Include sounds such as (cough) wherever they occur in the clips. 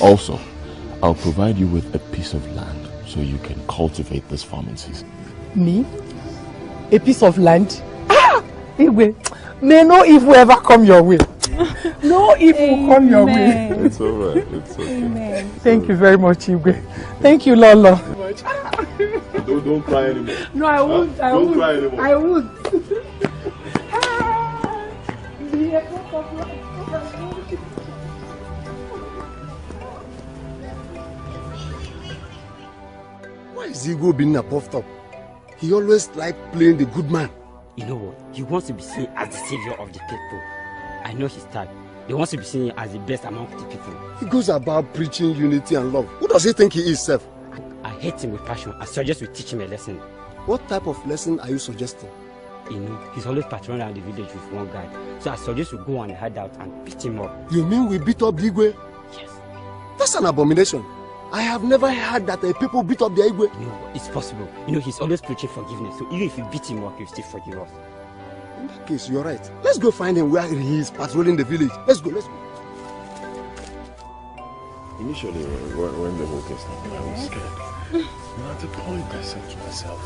Also, I'll provide you with a piece of land so you can cultivate this farming season. Me? A piece of land? Ah! Igwe, may no evil ever come your way. No evil Amen. come your way. It's all right. It's okay. Amen. Thank you very much, Igwe. Thank you, Lolo. don't, don't cry anymore. No, I won't. Huh? I don't won't. cry anymore. I won't. Is Igwe a puffed up? He always like playing the good man. You know what? He wants to be seen as the savior of the people. I know his type. He wants to be seen as the best among the people. He goes about preaching unity and love. Who does he think he is, Seth? I hate him with passion. I suggest we teach him a lesson. What type of lesson are you suggesting? You know, he's always patrolling around the village with one guy. So I suggest we go and hide out and beat him up. You mean we beat up Igwe? Yes. That's an abomination. I have never heard that uh, people beat up the Igwe. No, it's possible. You know, he's always preaching forgiveness. So even if you beat him up, he'll still forgive us. In that case, you're right. Let's go find him where he is patrolling the village. Let's go, let's go. Initially, when, when the whole case started, I was scared. And at the point, I said to myself,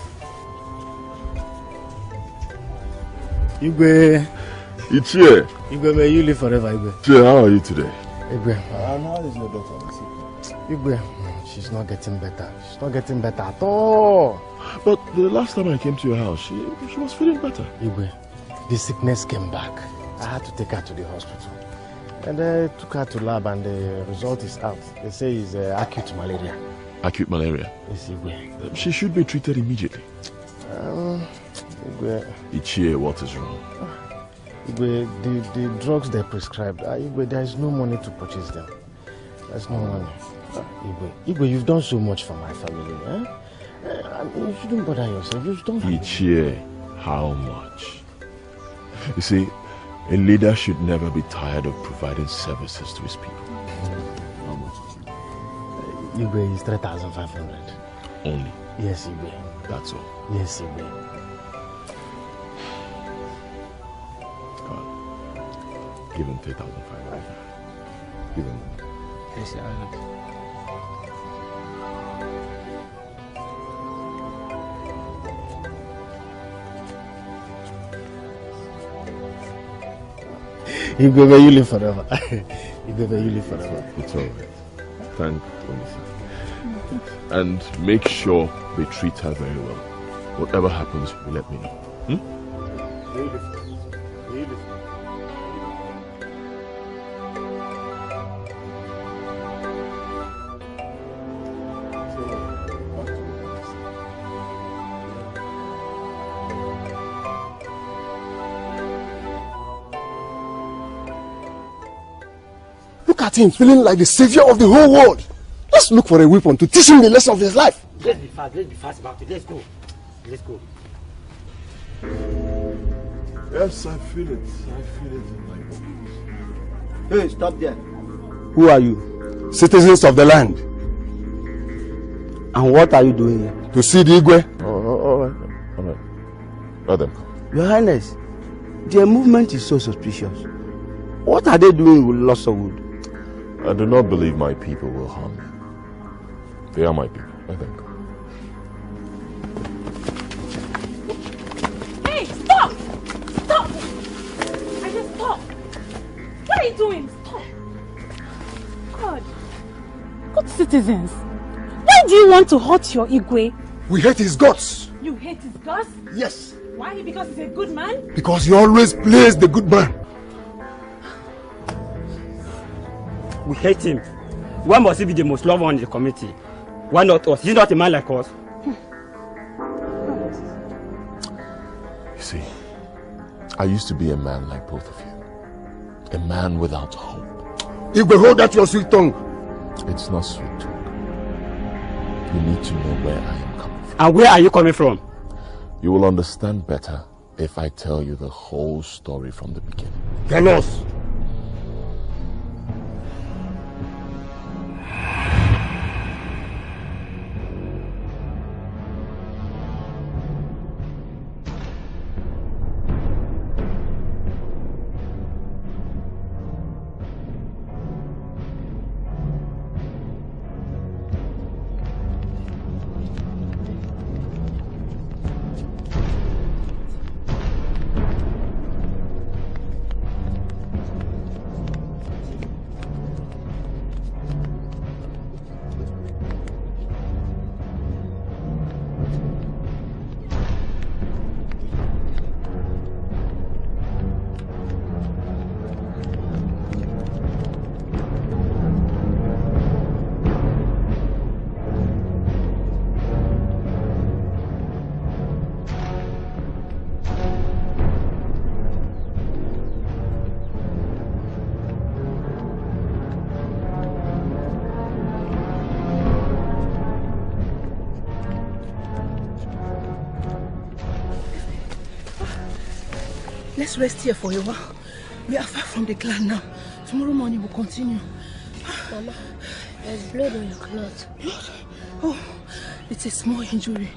Igwe. Ichie. Igwe, may you live forever, Igwe. Ichie, how are you today? Igwe. And how is your daughter? Igwe, she's not getting better. She's not getting better at all. But the last time I came to your house, she, she was feeling better. Igwe, the sickness came back. I had to take her to the hospital. And I took her to lab and the result is out. They say it's uh, acute malaria. Acute malaria? Yes, Igwe. She should be treated immediately. Um, Igwe. Ichie, what is wrong? Igwe, the, the drugs they prescribed, uh, Igwe, there is no money to purchase them. There's no money. Igwe, Igwe, you've done so much for my family. Eh? Uh, you shouldn't bother yourself. You've done Ichie, how much? You see, a leader should never be tired of providing services to his people. How much is it? Uh, Igwe is 3,500. Only? Yes, Igwe. That's all? Yes, Igwe. God. Give him 3,500. Give him. Yes, Your Honor. Igwe, may you live forever. Igwe, may you live forever. It's all right. Thank Onisa. And make sure they treat her very well. Whatever happens, you let me know. Hmm? At him feeling like the savior of the whole world. Let's look for a weapon to teach him the lesson of his life. Let's be fast. Let's be fast about it. Let's go. Let's go. Yes, I feel it. I feel it in my bones. Hey, stop there. Who are you? Citizens of the land. And what are you doing here? To see the Igwe. Oh, oh, all right. All right. Let them come. Your Highness, their movement is so suspicious. What are they doing with lots of wood? I do not believe my people will harm me. They are my people. Let them go. Hey, stop! Stop! I just stop. What are you doing? Stop. God. Good citizens. Why do you want to hurt your Igwe? We hate his guts. You hate his guts? Yes. Why? Because he's a good man? Because he always plays the good man. We hate him. Why must he be the most loved one in the community? Why not us? He's not a man like us. You see, I used to be a man like both of you. A man without hope. Igwe, hold that your sweet tongue. It's not sweet talk. You need to know where I am coming from. And where are you coming from? You will understand better if I tell you the whole story from the beginning. Tell us. Let's rest here for a while. We are far from the clan now. Tomorrow morning we'll continue. Mama, there's blood on your cloth. Blood? Oh, it's a small injury.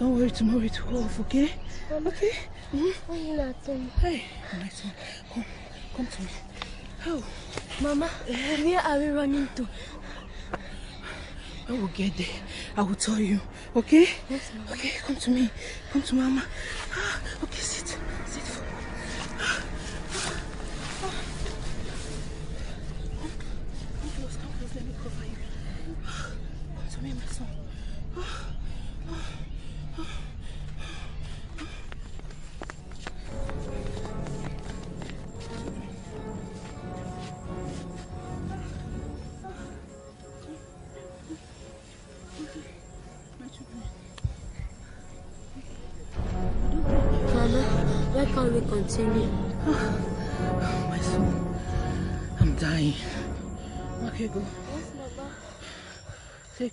Don't worry, tomorrow it will go off, okay? Okay? Mm-hmm. Why you nothing? Hey, my son, come, come to me. Oh. Mama, where are we running to? I will get there. I will tell you. Okay? Yes, Mama. Okay, come to me. Come to Mama. Ah, okay, sit.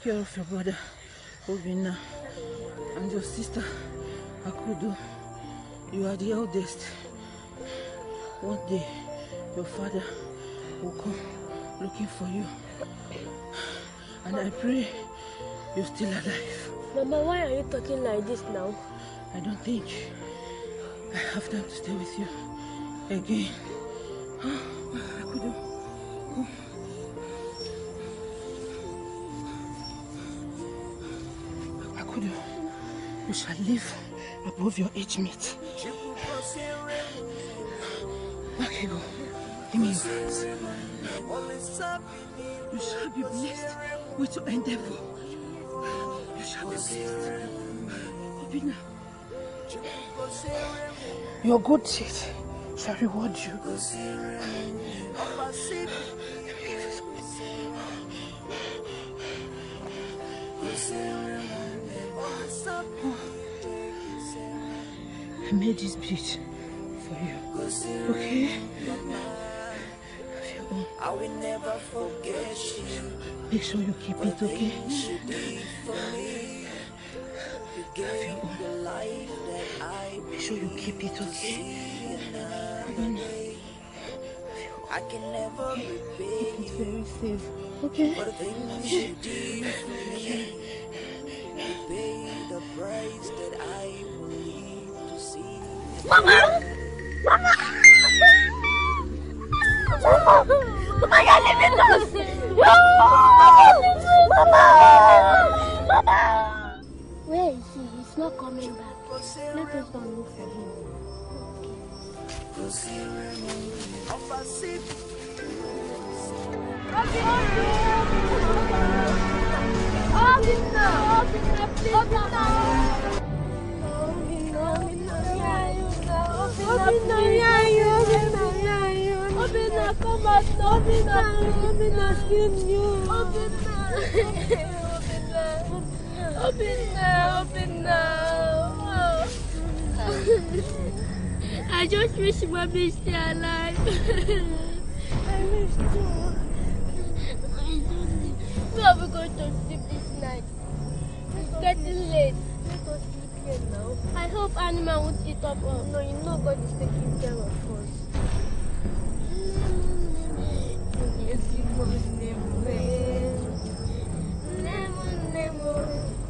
Care of your brother, Obinna, and your sister, Akudo. You are the eldest. One day, your father will come looking for you. And I pray you're still alive. Mama, why are you talking like this now? I don't think I have time to stay with you again. Akudo. Akudo, you shall live above your age mate. Nwakaego, give me your hands. You shall be blessed with your endeavor. You shall be blessed. Obinna, your good deed shall reward you. I made this beach for you. Okay? Have your own. I will never forget you. Make sure you keep it, okay? You did for me. You gave me the life that I Make sure you keep it, okay? I can never repay you very safe, okay? For the price that I will live to see. Mama! Mama! Mama! Mama, you're leaving us! No! Mama! Mama! Where is he? He's not coming back. Let us go look for him. Obinna, I just wish mommy stay alive. (laughs) I wish too. Are we going to sleep animal won't eat up us. No, you know God is taking care of us. Yes, you must live Lemon, lemon,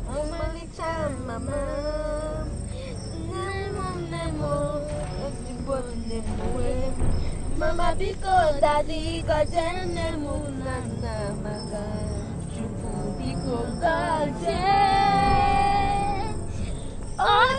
oh my little mama. Lemon, lemon, everybody lemon. Mama, because daddy got lemon, nana, maga. Chupu, because daddy. Oh, take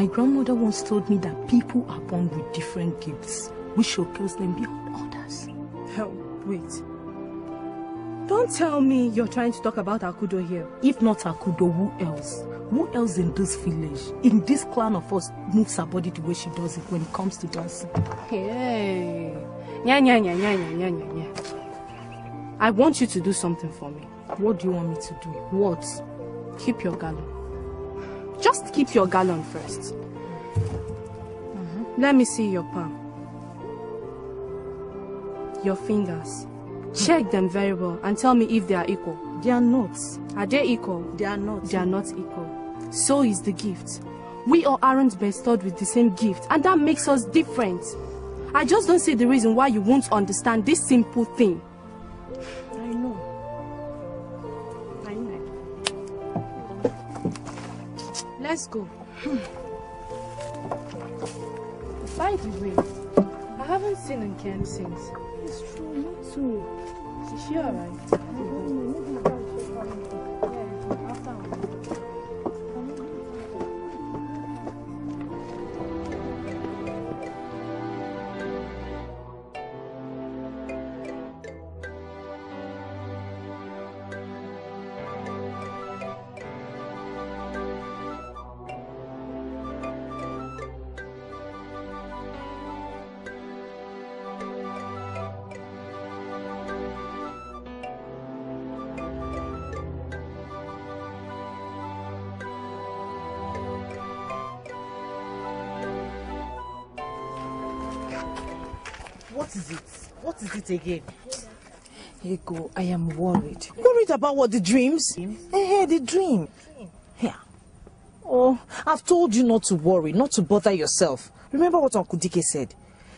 My grandmother once told me that people are born with different gifts, which showcase them beyond others. Hell, wait. Don't tell me you're trying to talk about Akudo here. If not Akudo, who else? Who else in this village, in this clan of us, moves her body the way she does it when it comes to dancing? Hey. Nya, nya, nya, nya, nya, nya, nya, nya. I want you to do something for me. What do you want me to do? What? Keep your gallon. Just keep your gallon 1st mm-hmm. Let me see your palm. Your fingers. Hmm. Check them very well and tell me if they are equal. They are not. Are they equal? They are not. They are not equal. So is the gift. We all aren't bestowed with the same gift, and that makes us different. I just don't see the reason why you won't understand this simple thing. Let's go. Hmm. By the way, I haven't seen Nkem since. It's true, me too. Is she alright? Again? Ego, I am worried. Worried about what? The dreams? Eh, the dream. Yeah. Oh, I've told you not to worry, not to bother yourself. Remember what Uncle Dike said?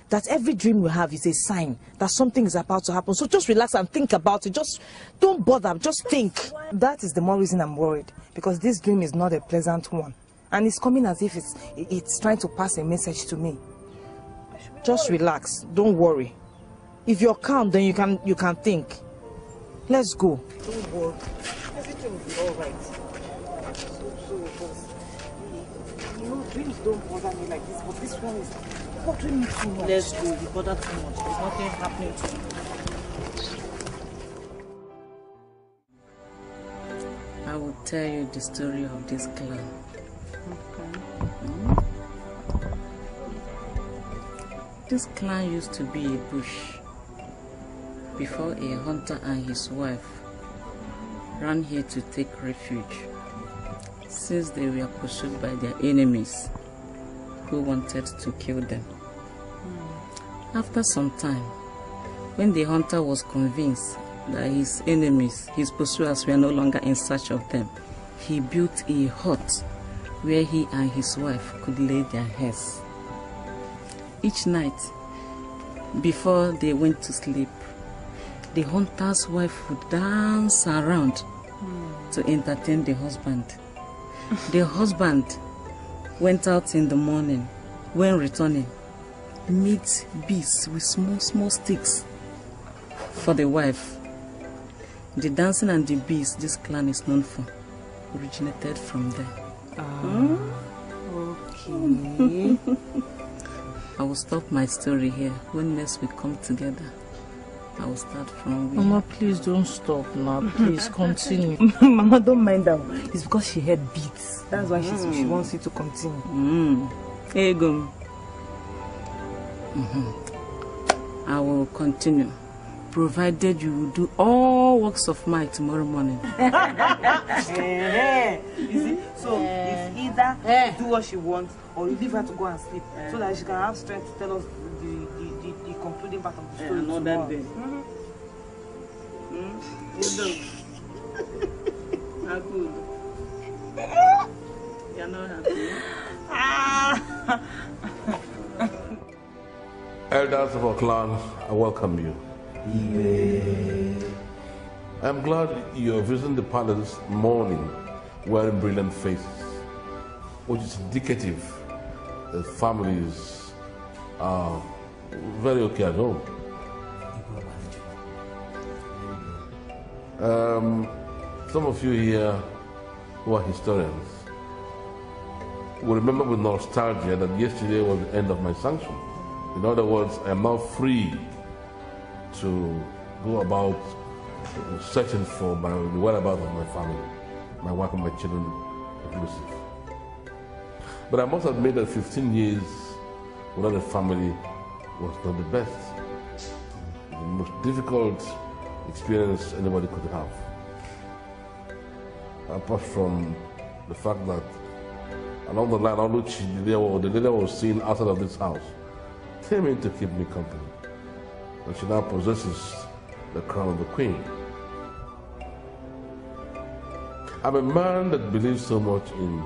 That every dream we have is a sign that something is about to happen. So just relax and think about it. Just don't bother, just think. That is the more reason I'm worried. Because this dream is not a pleasant one. And it's coming as if it's, it's trying to pass a message to me. Just relax, don't worry. If you're calm, then you can you can think. Let's go. Don't worry. Everything will be alright. So, so, but, you know, dreams don't bother me like this, but this one is bothering me too much. Let's go. You bother too much. There's nothing happening to you. I will tell you the story of this clan. This clan used to be a bush before a hunter and his wife ran here to take refuge since they were pursued by their enemies who wanted to kill them. After some time, when the hunter was convinced that his enemies, his pursuers, were no longer in search of them, he built a hut where he and his wife could lay their heads. Each night, before they went to sleep, the hunter's wife would dance around to entertain the husband. the husband went out in the morning. When returning, meet beasts with small, small sticks for the wife. The dancing and the bees this clan is known for originated from there. Ah, okay. (laughs) I will stop my story here. When next we come together, I will start from where. Mama, please don't stop now. Please (laughs) continue. (laughs) Mama, don't mind her. It's because she heard beats. That's why she's, she Mm. wants you to continue. Mm. Ego. Mhm. I will continue, provided you will do all works of mine tomorrow morning. (laughs) Eh, you see? So it's either do what she wants or you leave her to go and sleep so that she can have strength to tell us the, the, the, the concluding part of the story. another tomorrow. day. How good. You're not happy. Elders of our clan, I welcome you. I'm glad you're visiting the palace this morning wearing brilliant faces, which is indicative that families are very okay at home. Um, some of you here who are historians will remember with nostalgia that yesterday was the end of my sanction. In other words, I am now free to go about searching for my, the whereabouts of my family, my wife and my children inclusive. But I must admit that 15 years without a family was not the best. The most difficult experience anybody could have. Apart from the fact that along the line on which the leader, was seen outside of this house came in to keep me company. And she now possesses the crown of the queen. I'm a man that believes so much in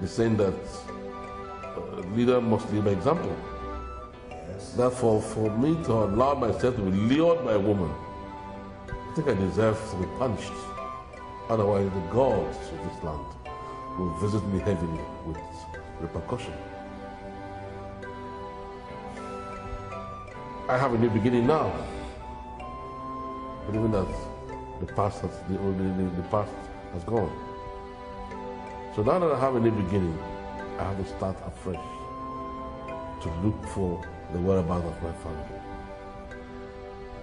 the saying that a leader must lead by example. Therefore, for me to allow myself to be lured by a woman, think I deserve to be punished. Otherwise, the gods of this land will visit me heavily with repercussion. I have a new beginning now, believing that the past has, the, the, the past has gone. So now that I have a new beginning, I have to start afresh to look for the whereabouts of my family.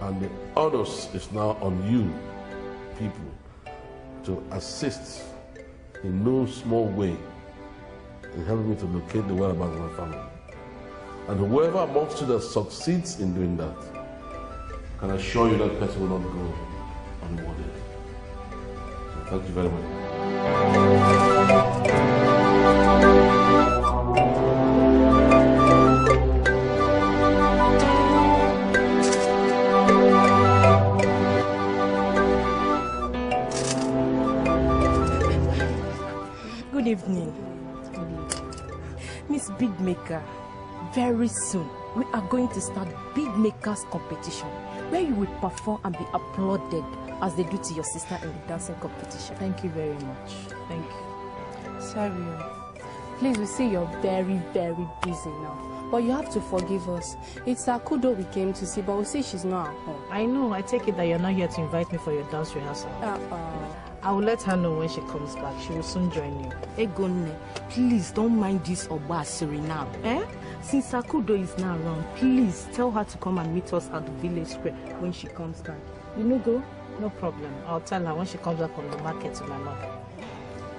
And the onus is now on you, people, to assist in no small way in helping me to locate the whereabouts of my family. And whoever amongst you that succeeds in doing that, can assure you that person will not go unrewarded. So thank you very much. Good evening. Miss Big Maker, very soon we are going to start Big Makers competition where you will perform and be applauded as they do to your sister in the dancing competition. Thank you very much. Thank you. Sorry, oh. please, we see you're very, very busy now. But you have to forgive us. It's Akudo we came to see, but we see she's not at home. I know. I take it that you're not here to invite me for your dance rehearsal. Uh-uh. I will let her know when she comes back. She will soon join you. Egonne, please don't mind this Obasiri now. Eh? Since Akudo is not around, please tell her to come and meet us at the village square when she comes back. You know, go? No problem. I'll tell her when she comes back from the market to my mother.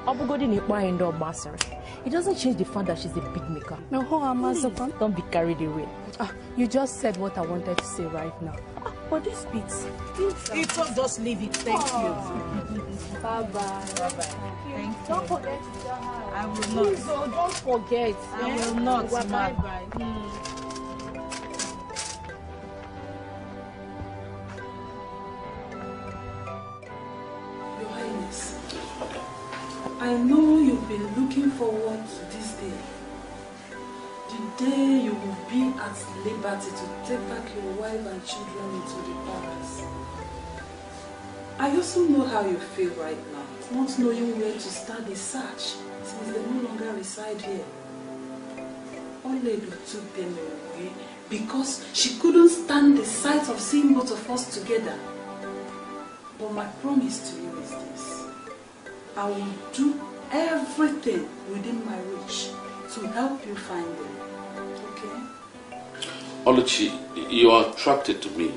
Obugodi Nikpa and Obasiri. It doesn't change the fact that she's a big maker. No, ho, Amazokon. Don't be carried away. Ah, you just said what I wanted to say right now. Ah, but this beats. It's all just leave it. Thank you. Bye bye. Bye bye. Thank you. Don't forget to tell her. I will Please, not. oh, don't forget. I eh? will not, Bye ma'am. bye. Your Highness, I know you've been looking forward to this day. The day you will be at liberty to take back your wife and children into the palace. I also know how you feel right now, not knowing where to start the search since they no longer reside here. Oledo took them away because she couldn't stand the sight of seeing both of us together. But my promise to you. I will do everything within my reach to help you find them. Okay? Oluchi, you are attracted to me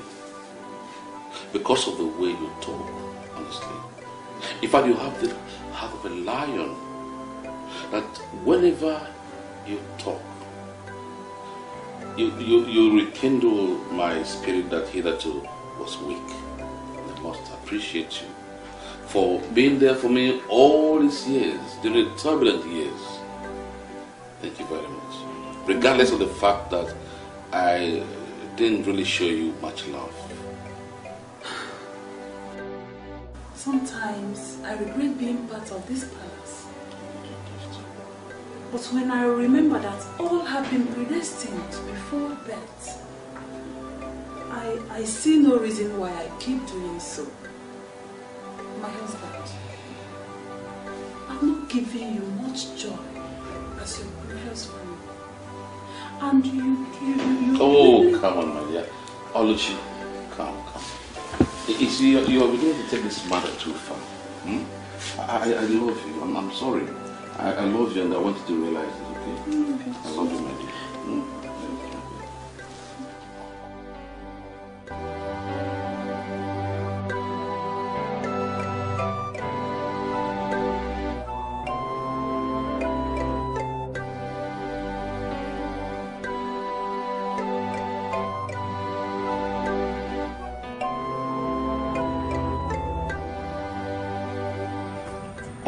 because of the way you talk, honestly. In fact, you have the heart of a lion that whenever you talk, you, you, you rekindle my spirit that hitherto was weak. I must appreciate you for being there for me all these years, during the turbulent years. Thank you very much. Regardless of the fact that I didn't really show you much love. Sometimes I regret being part of this palace. But when I remember that all have been predestined before birth, I, I see no reason why I keep doing so. My husband, I'm not giving you much joy as your previous one. And you, you, you, you Oh, really- come on, my dear. Oluchi, come, come. You- You see, you are beginning to take this matter too far. Hmm? I, I I love you. I'm, I'm sorry. I, I love you and I want you to realize it, okay? I love you, my dear. Mm?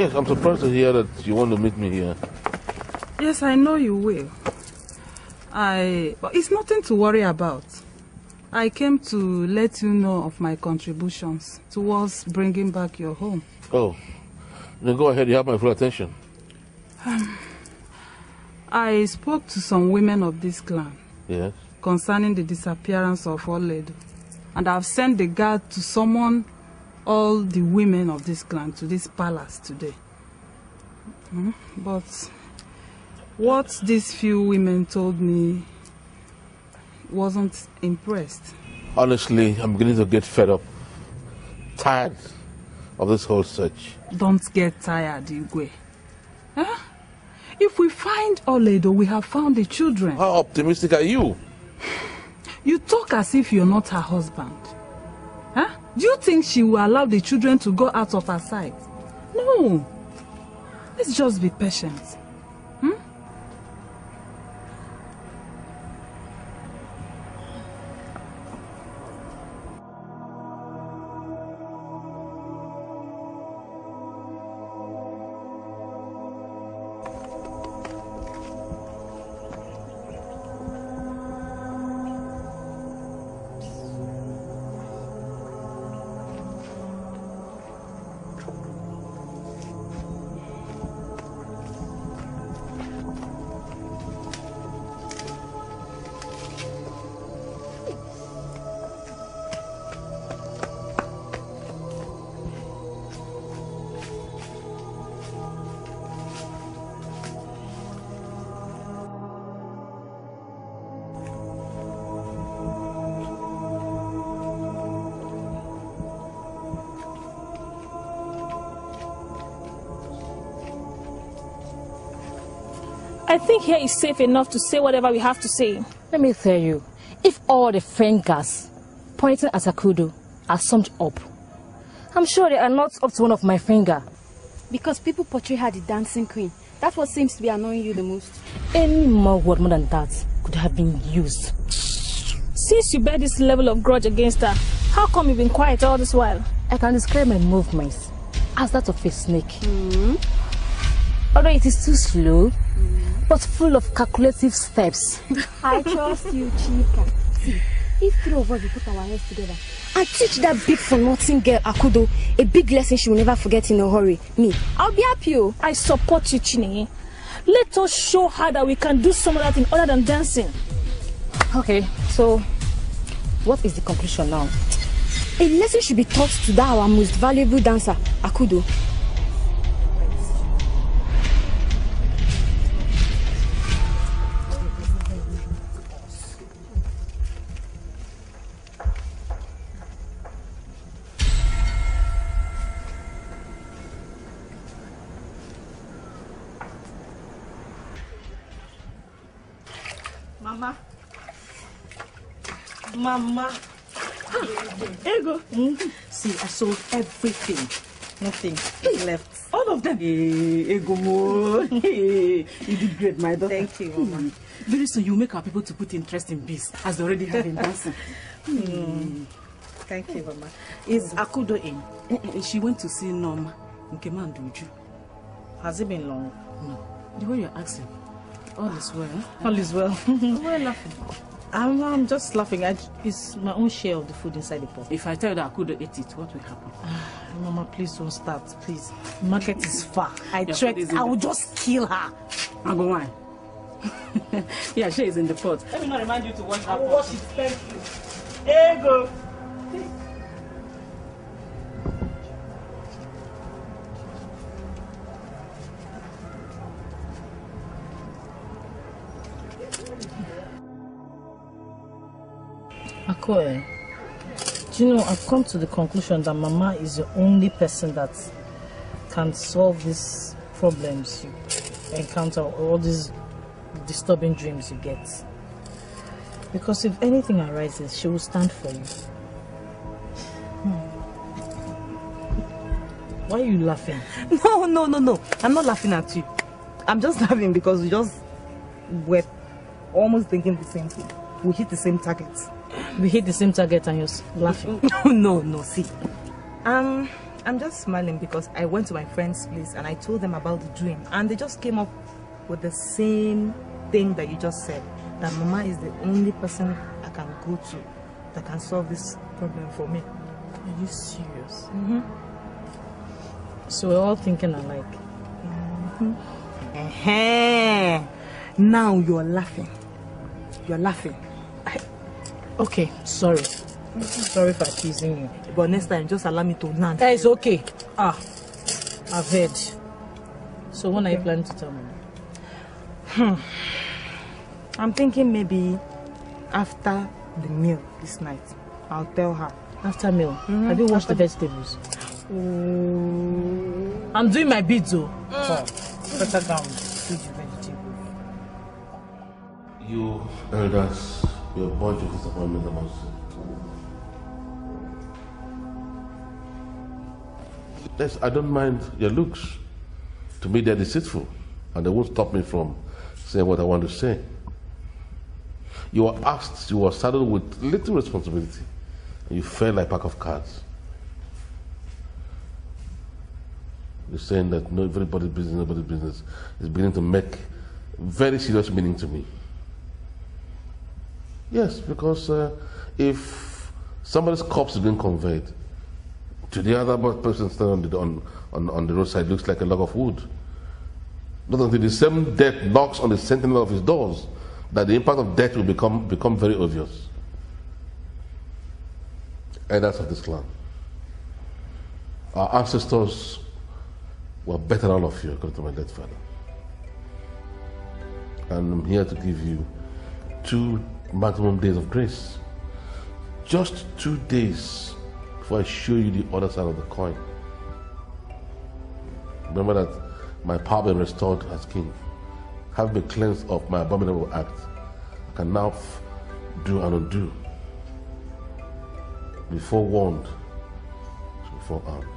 Yes, I'm surprised to hear that you want to meet me here. Yes, I know you will. I. But it's nothing to worry about. I came to let you know of my contributions towards bringing back your home. Oh, then go ahead. You have my full attention. Um, I spoke to some women of this clan Yes. concerning the disappearance of Oledo, and I've sent the guard to summon all the women of this clan to this palace today. Hmm, But what these few women told me wasn't impressed. Honestly, I'm beginning to get fed up. Tired of this whole search. Don't get tired, Igwe. Huh? If we find Oledo, we have found the children. How optimistic are you? You talk as if you're not her husband. Do you think she will allow the children to go out of her sight? No. Let's just be patient. Here is safe enough to say whatever we have to say. Let me tell you, if all the fingers pointing at Akudo are summed up, I'm sure they are not up to one of my finger. Because people portray her the dancing queen. That's what seems to be annoying you the most. Any more word more than that could have been used. Since you bear this level of grudge against her, how come you've been quiet all this while? I can describe my movements as that of a snake. Mm-hmm. Although it is too slow, mm-hmm. But full of calculative steps. (laughs) I trust you, Chika. See, if three of us put our heads together and teach that big for nothing girl Akudo a big lesson she will never forget in a hurry, me, I'll be happy. Oh. I support you, Chine. Let us show her that we can do some other thing other than dancing. Okay, so what is the conclusion now? A lesson should be taught to that our most valuable dancer, Akudo. Mama. Ego. See, I sold everything. Nothing left. All of them. Hey, Ego mo. Hey, (laughs) you did great, my daughter. Thank you, Mama. Very soon you make our people to put interest in bees as they already have in dancing. (laughs) Hmm. Thank you, Mama. Is Akudo in? Eh, eh, She went to see Norma Nkema and Uju. Has it been long? No. The way you're asking, all is well. All is well. Why laughing? I'm, I'm just laughing. I, it's my own share of the food inside the pot. If I tell you that Akudo ate it, what will happen? Mama, please don't start, please. Market is far. I tried. in I will just kill her. I'll go wine. (laughs) yeah, she is in the pot. Let me not remind you to wash that pot. Wash it. Thank you. Ego. Akoe, do you know, I've come to the conclusion that Mama is the only person that can solve these problems you encounter all these disturbing dreams you get. Because if anything arises, she will stand for you. Hmm. Why are you laughing? (laughs) No, no, no, no. I'm not laughing at you. I'm just laughing because we just were almost thinking the same thing. We hit the same target. We hit the same target and you're laughing. (laughs) no, no, see. Um, I'm just smiling because I went to my friend's place and I told them about the dream and they just came up with the same thing that you just said. That Mama is the only person I can go to that can solve this problem for me. Are you serious? Mm-hmm. So we're all thinking alike. Mm-hmm. Uh-huh. Now you're laughing. You're laughing. Okay, sorry. Sorry for accusing you. But next time, just allow me to land. Eh, it's okay. Ah, I've heard. So when are you planning to tell me? Hmm. I'm thinking maybe after the meal this night. I'll tell her. After meal? Mhm, Have you washed after- the vegetables? I'm doing my bit though. Oh, better down. Feed your vegetables. You elders, a bunch of disappointment about it. Yes, I don't mind your looks. To me, they're deceitful, and they won't stop me from saying what I want to say. You were asked, you were saddled with little responsibility, and you fell like a pack of cards. You're saying that no, everybody's business, nobody's business is beginning to make very serious meaning to me. Yes, because uh, if somebody's corpse is being conveyed to the other person standing on the, on, on, on the roadside looks like a log of wood. Not until the same death knocks on the sentinel of his doors that the impact of death will become, become very obvious. Elders of this clan, our ancestors were better all of you, according to my dead father. And I'm here to give you two maximum days of grace. Just two days before I show you the other side of the coin. Remember that my power been restored as king. Have been cleansed of my abominable act. I can now do and undo. Before warned, before armed.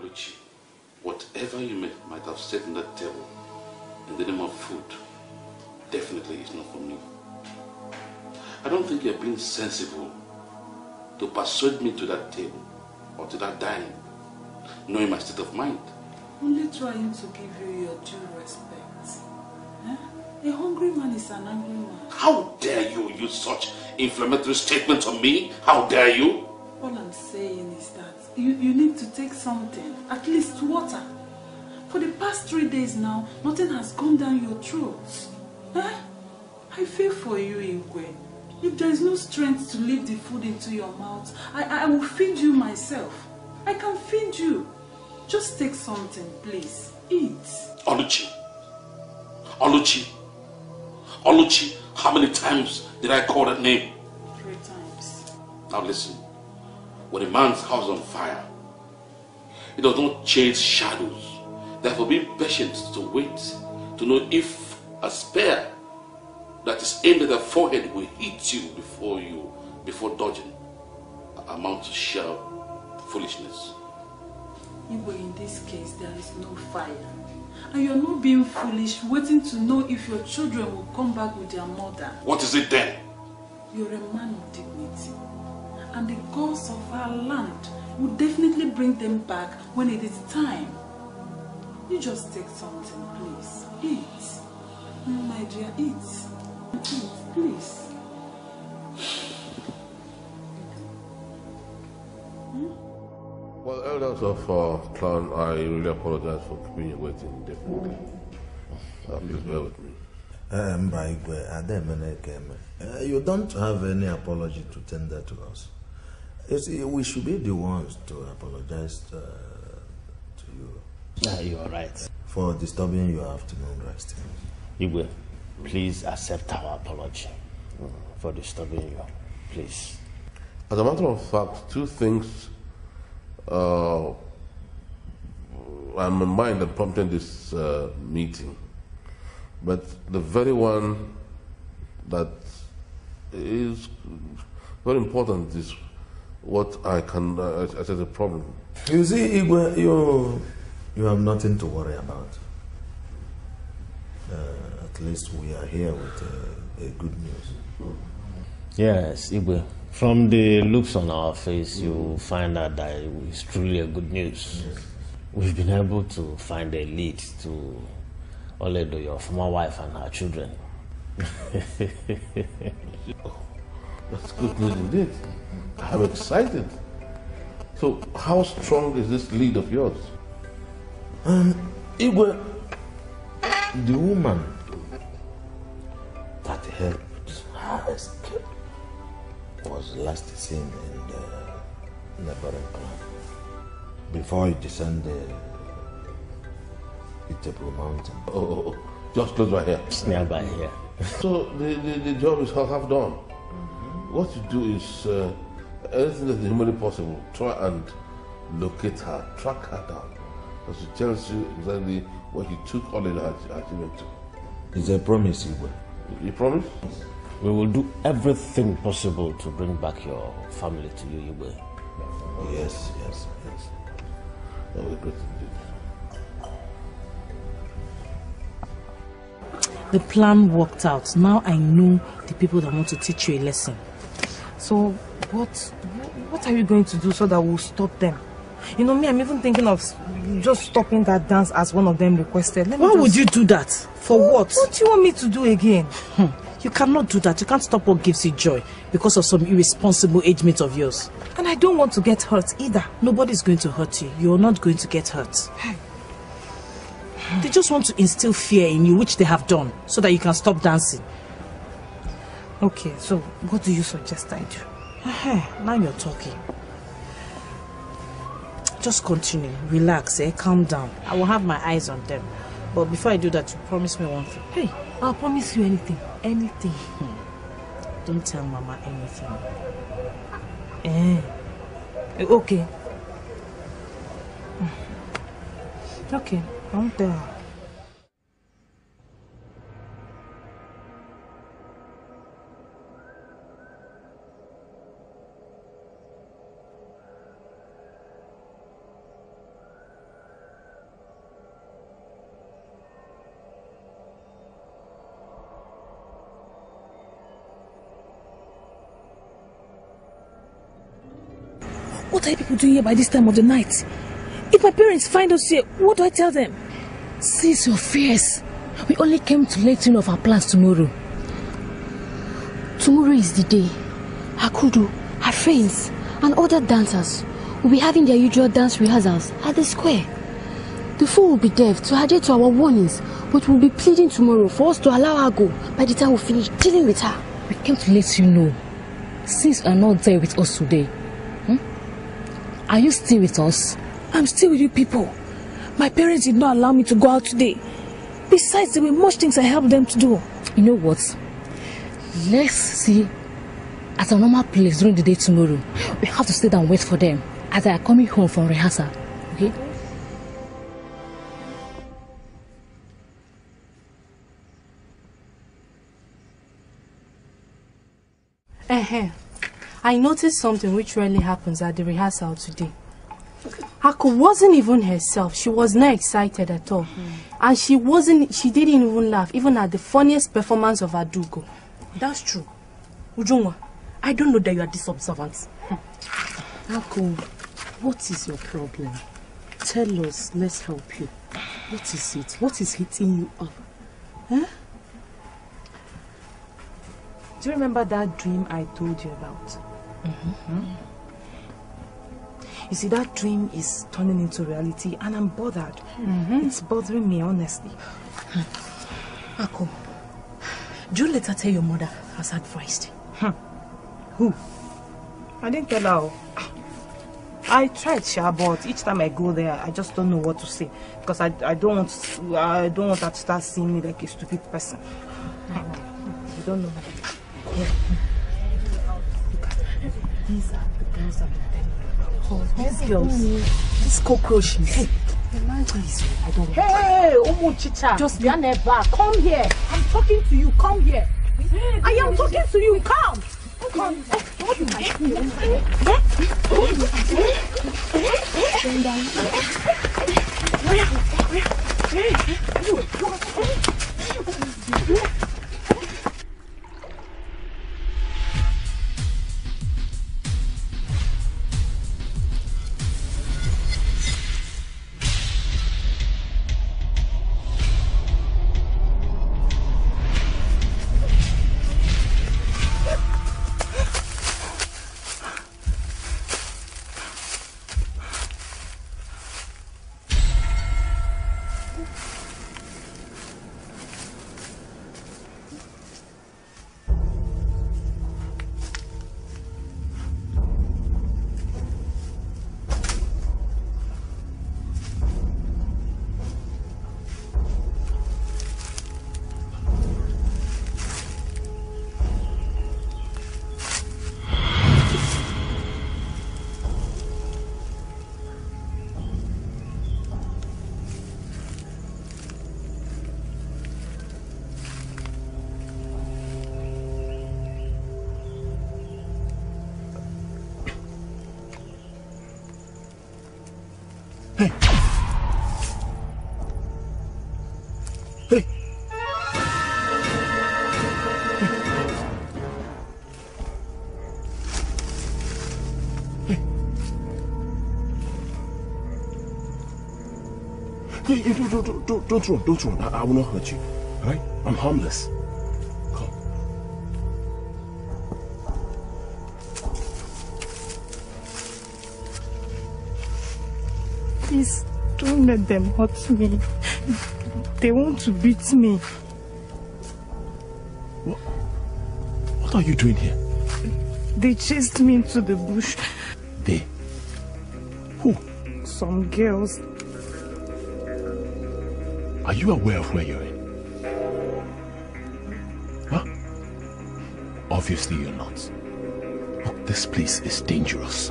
Oluchi, whatever you may, might have said on that table in the name of food, definitely is not for me. I don't think you're being sensible to persuade me to that table or to that dining, knowing my state of mind. Only trying to give you your due respect. Eh? A hungry man is an angry man. How dare you use such inflammatory statements on me? How dare you? You, you need to take something, at least water. For the past three days now, nothing has gone down your throat. Eh? I feel for you, Ingwe. If there is no strength to lift the food into your mouth, I, I will feed you myself. I can feed you. Just take something, please. Eat. Oluchi. Oluchi. Oluchi. How many times did I call that name? Three times. Now listen. When a man's house on fire, he does not chase shadows. Therefore, be patient to wait to know if a spear that is aimed at the forehead will hit you before you, before dodging, amount to sheer foolishness. Igwe, in this case, there is no fire. And you're not being foolish, waiting to know if your children will come back with their mother. What is it then? You're a man of dignity. And the gods of our land will definitely bring them back when it is time. You just take something, please. Eat. Mm, My dear, eat. Eat, please. Well, elders of uh, clan, I really apologize for keeping you waiting indefinitely. Uh, please bear with me. Mba Igwe, Ademene Keme, uh, you don't have any apology to tender to us. You see, we should be the ones to apologize uh, to you. Ah, you are right. For disturbing your afternoon rest. Igwe, please accept our apology. for disturbing you. Please. As a matter of fact, two things uh, are my mind that prompted this uh, meeting. But the very one that is very important is what I can, uh, I said, a problem. You see, Igwe, you, you have nothing to worry about. Uh, at least we are here with uh, a good news. Yes, Igwe. From the looks on our face, you find out that it's truly a good news. We've been able to find a lead to Oledo, your former wife, and her children. (laughs) That's good news indeed. I'm excited. So, how strong is this lead of yours? Um, Igwe, the woman that helped her escape was last seen in the neighboring clan before you descend the Itebu mountain. Oh, oh, oh, just close by here. It's nearby here. So the, the, the job is half, half done. What you do is uh, anything that is humanly possible, try and locate her, track her down. Because she tells you exactly what he took all in her, her children to. It's a promise, Igwe. You promise? We will do everything possible to bring back your family to you, Igwe. Yes, yes, yes. That will be great indeed. The plan worked out. Now I know the people that want to teach you a lesson. So what what are you going to do so that we'll stop them? You know me, I'm even thinking of just stopping that dance as one of them requested. Let me Why just- would you do that? For what? What do you want me to do again? Hmm. You cannot do that. You can't stop what gives you joy because of some irresponsible age mate of yours. And I don't want to get hurt either. Nobody's going to hurt you. You're not going to get hurt. They just want to instill fear in you, which they have done, so that you can stop dancing. Okay, so what do you suggest I do? Now you're talking. Just continue. Relax, eh? Calm down. I will have my eyes on them. But before I do that, you promise me one thing. Hey, I'll promise you anything. Anything. Don't tell Mama anything. Eh. Eh, Okay. Okay, I won't tell her. Here by this time of the night? If my parents find us here, what do I tell them? Cease your fears. We only came to let you know of our plans tomorrow. Tomorrow is the day. Akudo, her friends, and other dancers will be having their usual dance rehearsals at the square. The fool will be deaf to adhere to our warnings, but will be pleading tomorrow for us to allow her go by the time we finish dealing with her. We came to let you know. Since you are not there with us today? Are you still with us? I'm still with you people. My parents did not allow me to go out today. Besides, there were much things I helped them to do. You know what? Let's see at a normal place during the day tomorrow. We have to stay down and wait for them as they are coming home from rehearsal. Okay? I noticed something which rarely happens at the rehearsal today. Ako wasn't even herself. She was not excited at all. Hmm. And she wasn't she didn't even laugh, even at the funniest performance of Adugo. That's true. Ujungwa, I don't know that you are this observant. (laughs) Ako, what is your problem? Tell us, let's help you. What is it? What is hitting you up? Huh? Do you remember that dream I told you about? Mm-hmm. You see, that dream is turning into reality and I'm bothered. Mm-hmm. It's bothering me, honestly. Ako, do you let her tell your mother as advised? Huh. Who? I didn't tell her. oh. I tried, Sha, but each time I go there, I just don't know what to say because I, I don't want to, I don't want her to start seeing me like a stupid person. You don't know. These are the girls I'm telling you. These girls, these cockroaches. Hey, please, I don't Hey, Umu Chicha. Just never. Come here. I'm talking to you. Come here. I am talking to you. Come. Come. What don't, don't, don't, don't run, don't run. I, I will not hurt you. All right? I'm harmless. Come. Please, don't let them hurt me. They want to beat me. What What are you doing here? They chased me into the bush. They? Who? Some girls. Are you aware of where you're in? Huh? Obviously you're not. Look, this place is dangerous.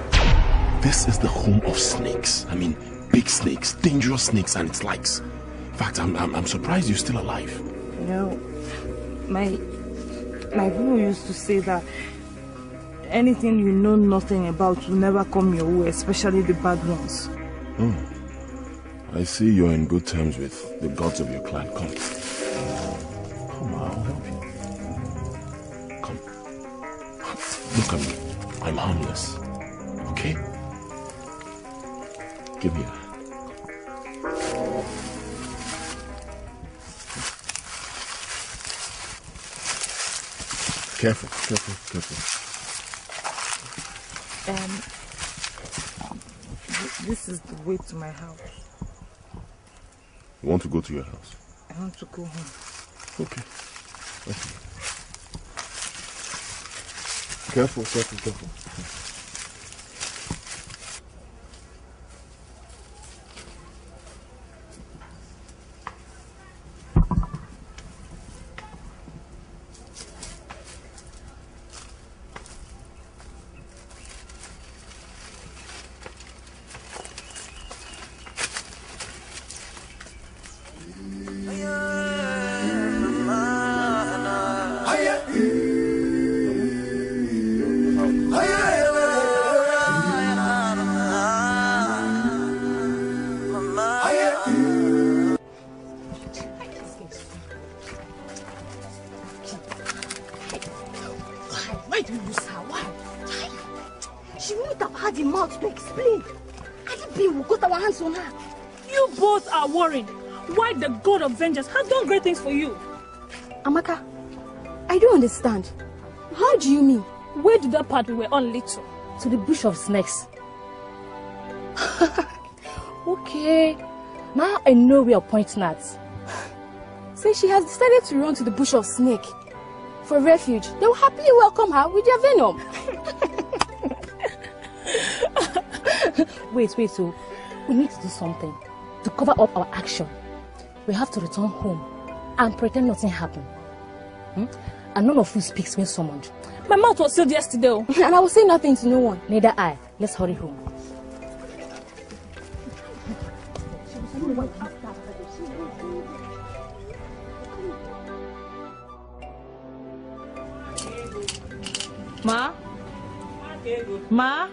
This is the home of snakes. I mean, big snakes, dangerous snakes and its likes. In fact, I'm, I'm, I'm surprised you're still alive. You know, my my people used to say that anything you know nothing about will never come your way, especially the bad ones. Hmm. I see you're in good terms with the gods of your clan. Come. Come, I'll help you. Come. Look at me. I'm harmless. Okay? Give me that. Careful, careful, careful. Um, this is the way to my house. You want to go to your house? I want to go home. Okay. okay. Careful, careful, careful. That we were on lead to? The bush of snakes. (laughs) okay. Now I know where you're pointing at. Say she has decided to run to the bush of snake for refuge. They will happily welcome her with their venom. (laughs) wait, wait, so we need to do something to cover up our action. We have to return home and pretend nothing happened. Hmm? and none of you speaks when summoned. My mouth was sealed yesterday. oh. and I will say nothing to no one. Neither I. Let's hurry home. Ma? Ma?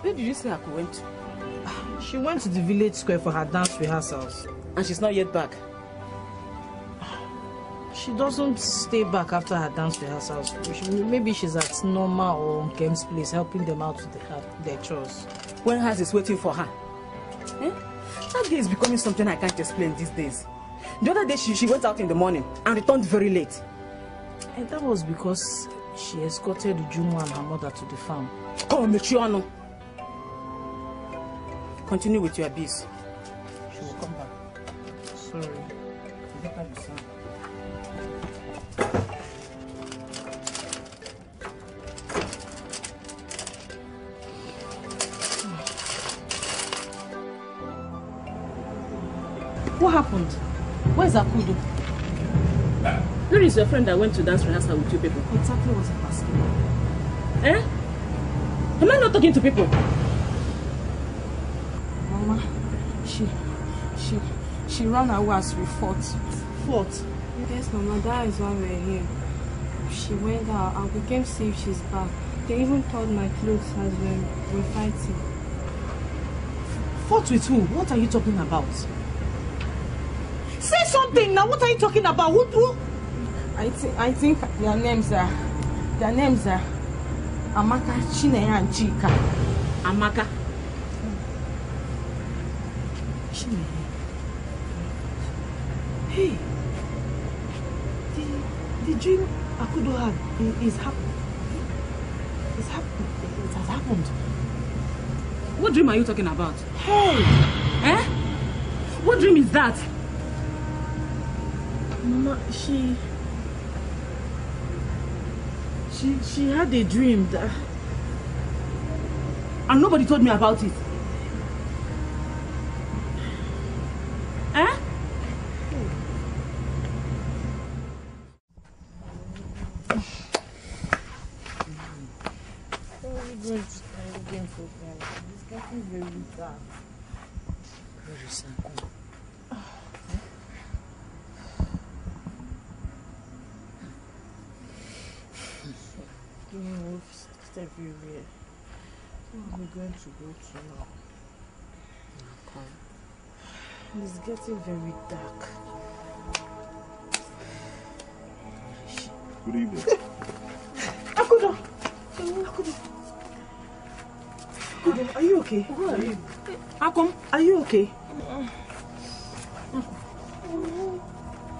Where did you say Aku went to? She went to the village square for her dance rehearsals. And she's not yet back. She doesn't stay back after her dance rehearsals. She- Maybe she's at Norma or Kem's place helping them out with their, their chores. When house is waiting for her. Eh? That girl is becoming something I can't explain these days. The other day she, she went out in the morning and returned very late. And that was because she escorted Ujumu and her mother to the farm. Come Michiano. Continue with your abuse. She will come back. Sorry. What happened? Where's Akudo? Where is your friend that went to dance rehearsal with you people? Exactly what I'm asking. Eh? Am I not talking to people? Mama, she, she, she ran away as we fought. Fought? Yes, Mama, that is why we're here. She went out and we came see if she's back. They even thought my clothes as well. We're fighting. Fought with who? What are you talking about? Say something now. What are you talking about? Who? who? I think I think their names are their names are Amaka, Chineye, and Chika. Amaka. Chineye. Dream Akudo had i- is happening. It's happening. It has happened. What dream are you talking about? Hey! Eh? What dream is that? Mama, she, she, she had a dream that. And nobody told me about it. Eh? Where are we going to spend again for them? It's getting very dark. Where is Uncle? Doing wolves everywhere. Where are we going to go to now? Come. It's getting very dark. Good evening. Akudo! Akudo! Akudo, are you okay? Who are you? Come? Are you okay?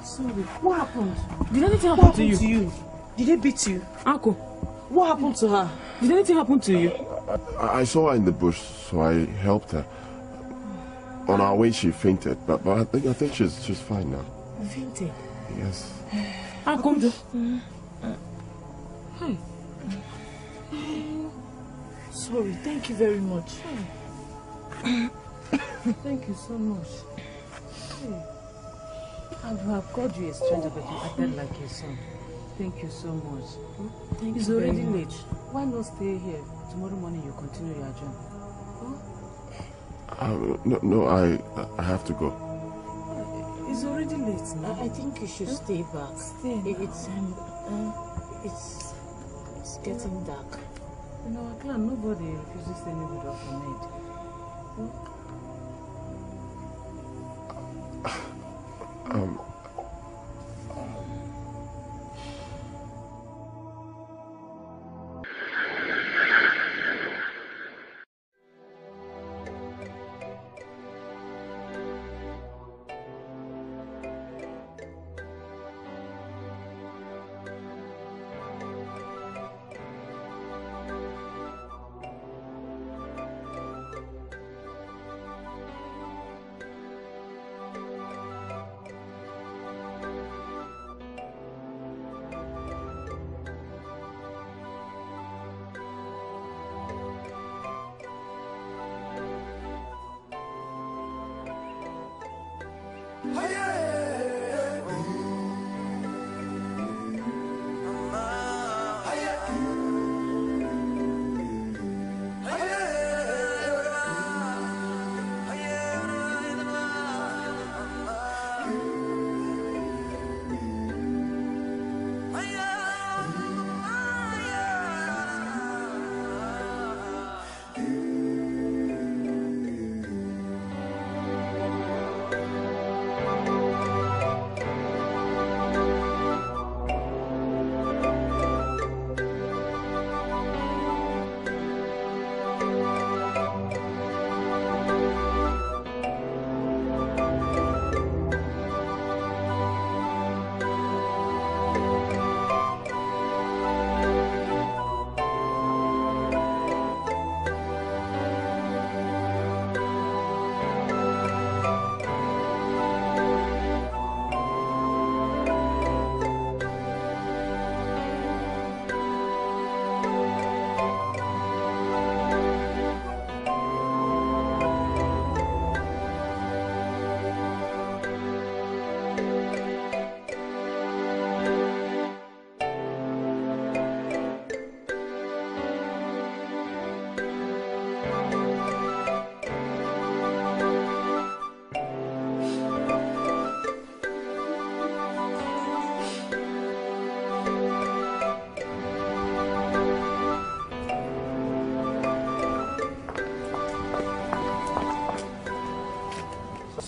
Sorry. What happened? Did anything What happen to you? to you? Did they beat you? Uncle. What happened to her? Did anything happen to you? I, I saw her in the bush, so I helped her. On our way, she fainted, but, but I think I think she's she's fine now. Fainted. Yes. How come? Hi. Hmm. Sorry, thank you very much. thank you so much. Hey. I have called you a stranger, but you acted like a son. Thank you so much. Thank it's you already late. Why not stay here? Tomorrow morning you continue your journey. Uh, no, no, I I have to go. It's already late now. I think you should stay back. Stay. It- It's um, uh, it's it's getting dark. In our clan, nobody refuses any good of a maid. Um,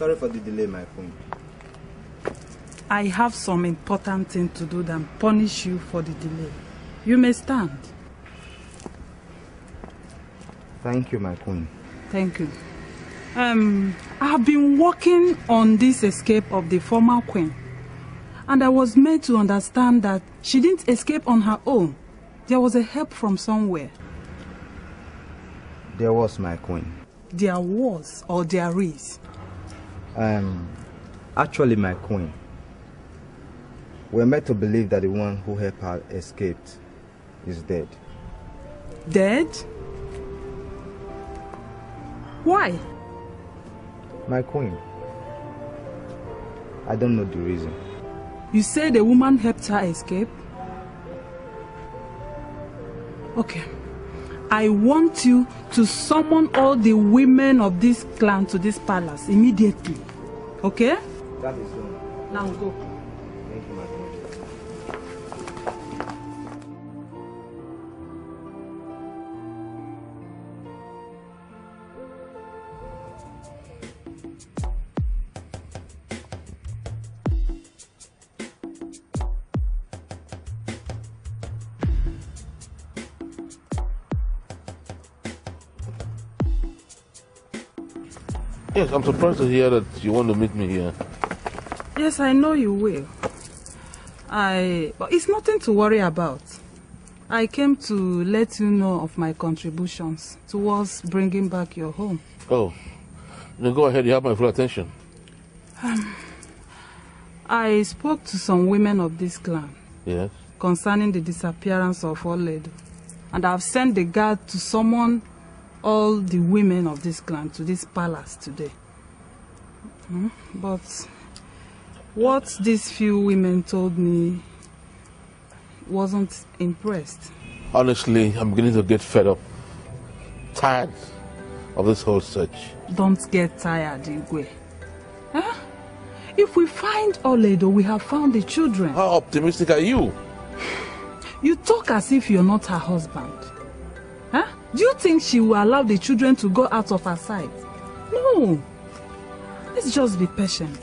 sorry for the delay, my queen. I have some important thing to do than punish you for the delay. You may stand. Thank you, my queen. Thank you. Um, I've been working on this escape of the former queen. And I was made to understand that she didn't escape on her own. There was a help from somewhere. There was my queen. There was or there is. Um, actually, my queen. We're made to believe that the one who helped her escaped is dead. Dead? Why? My queen. I don't know the reason. You say the woman helped her escape? Okay. I want you to summon all the women of this clan to this palace immediately. Okay? That is so. Now go. Yes, I'm surprised to hear that you want to meet me here. Yes, I know you will. I but it's nothing to worry about. I came to let you know of my contributions towards bringing back your home. Oh, then go ahead. You have my full attention. Um, I spoke to some women of this clan Yes. concerning the disappearance of Oledo, and I've sent the guard to summon all the women of this clan to this palace today. Hmm, But what these few women told me wasn't impressed. Honestly, I'm beginning to get fed up. Tired of this whole search. Don't get tired, Igwe. Huh? If we find Oledo, we have found the children. How optimistic are you? You talk as if you're not her husband. Do you think she will allow the children to go out of her sight? No. Let's just be patient.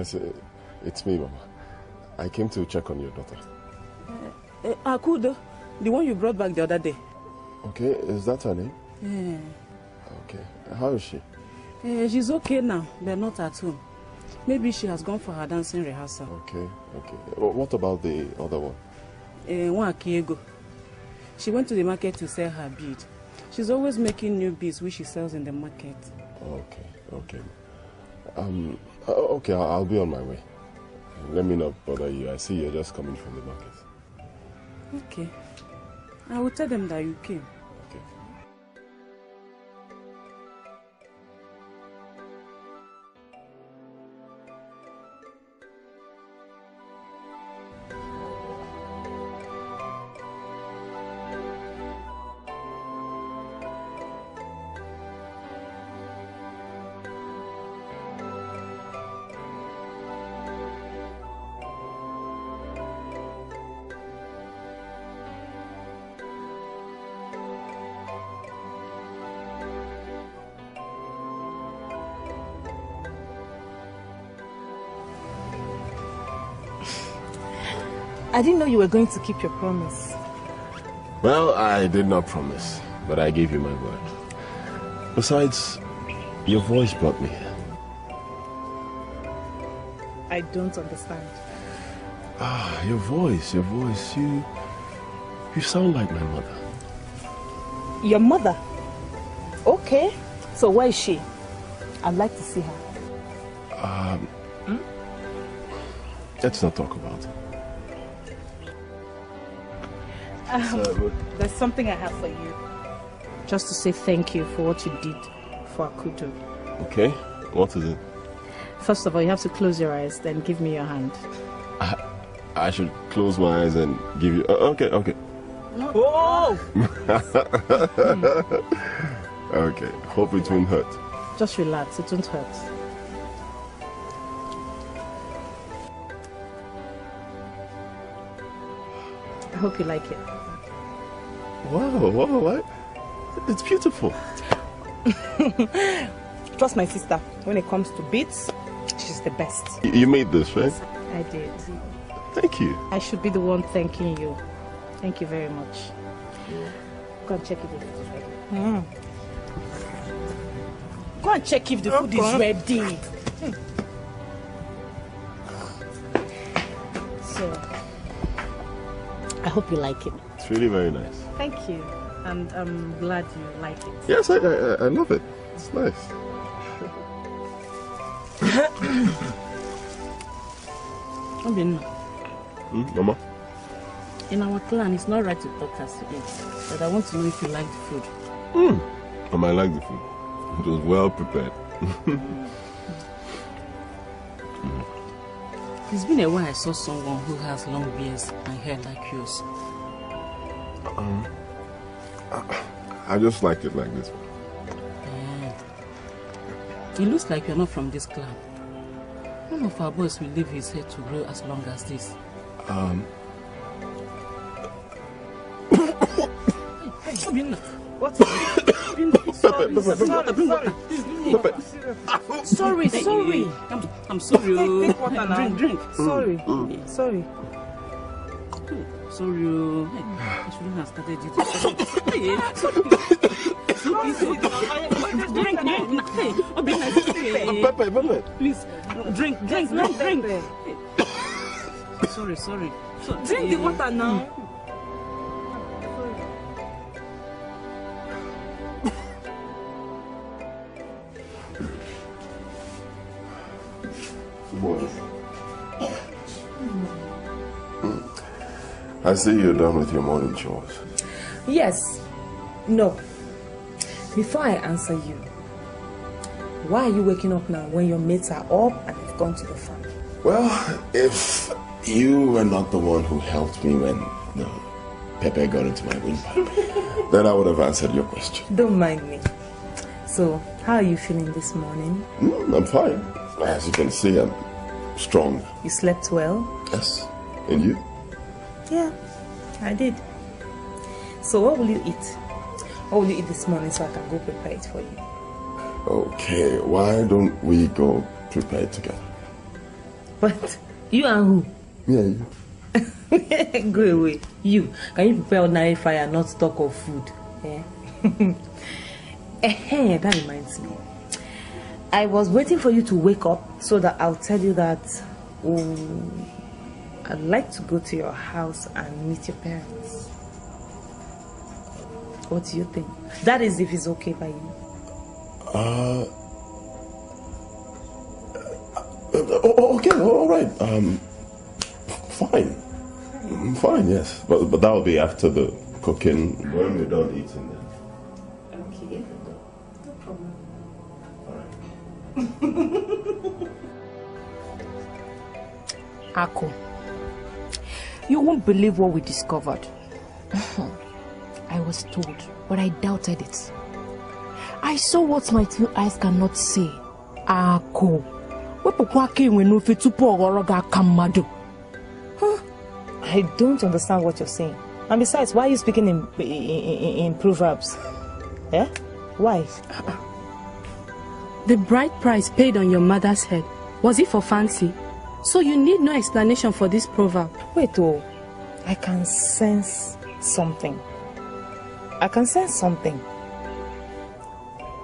Yes, uh, it's me, Mama. I came to check on your daughter. Uh, Akudo, the one you brought back the other day. Okay, is that her name? Yeah. Okay. How is she? Uh, she's okay now, but not at home. Maybe she has gone for her dancing rehearsal. Okay, okay. Wh- What about the other one? Uh, one Akiego. She went to the market to sell her bead. She's always making new beads which she sells in the market. Okay, okay. Um, uh, okay, I'll, I'll be on my way. Let me not bother you. I see you're just coming from the market. Okay. I will tell them that you came. I didn't know you were going to keep your promise. Well, I did not promise, but I gave you my word. Besides, your voice brought me here. I don't understand. Ah, your voice, your voice. You. You sound like my mother. Your mother? Okay. So where is she? I'd like to see her. Um. hmm? Let's not talk about it. Um, there's something I have for you. Just to say thank you for what you did for Akudo. Okay? What is it? First of all, you have to close your eyes, then give me your hand. I should close my eyes and give you. Uh, okay, okay. Oh! (laughs) okay. Hope it won't hurt. Just relax, it won't hurt. I hope you like it. Wow, wow, what? It's beautiful. (laughs) Trust my sister, when it comes to beats, she's the best. You- You made this, right? I did. Thank you. I should be the one thanking you. Thank you very much. Go and check if the food is ready. Mm. Go and check if the food is ready. Hmm. So, I hope you like it. It's really very nice. Thank you. And I'm glad you like it. Yes, I, I, I love it. It's nice. (coughs) Obinna, Hmm, Mama? in our clan, it's not right to talk as you eat. But I want to know if you like the food. Hmm. Mama, I like the food. It was well prepared. (laughs) It's been a while I saw someone who has long beards and hair like yours. Um, I just like it like this. It looks like you're not from this clan. None of our boys will leave his hair to grow as long as this. Um, Obinna, what Sorry, Hey, sorry. hey, I'm, I'm sorry. Take- oh. take water now. drink, drink. Sorry. Mm. Sorry. Sorry. I shouldn't have started it. Hey, sorry. Sorry, sorry. Drink, drink. Hey, Obinna. Pepe, Pepe. Please, drink, drink, drink, drink. Hey. Sorry, sorry. Drink the water now. Mm. Boys. I see you're done with your morning chores. Yes. No. Before I answer you, why are you waking up now when your mates are up and have gone to the farm? Well, if you were not the one who helped me when the Pepe got into my windpipe, (laughs) then I would have answered your question. Don't mind me. So, how are you feeling this morning? Mm, I'm fine. As you can see, I'm strong. You slept well? Yes. And you? Yeah, I did. So, what will you eat? What will you eat this morning so I can go prepare it for you? Okay, why don't we go prepare it together? But you and Me and you. (laughs) go away. You. Can you prepare ordinary fire and not talk of food? Yeah. Eh, (laughs) that reminds me. I was waiting for you to wake up so that I'll tell you that oh, I'd like to go to your house and meet your parents. What do you think? That is if it's okay by you. Uh, uh, oh, okay, all right. Um, fine. Mm, Fine, yes. But, but that will be after the cooking, when we're done eating. Then. Okay. No problem. (laughs) Ako, you won't believe what we discovered. (laughs) I was told, but I doubted it. I saw what my two eyes cannot see. Ako, wepụkwa aka enwe n'ofe tupu ọ ghọrọ gị aka mmadụ. I don't understand what you're saying. And besides, why are you speaking in in, in, in proverbs? Yeah? Why? The bright price paid on your mother's head, was it for fancy? So you need no explanation for this proverb. Wait, oh, I can sense something. I can sense something.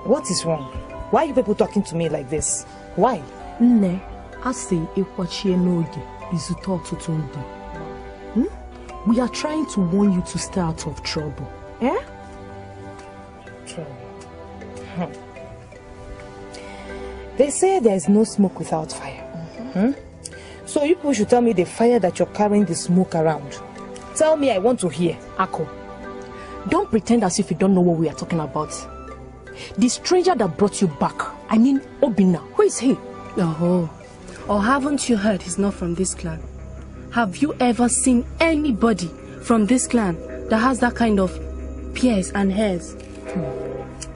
What is wrong? Why are you people talking to me like this? Why? Nne, a sị ịkwachie n'oge izute ọtụtụ ndị. Hmm? We are trying to warn you to stay out of trouble. Eh? Trouble. Hmm. They say there is no smoke without fire. Hmm? So you people should tell me the fire that you're carrying the smoke around. Tell me I want to hear. Ako, don't pretend as if you don't know what we are talking about. The stranger that brought you back, I mean Obinna, who is he? Oh, or haven't you heard he's not from this clan? Have you ever seen anybody from this clan that has that kind of pierce and hairs?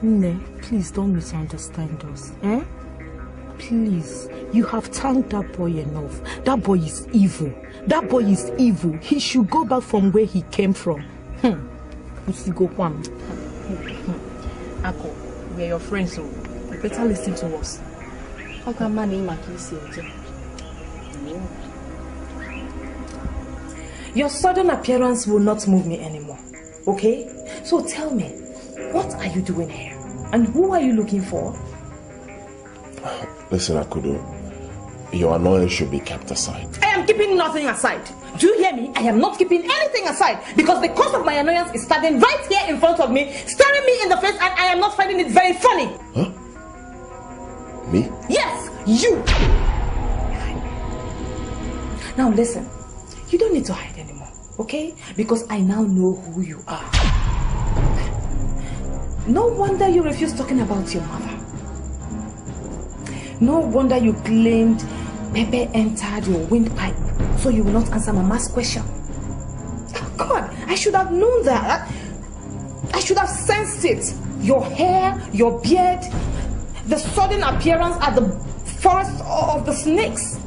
Nne, please don't misunderstand us. Eh? Please, you have thanked that boy enough. That boy is evil. That boy is evil. He should go back from where he came from. Hmm. Kwam. Ako, we are your friends, so you better listen to us. How can man Makisi Your sudden appearance will not move me anymore. Okay? So tell me, what are you doing here? And who are you looking for? Listen, Akudo, your annoyance should be kept aside. I am keeping nothing aside. Do you hear me? I am not keeping anything aside because the cause of my annoyance is standing right here in front of me, staring me in the face, and I am not finding it very funny. Huh? Me? Yes, you. Now listen, you don't need to hide anymore, okay? Because I now know who you are. No wonder you refuse talking about your mother. No wonder you claimed Pepe entered your windpipe so you will not answer Mama's question. Oh God, I should have known that. I should have sensed it. Your hair, your beard, the sudden appearance at the forest of the snakes.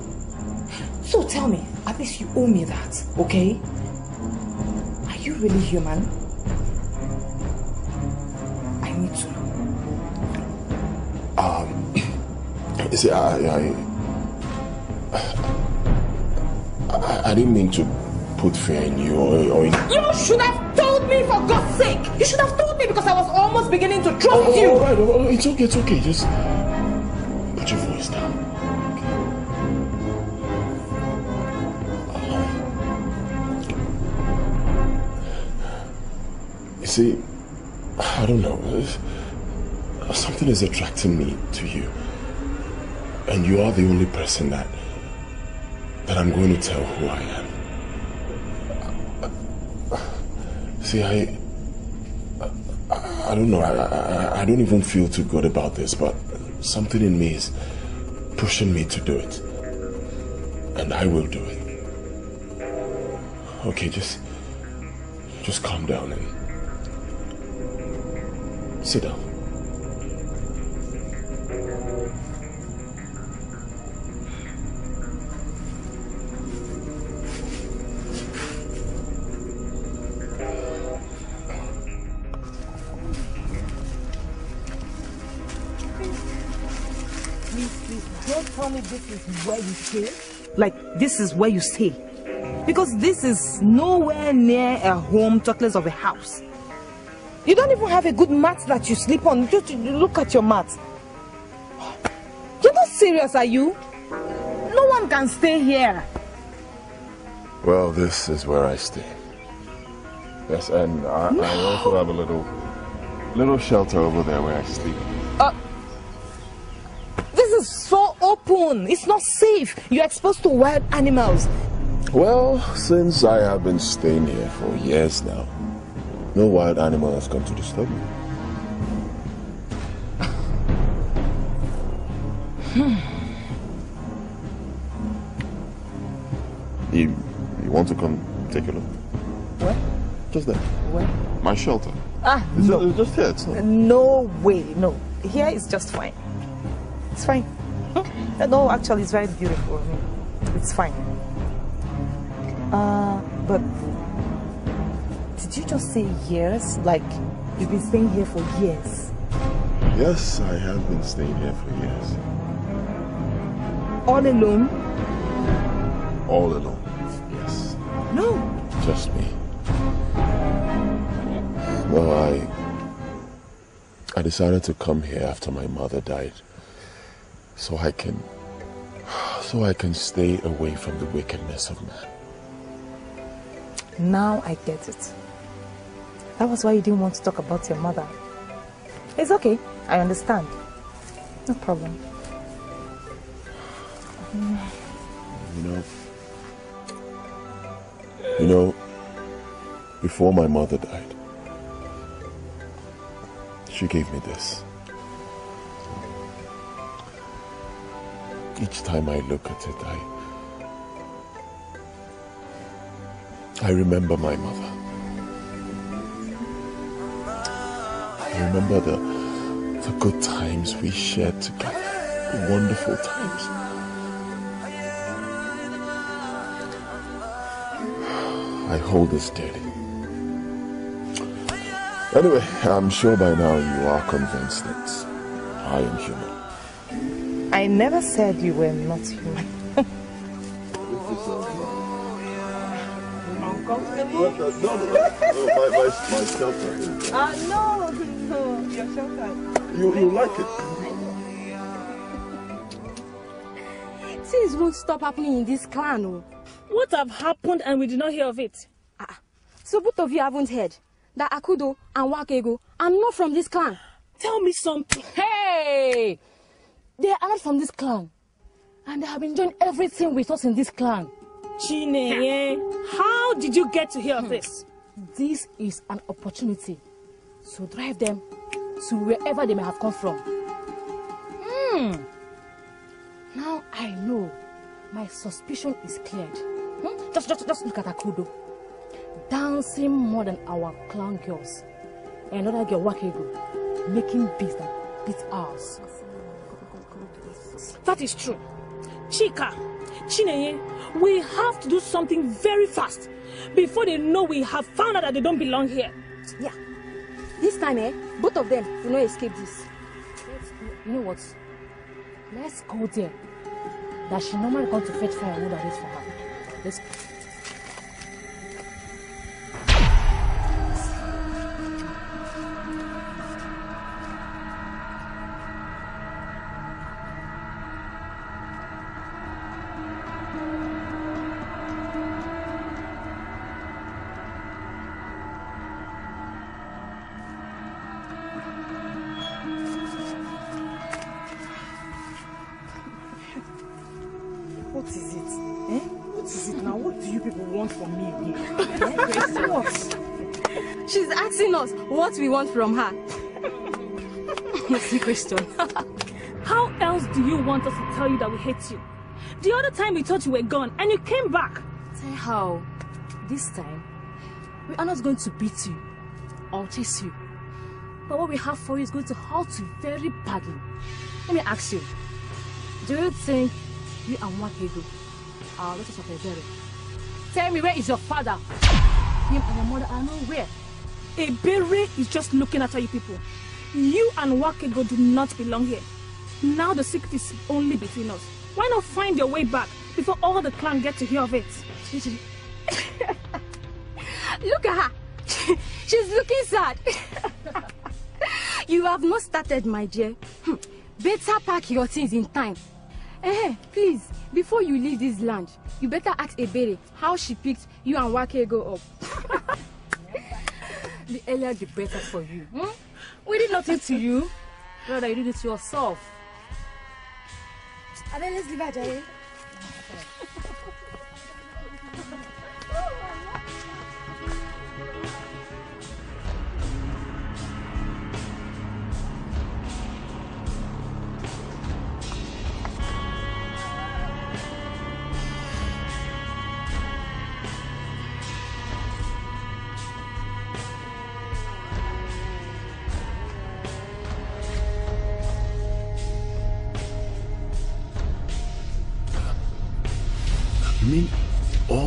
So tell me, at least you owe me that, okay? Are you really human? I need to know. Um, you see, I, I, I, I didn't mean to put fear in you or, or in... You should have told me for God's sake. You should have told me because I was almost beginning to trust Oh, you. all right, all right, it's okay, it's okay. Just put your voice down. You see, I don't know. Something is attracting me to you. And you are the only person that that I'm going to tell who I am. See, I I, don't know. I, I I don't even feel too good about this, but something in me is pushing me to do it, and I will do it. Okay, just just calm down and sit down. Is where you stay. Like, this is where you stay. Because this is nowhere near a home, talk less of a house. You don't even have a good mat that you sleep on. Just look at your mat. You're not serious, are you? No one can stay here. Well, this is where I stay. Yes, and I, I also have a little little shelter over there where I sleep. Uh, this is so open. It's not safe. You're exposed to wild animals. Well, since I have been staying here for years now, no wild animal has come to disturb me. You, you want to come take a look? Where? Just there. Where? My shelter. Ah, It's, no. it's just here. It's not. No way, no. Here is just fine. It's fine. Hmm? No, actually, it's very beautiful. It's fine. Uh, but did you just say years? Like you've been staying here for years? Yes, I have been staying here for years. All alone? All alone. Yes. No. Just me. No, I I decided to come here after my mother died so I can so I can stay away from the wickedness of man. Now I get it. That was why you didn't want to talk about your mother. It's okay. I understand. No problem. You know, you know, before my mother died, she gave me this. Each time I look at it, I I remember my mother. I remember the the good times we shared together, the wonderful times. I hold this steady. Anyway, I'm sure by now you are convinced that I am human. I never said you were not human. (laughs) No, no, no, my, my, my shelter. Ah, no, no, your shelter. You, you like it? Things won't stop happening in this clan. Oh. What have happened and we did not hear of it? Ah, so both of you haven't heard that Akudo and Nwakaego are not from this clan. Tell me something. Hey! They are not from this clan. And they have been doing everything with us in this clan. Chineye, how did you get to hear of this? This is an opportunity to drive them to wherever they may have come from. Hmm. Now I know my suspicion is cleared. Hmm? Just, just, just look at Akudo. Dancing more than our clown girls. Another girl, Wakego, making beats that beat ours. That is true. Chika, Chineye, we have to do something very fast before they know we have found out that they don't belong here. Yeah. This time, eh, both of them will not escape this. You know what? Let's go there. That she normally come to fetch firewood and wait for her. Let's go. Want from her. (laughs) What's question? How else do you want us to tell you that we hate you? The other time we thought you were gone and you came back. Say how? This time, we are not going to beat you or chase you. But what we have for you is going to hurt you very badly. Let me ask you, do you think you and Nwakaego are daughters of Ebere? Tell me, where is your father? Him and your mother are nowhere. Ebere is just looking after you people. You and Nwakaego do not belong here. Now the secret is only between us. Why not find your way back before all the clan get to hear of it? (laughs) Look at her. (laughs) She's looking sad. (laughs) you have not started, my dear. Hmm. Better pack your things in time. Eh, please, before you leave this land, you better ask Ebere how she picked you and Nwakaego up. The earlier the better for you. Hmm? We did nothing to you. Rather, you did it to yourself. Abel, let's leave her, Jerry.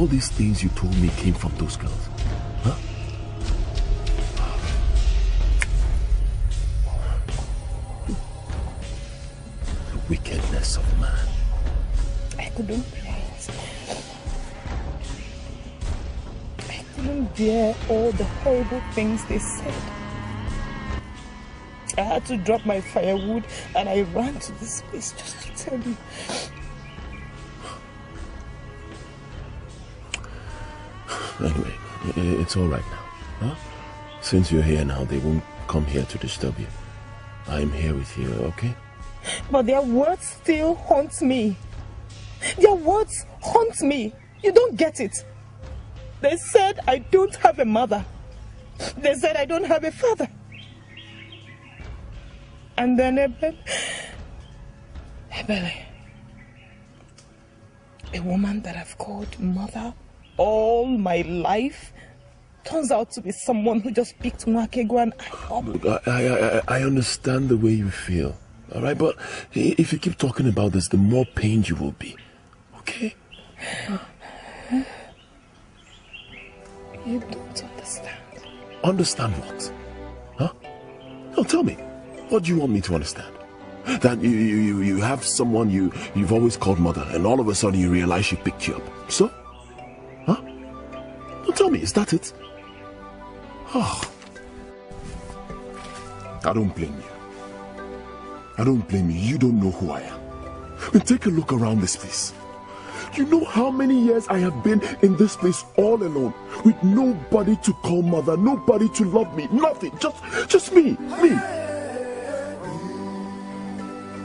All these things you told me came from those girls? Huh? The wickedness of man. I couldn't bear it. I couldn't bear all the horrible things they said. I had to drop my firewood and I ran to this place just to tell you. Anyway, it's all right now. Huh? Since you're here now, they won't come here to disturb you. I'm here with you, okay? But their words still haunt me. Their words haunt me. You don't get it. They said I don't have a mother. They said I don't have a father. And then Ebele, Ebele, a woman that I've called mother all my life, turns out to be someone who just picked Nwakaego and I. Oh Look, I, I, I, I understand the way you feel, all right? But if you keep talking about this, the more pained you will be, okay? You don't understand. Understand what? Huh? No, tell me. What do you want me to understand? That you, you, you, you have someone you, you've always called mother, and all of a sudden you realize she picked you up. So? Huh? No, tell me, is that it? Oh. I don't blame you. I don't blame you. You don't know who I am. And take a look around this place. You know how many years I have been in this place all alone, with nobody to call mother, nobody to love me, nothing, just, just me, me.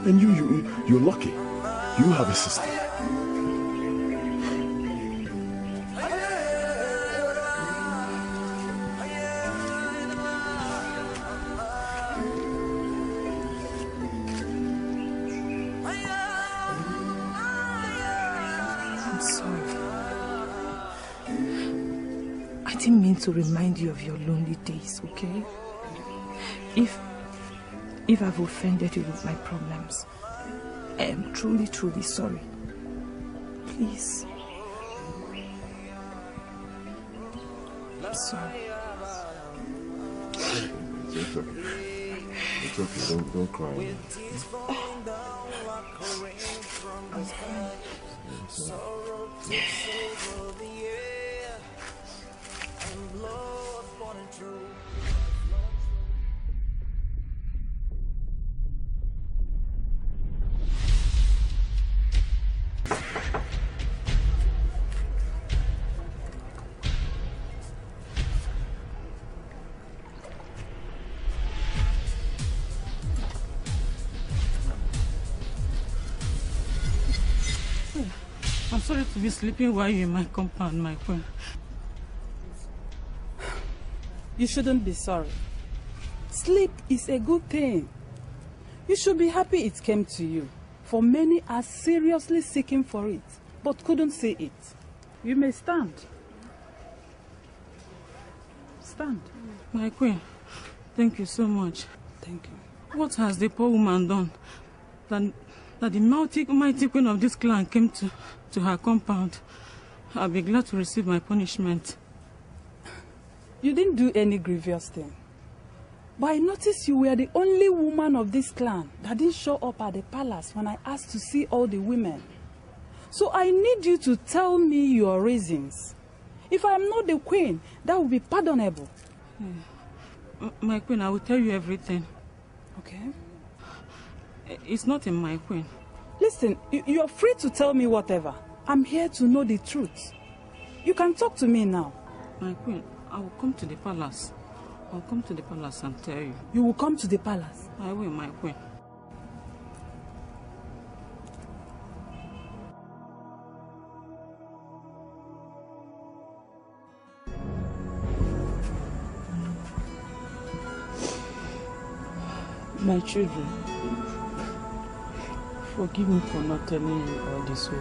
And you, you, you're lucky. You have a sister. To remind you of your lonely days, okay? If if I've offended you with my problems, I am truly, truly sorry. Please. I'm sorry. It's okay. It's okay. Don't, don't cry. I'm sorry to be sleeping while you're in my compound, my queen. You shouldn't be sorry. Sleep is a good thing. You should be happy it came to you, for many are seriously seeking for it, but couldn't see it. You may stand. Stand. My queen, thank you so much. Thank you. What has the poor woman done that, that the mighty, mighty queen of this clan came to, to her compound? I'll be glad to receive my punishment. You didn't do any grievous thing. But I noticed you were the only woman of this clan that didn't show up at the palace when I asked to see all the women. So I need you to tell me your reasons. If I am not the queen, that would be pardonable. My queen, I will tell you everything. Okay. It's not in my queen. Listen, you, you are free to tell me whatever. I'm here to know the truth. You can talk to me now. My queen, I will come to the palace. I'll come to the palace and tell you. You will come to the palace? I will, my queen. My children, forgive me for not telling you all this well.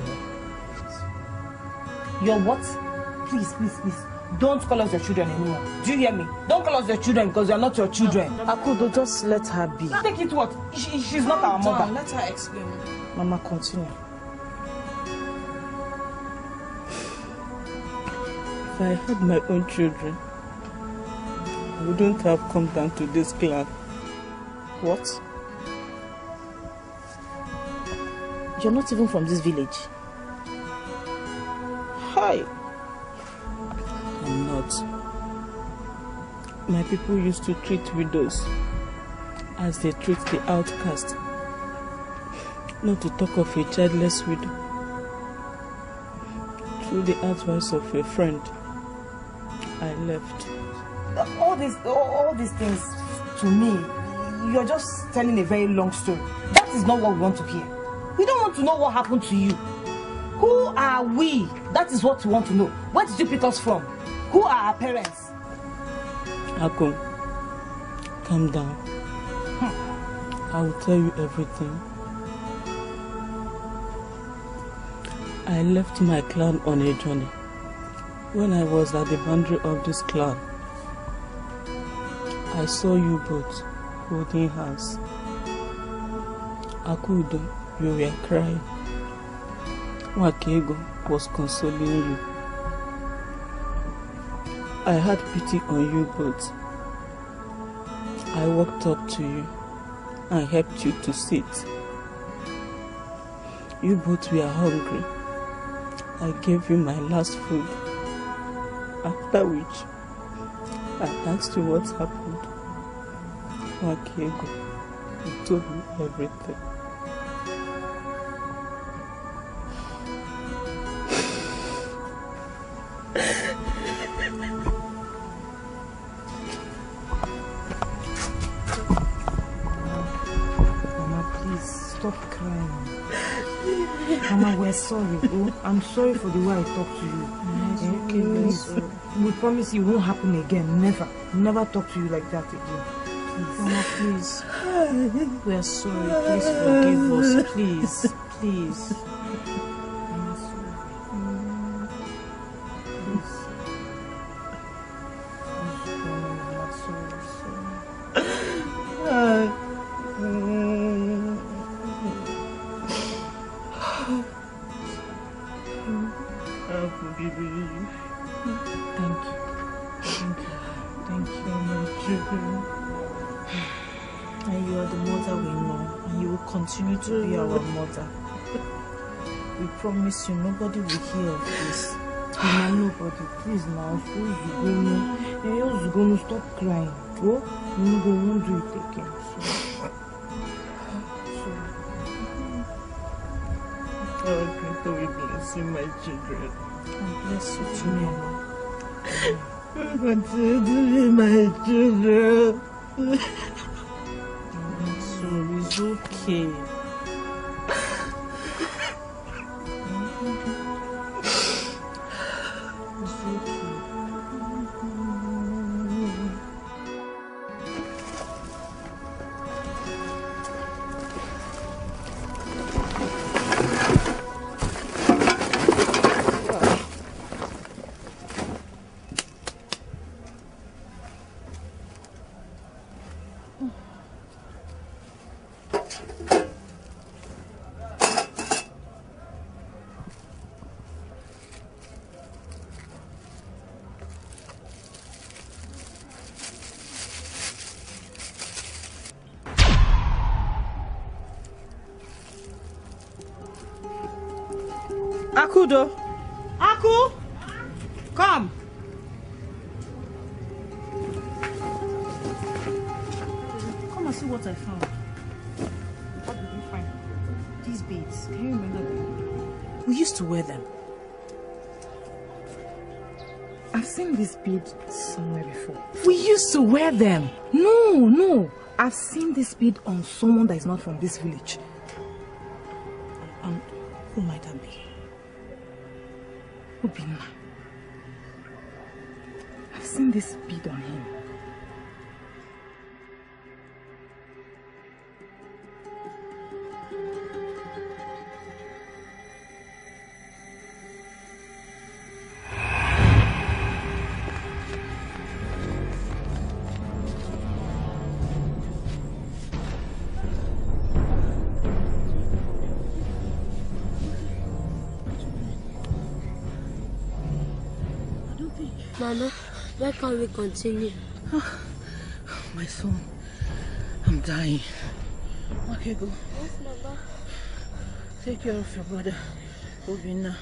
Your what? Please, please, please. Don't call us your children anymore. Do you hear me? Don't call us your children because you are not your children. Akudo, just let her be. Take it what? She, she's not our mother. Let her explain. Mama, continue. If I had my own children, I wouldn't have come down to this clan. What? You're not even from this village. Hi. My people used to treat widows as they treat the outcast. Not to talk of a childless widow. Through the advice of a friend, I left. All these, all, these things to me, you're just telling a very long story. That is not what we want to hear. We don't want to know what happened to you. Who are we? That is what we want to know. Where did you pick us from? Who are our parents? Akon, calm down. I will tell you everything. I left my clan on a journey. When I was at the boundary of this clan, I saw you both holding hands. Akudo, you were crying. Wakego was consoling you. I had pity on you both. I walked up to you and helped you to sit. You both were hungry. I gave you my last food. After which, I asked you what happened. Nwakaego, you told me everything. Sorry. Oh, I'm sorry for the way I talked to you. Yes, Eh, okay, please. sorry. We promise it won't happen again. Never. Never talk to you like that again. Mama, please. We're sorry. Please forgive us. Please. Please. Promise you nobody will hear of this. Mama, nobody, please now. So you go no. Eh, you go no. Stop crying. Oh, you go won't do it again. Oh, God, will bless you, my children. God bless you too, Mama. Continue to be my children. (laughs) So it's okay. Bead on someone that is not from this village. And who might that be? Obinna. I've seen this bead on him. Mama, why can't we continue? (sighs) My son, I'm dying. Okay, go. Yes, Mama. Take care of your brother, Obinna,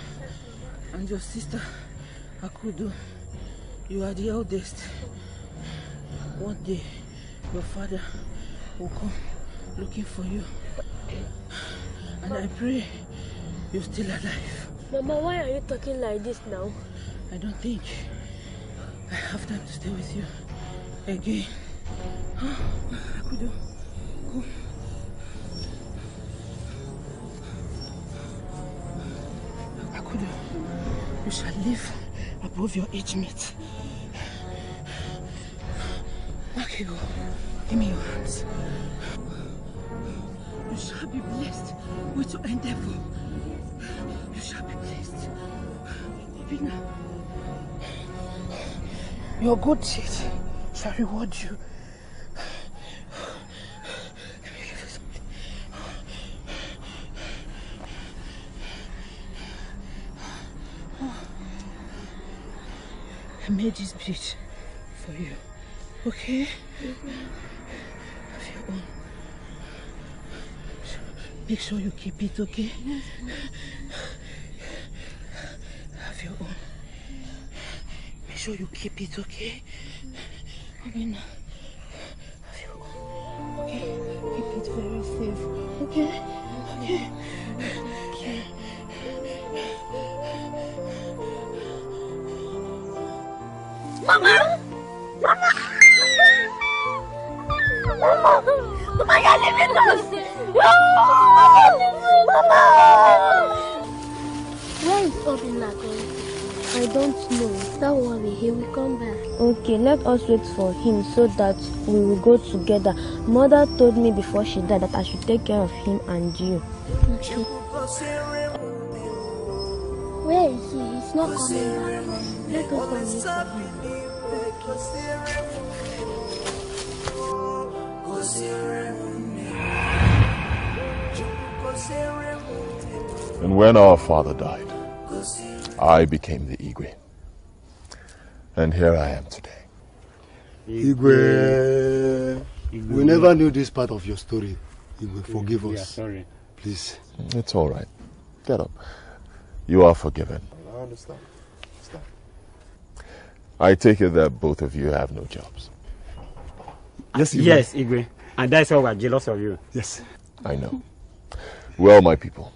and your sister, Akudo. You are the eldest. One day, your father will come looking for you. And I pray you're still alive. Mama, why are you talking like this now? I don't think I have time to stay with you again. Akudo, go. Akudo, you shall live above your age mate. Akigo, give me your hands. You shall be blessed with your endeavor. You shall be blessed. Obinna, your good deed shall reward you. I made this beach for you. Okay? Have your own. Make sure you keep it, okay? Have your own. Make sure you keep it, okay? Obina, have your own. Okay? Keep it very safe. Okay? Okay? Okay. Mama! Mama! Mama! Mama, you're leaving us! No! Mama! Where is Obina going? I don't know. Don't worry, he will come back. Okay, let us wait for him so that we will go together. Mother told me before she died that I should take care of him and you. Okay. Where is he? He's not coming back. Let us go and wait for him. And when our father died, I became the Igwe. And here I am today. Igwe, we never knew this part of your story. Igwe, forgive We are us. sorry. Please. It's all right. Get up. You are forgiven. I understand. I take it that both of you have no jobs. Uh, yes, Yes, Igwe. And that's why we're jealous of you. Yes. I know. Well, my people,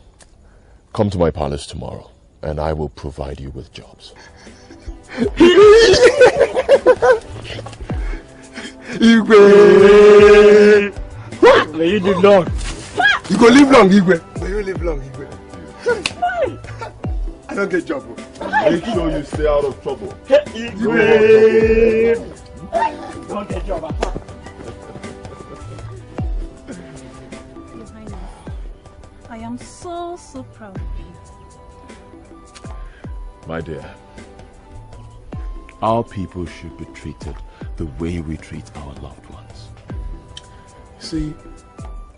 come to my palace tomorrow, and I will provide you with jobs. Igwe! May you live long. You go live long, Igwe. May you live long, Igwe. I don't get job. oh. Make sure you stay out of trouble. Igwe! Don't get job. Your Highness, I am so, so proud of you. My dear, our people should be treated the way we treat our loved ones. See,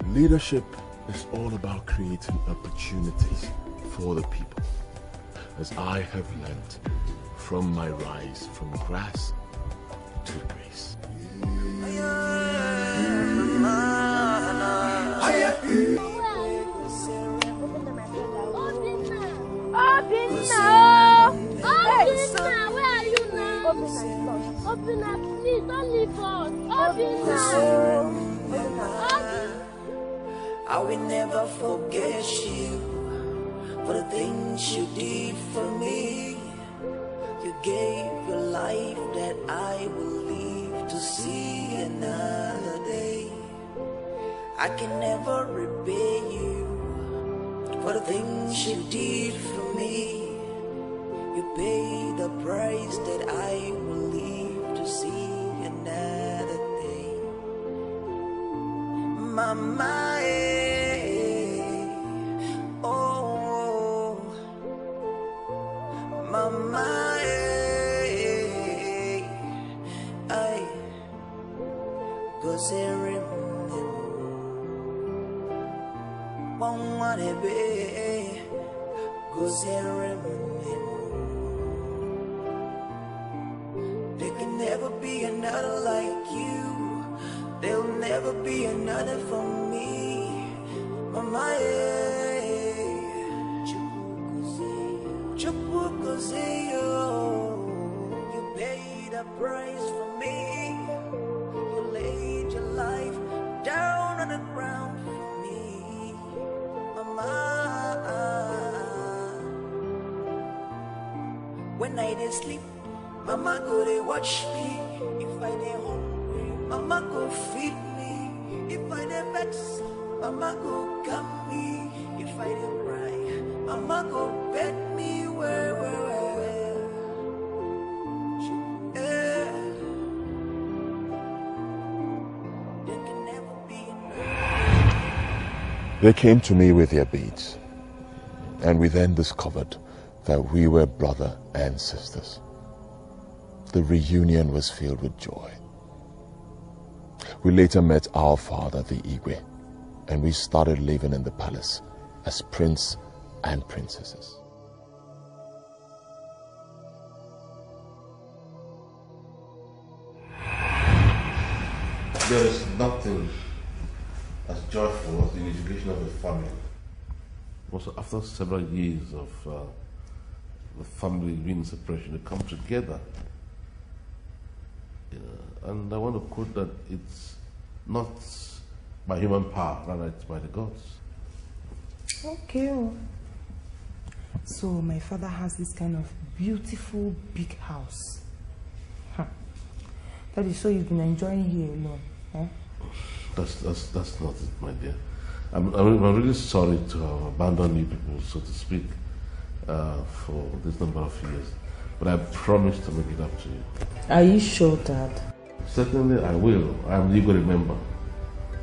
leadership is all about creating opportunities for the people. As I have learnt from my rise from grass to grace. Obinna! Obinna! Where are you now? Obinna, Obinna, please don't leave us. Obinna! I will never forget you for the things you did for me. You gave your life that I will live to see another day. I can never repay you for the things you did for me. Paid the price that I will live to see another day. Mama, eh, oh, Mama, eh, I go say Won't wanna be go say There life for me mamaye chukwugozie oh. you paid a price for me. You laid your life down on the ground for me mama. When i did sleep mama go dey watch me. If i dey hungry mama go feed me Vex, mama go me. If I dey cry, mama go beg me well, well, well. Yeah. There can never be They came to me with their beads, and we then discovered that we were brother and sisters. The reunion was filled with joy. We later met our father, the Igwe, and we started living in the palace as prince and princesses. There is nothing as joyful as the unification of a family. Also, after several years of uh, the family being in separation, they come together. Yeah, and I want to quote that it's not by human power, rather it's by the gods. Okay. So my father has this kind of beautiful big house. Huh. That is so you've been enjoying here alone. Eh? That's, that's, that's not it, my dear. I'm, I'm, I'm really sorry to have abandoned you people, so to speak, uh, for this number of years. But I promise to make it up to you. Are you sure, Dad? Certainly I will. I'm the good remember.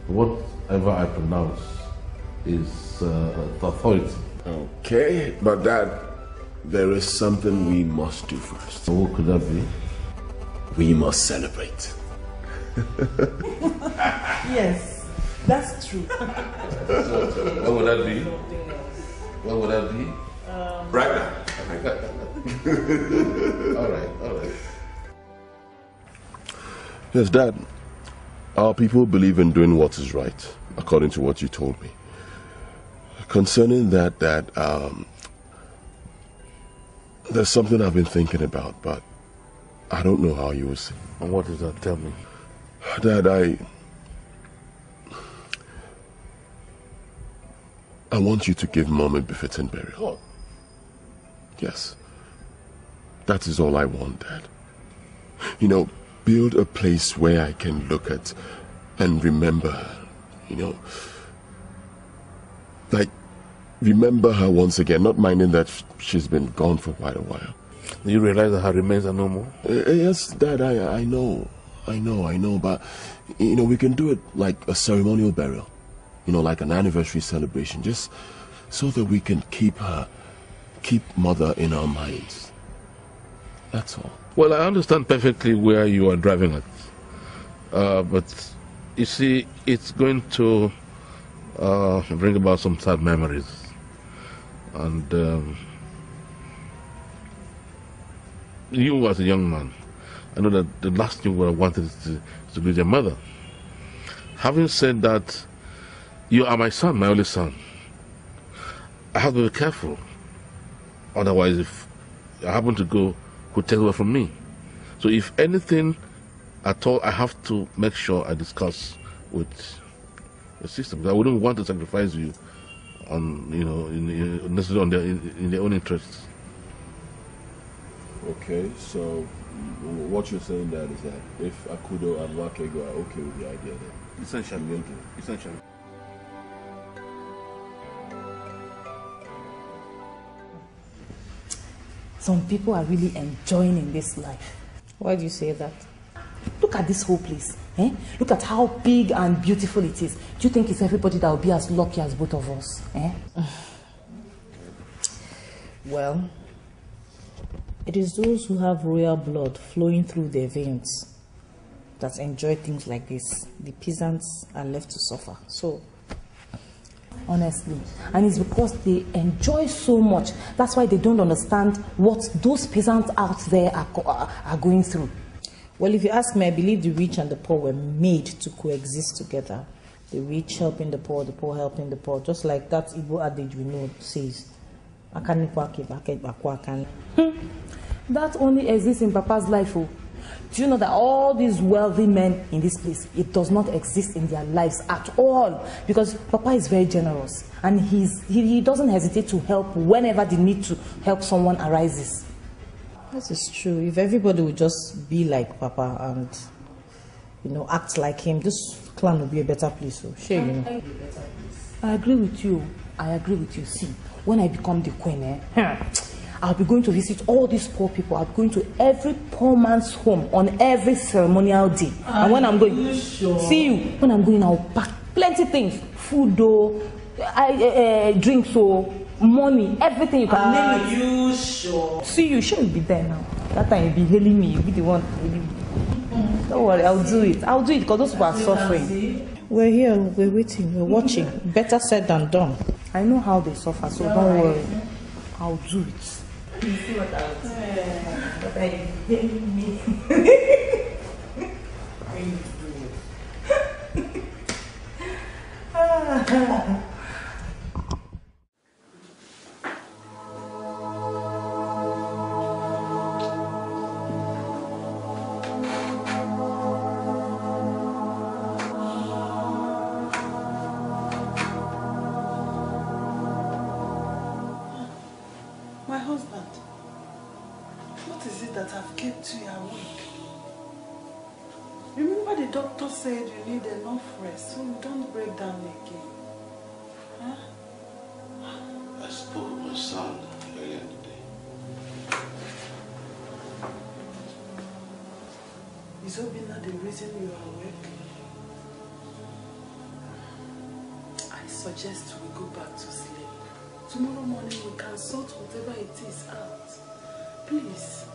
Whatever I pronounce is uh, the authority. Okay, but Dad, there is something we must do first. What could that be? We must celebrate. (laughs) yes, that's true. (laughs) what would that be? What would that be? Right now. (laughs) all right, all right. Yes, Dad. Our people believe in doing what is right, according to what you told me. Concerning that, Dad, um, there's something I've been thinking about, but I don't know how you will see. And what is that? Tell me. Dad, I. I want you to give Mom a befitting burial. Yes. That is all I want, Dad. You know, build a place where I can look at and remember her. You know, like, remember her once again, not minding that she's been gone for quite a while. Do you realize that her remains are no more? Uh, yes, Dad, I, I know. I know, I know, but, you know, we can do it like a ceremonial burial. You know, like an anniversary celebration, just so that we can keep her, keep Mother in our minds. That's all. Well, I understand perfectly where you are driving at. Uh, but you see, it's going to uh, bring about some sad memories. And um, you, as a young man, I know that the last thing you have wanted is to, is to greet your mother. Having said that, you are my son, my only son. I have to be careful. Otherwise, if I happen to go, could take away from me. So if anything at all, I have to make sure I discuss with the system. I wouldn't want to sacrifice you on, you know, in, in, necessarily on their, in, in their own interests. Okay, so what you're saying, Dad, is that if Akudo and Nwakaego are okay with the idea, then essentially, essentially. Some people are really enjoying in this life. Why do you say that? Look at this whole place. Eh? Look at how big and beautiful it is. Do you think it's everybody that will be as lucky as both of us? Eh? (sighs) Well, it is those who have royal blood flowing through their veins that enjoy things like this. The peasants are left to suffer. So, honestly. And it's because they enjoy so much. That's why they don't understand what those peasants out there are, are uh, are going through. well, if you ask me, I believe the rich and the poor were made to coexist together. The rich helping the poor, the poor helping the poor. Just like that Igbo adage we know says. "Akanikwa keba, kebakwa akani." Hmm. That only exists in Papa's life. Oh. Do you know that all these wealthy men in this place, it does not exist in their lives at all? Because Papa is very generous and he's, he, he doesn't hesitate to help whenever the need to help someone arises. That is true. If everybody would just be like Papa and, you know, act like him, this clan would be a better place. So, sure, you know. I agree with you. I agree with you. See, when I become the queen, eh, (laughs) I'll be going to visit all these poor people. I'll be going to every poor man's home on every ceremonial day. and when I'm going, see you. When I'm going, I'll pack plenty things: food, though, I, uh, drinks, so money, everything you can Are name it. you sure? See you. Sure, you'll be there now. That time you'll be hailing me. You'll be the one hailing me. Don't worry, I'll do it. I'll do it because those people are suffering. We're here, we're waiting, we're watching. (laughs) Better said than done. I know how they suffer, so don't worry. I'll do it. What I'll do? But I hate me. My Is Obinna the reason you are awake? I suggest we go back to sleep. Tomorrow morning we can sort whatever it is out. Please.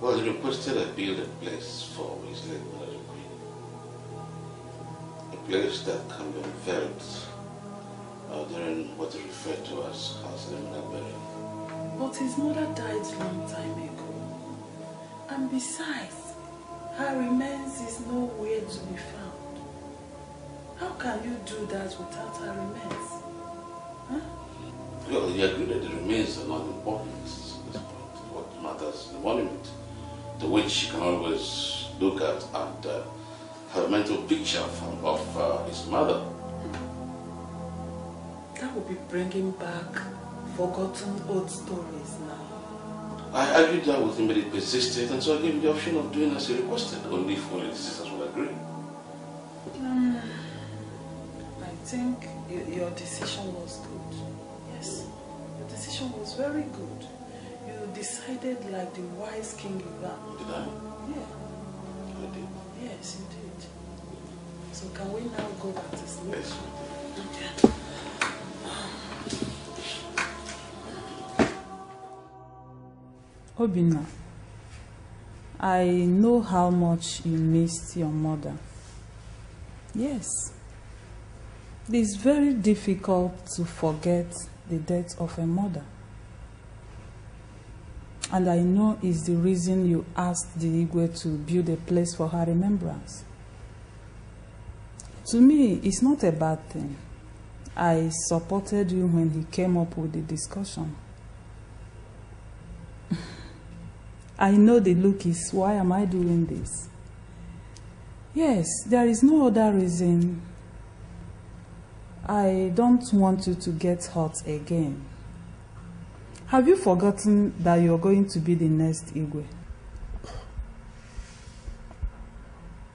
Well, he requested I build a place for his late mother queen. A place that can be unveiled uh, during what is referred to as ceremonial burial. But his mother died long time ago. And besides, her remains is nowhere to be found. How can you do that without her remains? Huh? Well, he agreed that the remains are not important at this point. What matters is the monument, to which you can always look at and uh, have a mental picture from, of uh, his mother. That would be bringing back forgotten old stories. I argued that with him, but he persisted, and so I gave him the option of doing as he requested, only if only the sisters would agree. Hmm. I think your, decision was good. Yes, your decision was very good. You decided like the wise king you are. Did I? Yeah. I did. Yes, you did. So can we now go back to sleep? Yes. Okay. Obinna, I know how much you missed your mother. Yes. It is very difficult to forget the death of a mother. And I know it's the reason you asked the Igwe to build a place for her remembrance. To me, it's not a bad thing. I supported you when he came up with the discussion. (laughs) I know the look is, why am I doing this? Yes, there is no other reason. I don't want you to get hurt again. Have you forgotten that you're going to be the next Igwe?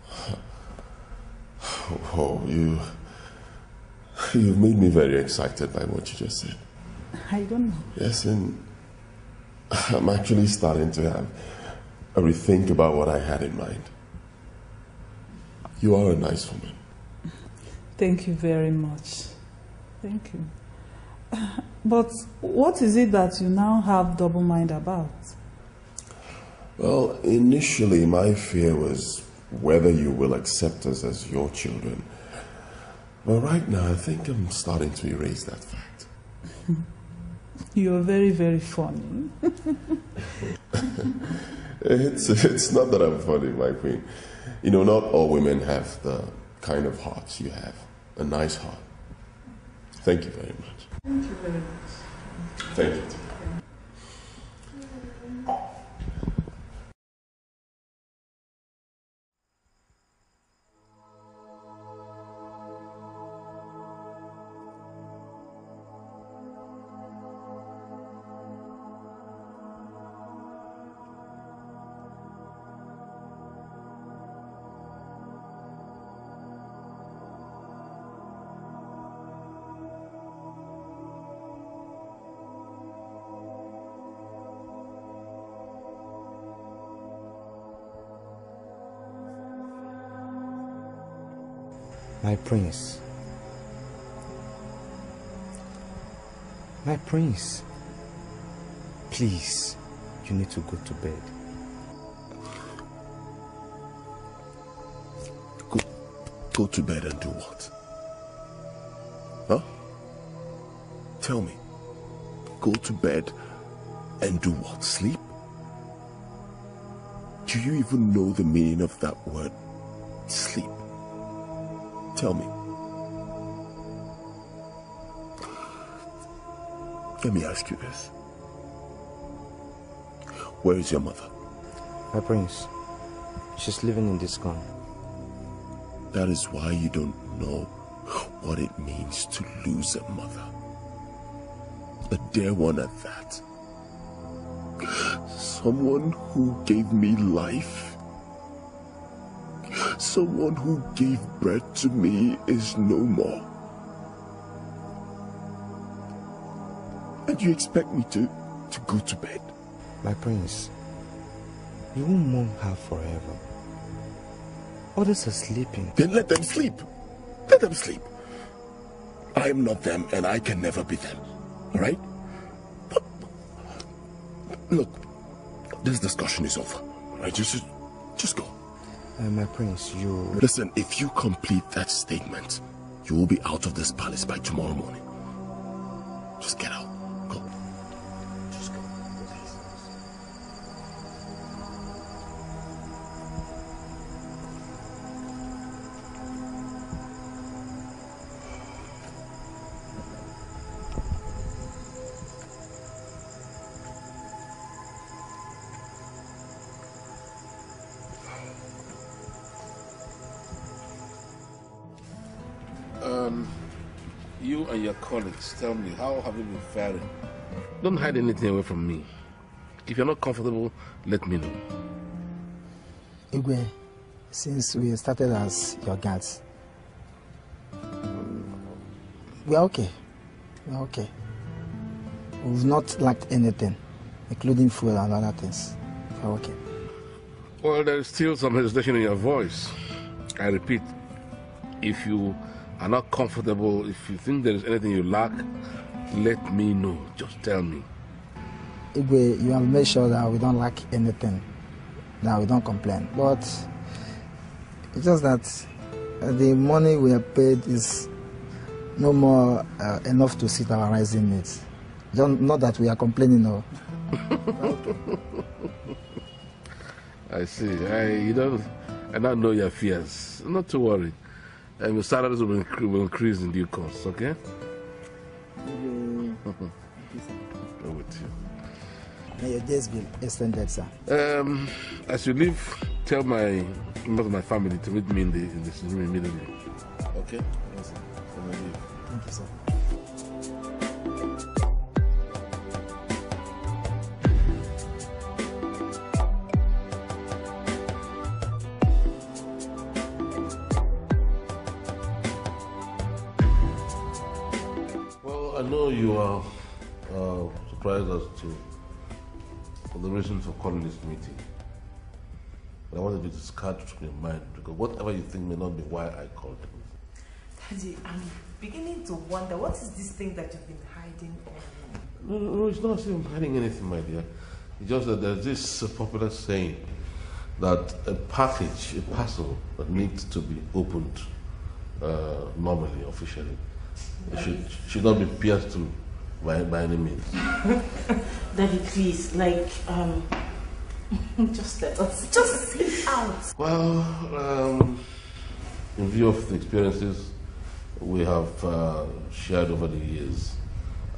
(sighs) Oh, you. You've made me very excited by what you just said. I don't know. Yes, and (laughs) I'm actually starting to have a rethink about what I had in mind. You are a nice woman. Thank you very much. Thank you. (laughs) But what is it that you now have double mind about? Well, initially, my fear was whether you will accept us as your children. But right now, I think I'm starting to erase that fact. You're very, very funny. It's, it's not that I'm funny, my queen. You know, not all women have the kind of hearts you have. A nice heart. Thank you very much. Thank you very much. Thank you. Prince. My prince. Please, you need to go to bed. Go, go to bed and do what? Huh? Tell me. Go to bed and do what? Sleep? Do you even know the meaning of that word? Sleep. Tell me. Let me ask you this. Where is your mother? My prince. She's living in this gun. That is why you don't know what it means to lose a mother. A dear one at that. Someone who gave me life. Someone who gave birth to me is no more. And you expect me to, to go to bed? My prince, you won't mourn her forever. Others are sleeping. Then let them sleep. Let them sleep. I am not them and I can never be them. Alright? Look, this discussion is over. Right? Just, just go. Uh, my prince, you... Listen, if you complete that statement, you will be out of this palace by tomorrow morning. Just get out. Colleagues, tell me, how have you been faring? Don't hide anything away from me. If you're not comfortable, let me know. Igwe, since we started as your guards, we are okay. We are okay. We've not lacked anything, including fuel and other things. We are okay. Well, there is still some hesitation in your voice. I repeat, if you are not comfortable, if you think there is anything you lack, let me know. Just tell me. Igwe, you have made sure that we don't lack anything, that we don't complain. But it's just that the money we have paid is no more uh, enough to suit our rising needs. Don't, not that we are complaining, no. (laughs) I see. I, you don't, I don't know your fears. Not to worry. And your salaries will, incre- will increase in due course, okay? Go with you. May your days be extended, sir. Um, as you leave, tell my members of my family to meet me in the in this room immediately. Okay? Yes, sir. When I leave. Thank you, sir. As to the reason for calling this meeting. But I wanted you to discard it from your mind because whatever you think may not be why I called you. Daddy, I'm beginning to wonder what is this thing that you've been hiding on? No, no, no, it's not as if I'm hiding anything, my dear. It's just that there's this popular saying that a package, a parcel that needs to be opened uh, normally, officially, it should, should not be pierced through by, by any means. (laughs) Daddy, please, like, um, (laughs) just let us, just sit out. Well, um, in view of the experiences we have uh, shared over the years,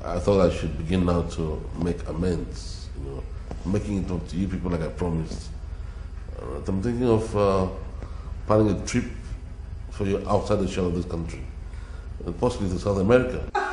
I thought I should begin now to make amends, you know, making it up to you people like I promised. Uh, I'm thinking of uh, planning a trip for you outside the shore of this country, and possibly to South America. (laughs)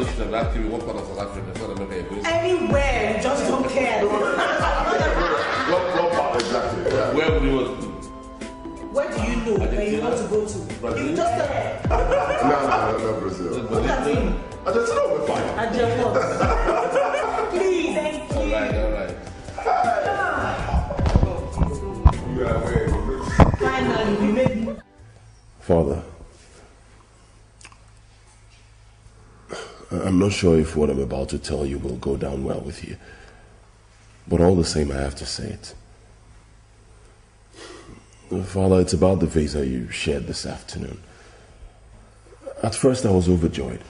I thought that's not what you should have asked you what part of South Africa, South America you're going. Anywhere, we just don't care. (laughs) What, what part exactly? Where would you want to go? Where do you know where you want to go to? You just said. (laughs) No, no, no, no, Brazil. Look at. I just know we're fine. (laughs) Please, thank All right, all right. Finally, you made me. Father, I'm not sure if what I'm about to tell you will go down well with you. But all the same, I have to say it. Father, it's about the visa you shared this afternoon. At first, I was overjoyed.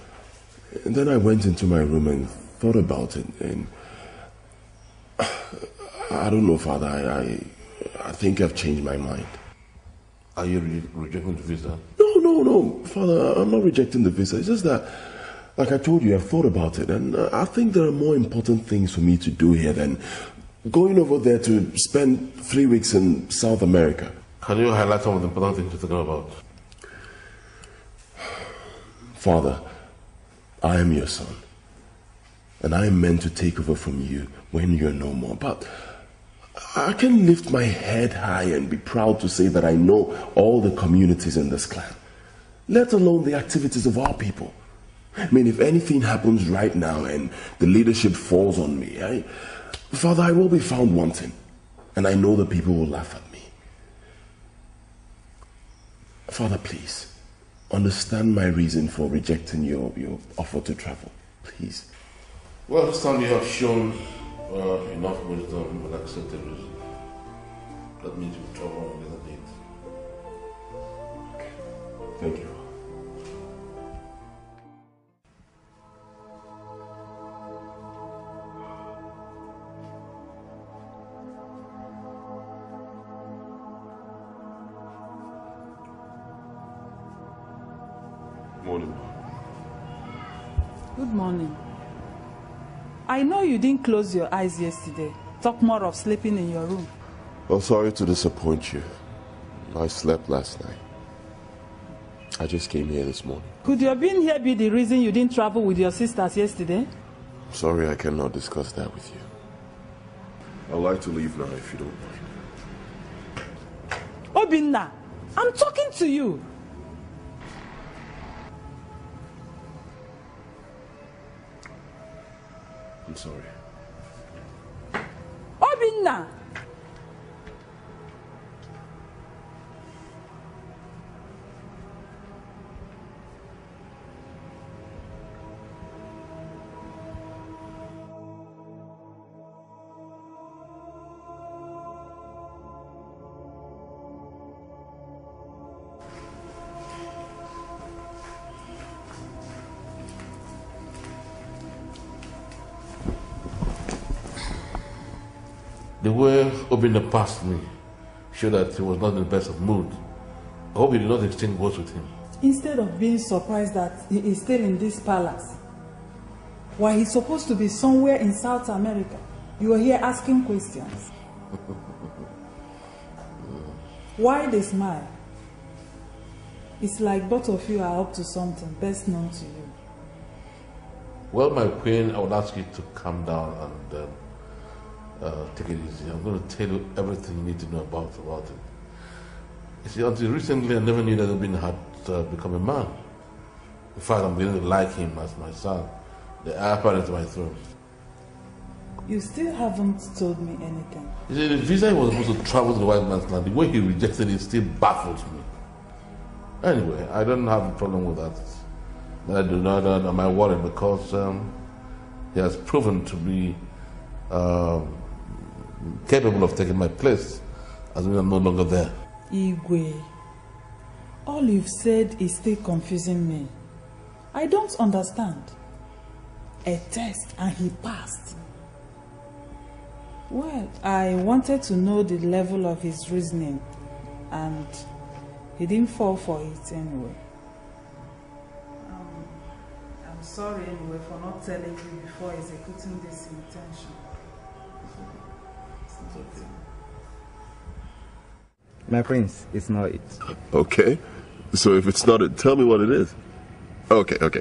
And then I went into my room and thought about it. And (sighs) I don't know, Father. I, I, I think I've changed my mind. Are you re- rejecting the visa? No, no, no, Father. I'm not rejecting the visa. It's just that, like I told you, I've thought about it, and uh, I think there are more important things for me to do here than going over there to spend three weeks in South America. Can you highlight some of the important things you're thinking about? Father, I am your son, and I am meant to take over from you when you're no more. But I can lift my head high and be proud to say that I know all the communities in this clan, let alone the activities of our people. I mean, if anything happens right now and the leadership falls on me, I, Father, I will be found wanting, and I know the people will laugh at me. Father, please, understand my reason for rejecting your, your offer to travel. Please. Well, this time you have shown uh, enough wisdom and accepted reason. That means you travel on the need. Thank you. Morning. Good morning. I know you didn't close your eyes yesterday. Talk more of sleeping in your room. I'm sorry to disappoint you. I slept last night. I just came here this morning. Could your being here be the reason you didn't travel with your sisters yesterday? Sorry I cannot discuss that with you. I'd like to leave now if you don't mind. Obinna, I'm talking to you. I'm sorry. Obinna! The way Obinna passed me showed that he was not in the best of mood. I hope you did not exchange words with him. Instead of being surprised that he is still in this palace, while he's supposed to be somewhere in South America, you are here asking questions. (laughs) Why the smile? It's like both of you are up to something best known to you. Well, my queen, I would ask you to calm down and um, uh, take it easy. I'm going to tell you everything you need to know about about it. You see, until recently, I never knew that Obinna had uh, become a man. In fact, I'm beginning to like him as my son, the heir apparent to my throne. You still haven't told me anything. You see, the visa he was supposed to travel to the white man's land, the way he rejected it still baffles me. Anyway, I don't have a problem with that. That I do not, uh, am I worried because um, he has proven to be um, capable of taking my place as when I'm no longer there. Igwe, all you've said is still confusing me. I don't understand. A test and he passed. Well, I wanted to know the level of his reasoning and he didn't fall for it anyway. Um, I'm sorry anyway for not telling you before executing this intention. Okay. My prince, it's not it. Okay. So if it's not it, tell me what it is. Okay, okay.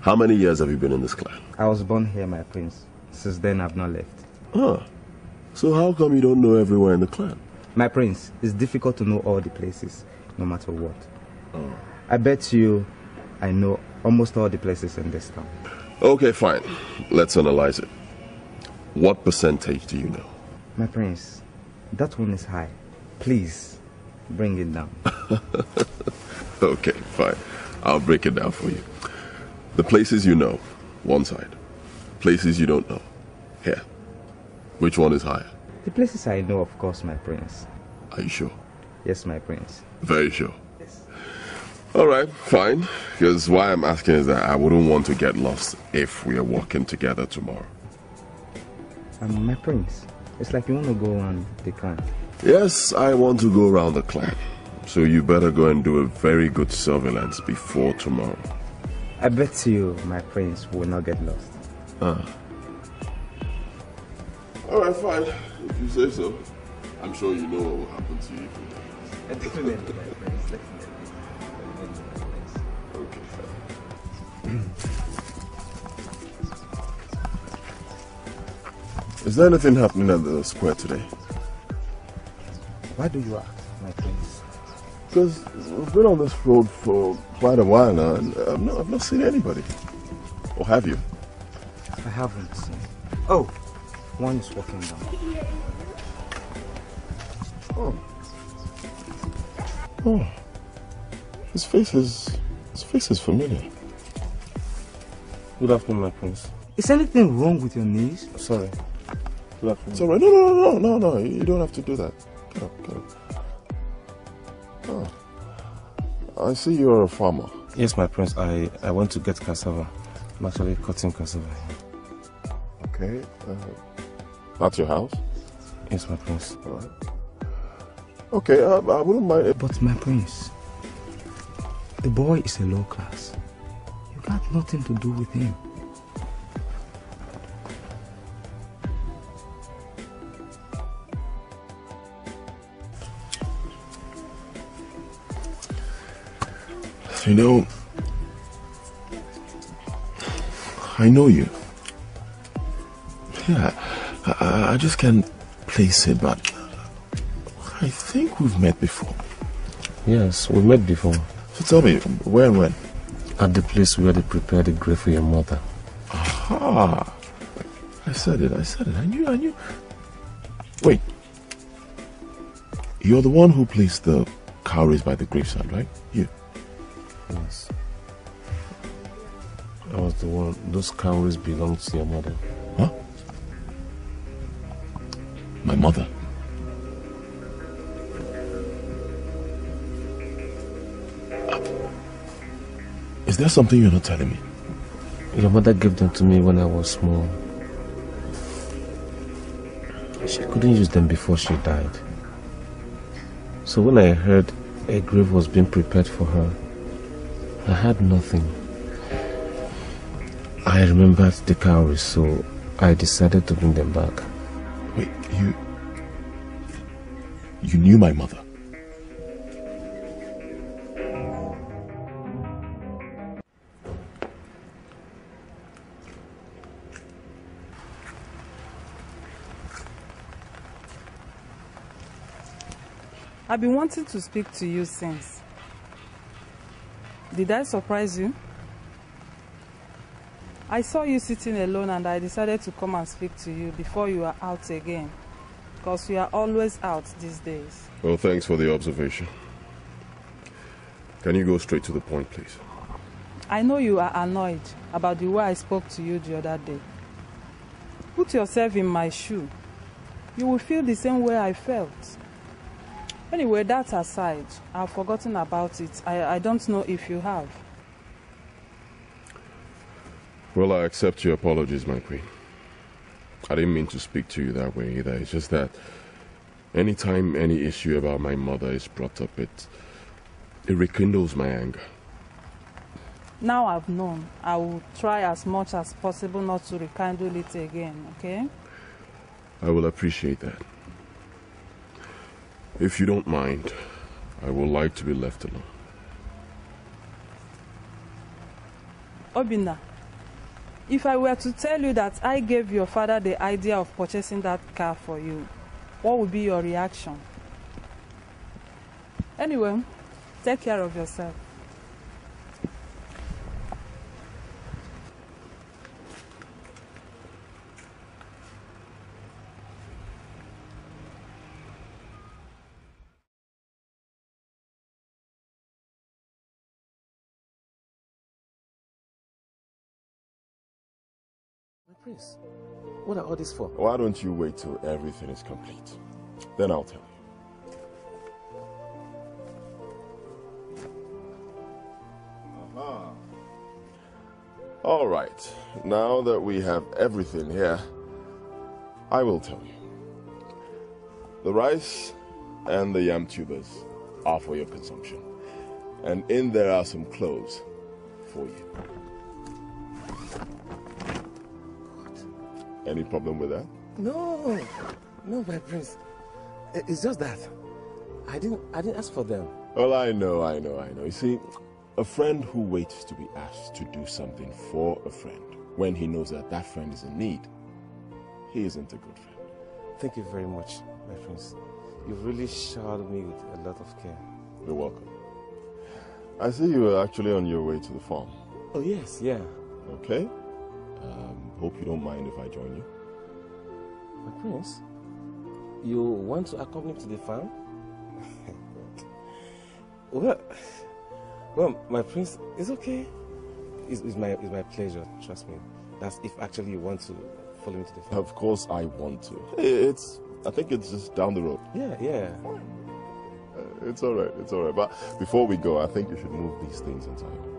How many years have you been in this clan? I was born here, my prince. Since then, I've not left. Huh. So how come you don't know everywhere in the clan? My prince, it's difficult to know all the places, no matter what. Oh. I bet you I know Almost all the places in this town. Okay, fine. Let's analyze it. What percentage do you know? My prince, that one is high. Please, bring it down. (laughs) okay, fine. I'll break it down for you. The places you know, one side. Places you don't know, here. Which one is higher? The places I know, of course, my prince. Are you sure? Yes, my prince. Very sure. Yes. All right, fine. Because why I'm asking is that I wouldn't want to get lost if we are walking together tomorrow. I'm my prince, it's like you want to go around the clan. Yes, I want to go around the clan. So you better go and do a very good surveillance before tomorrow. I bet you, my prince, will not get lost. Ah. All right, fine. If you say so. I'm sure you know what will happen to you. Excellent, my prince. Okay, (clears throat) Is there anything happening at the square today? Why do you ask, my prince? Because we've been on this road for quite a while now, and I've not, I've not seen anybody. Or have you? I haven't seen. Oh, one is walking down. Oh. Oh. His face is. His face is familiar. Good afternoon, my prince. Is anything wrong with your knees? Sorry. Good afternoon. It's alright. No, no, no, no, no, no. You don't have to do that. Get up, get up. Oh. I see you're a farmer. Yes, my prince. I, I went to get cassava. I'm actually cutting cassava. Okay. Uh, that's your house? Yes, my prince. Alright. Okay, uh, I wouldn't mind. But my prince, the boy is a low class. You got nothing to do with him. You know, I know you. Yeah, I, I just can't place it, but I think we've met before. Yes, we've met before. So tell me, where and when? At the place where they prepared the grave for your mother. Aha! I said it, I said it. I knew, I knew. Wait. You're the one who placed the cowries by the graveside, right? You. Yes. I was the one. Those cowries belonged to your mother. Huh? My mother? Is there something you're not telling me? Your mother gave them to me when I was small. She couldn't use them before she died. So when I heard a grave was being prepared for her, I had nothing. I remembered the cowries, so I decided to bring them back. Wait, you. You knew my mother? I've been wanting to speak to you since. Did I surprise you? I saw you sitting alone and I decided to come and speak to you before you are out again. Because you are always out these days. Well, thanks for the observation. Can you go straight to the point, please? I know you are annoyed about the way I spoke to you the other day. Put yourself in my shoe. You will feel the same way I felt. Anyway, that aside, I've forgotten about it. I, I don't know if you have. Well, I accept your apologies, my queen. I didn't mean to speak to you that way either. It's just that anytime any issue about my mother is brought up, it, it rekindles my anger. Now I've known, I will try as much as possible not to rekindle it again, okay? I will appreciate that. If you don't mind, I would like to be left alone. Obinna, if I were to tell you that I gave your father the idea of purchasing that car for you, what would be your reaction? Anyway, take care of yourself. Prince, what are all this for? Why don't you wait till everything is complete? Then I'll tell you. Aha. All right. Now that we have everything here, I will tell you. The rice and the yam tubers are for your consumption. And in there are some clothes for you. Any problem with that? No, no, my prince. It's just that I didn't. I didn't ask for them. Well, I know, I know, I know. You see, a friend who waits to be asked to do something for a friend when he knows that that friend is in need, he isn't a good friend. Thank you very much, my prince. You've really showered me with a lot of care. You're welcome. I see you are actually on your way to the farm. Oh yes, yeah. Okay. Um, hope you don't mind if I join you. My prince, you want to accompany me to the farm? (laughs) well, well, my prince, it's okay. It's, it's my it's my pleasure. Trust me. That's if actually you want to follow me to the farm. Of course, I want to. It's. I think it's just down the road. Yeah, yeah. Uh, It's all right. It's all right. But before we go, I think you should move these things inside.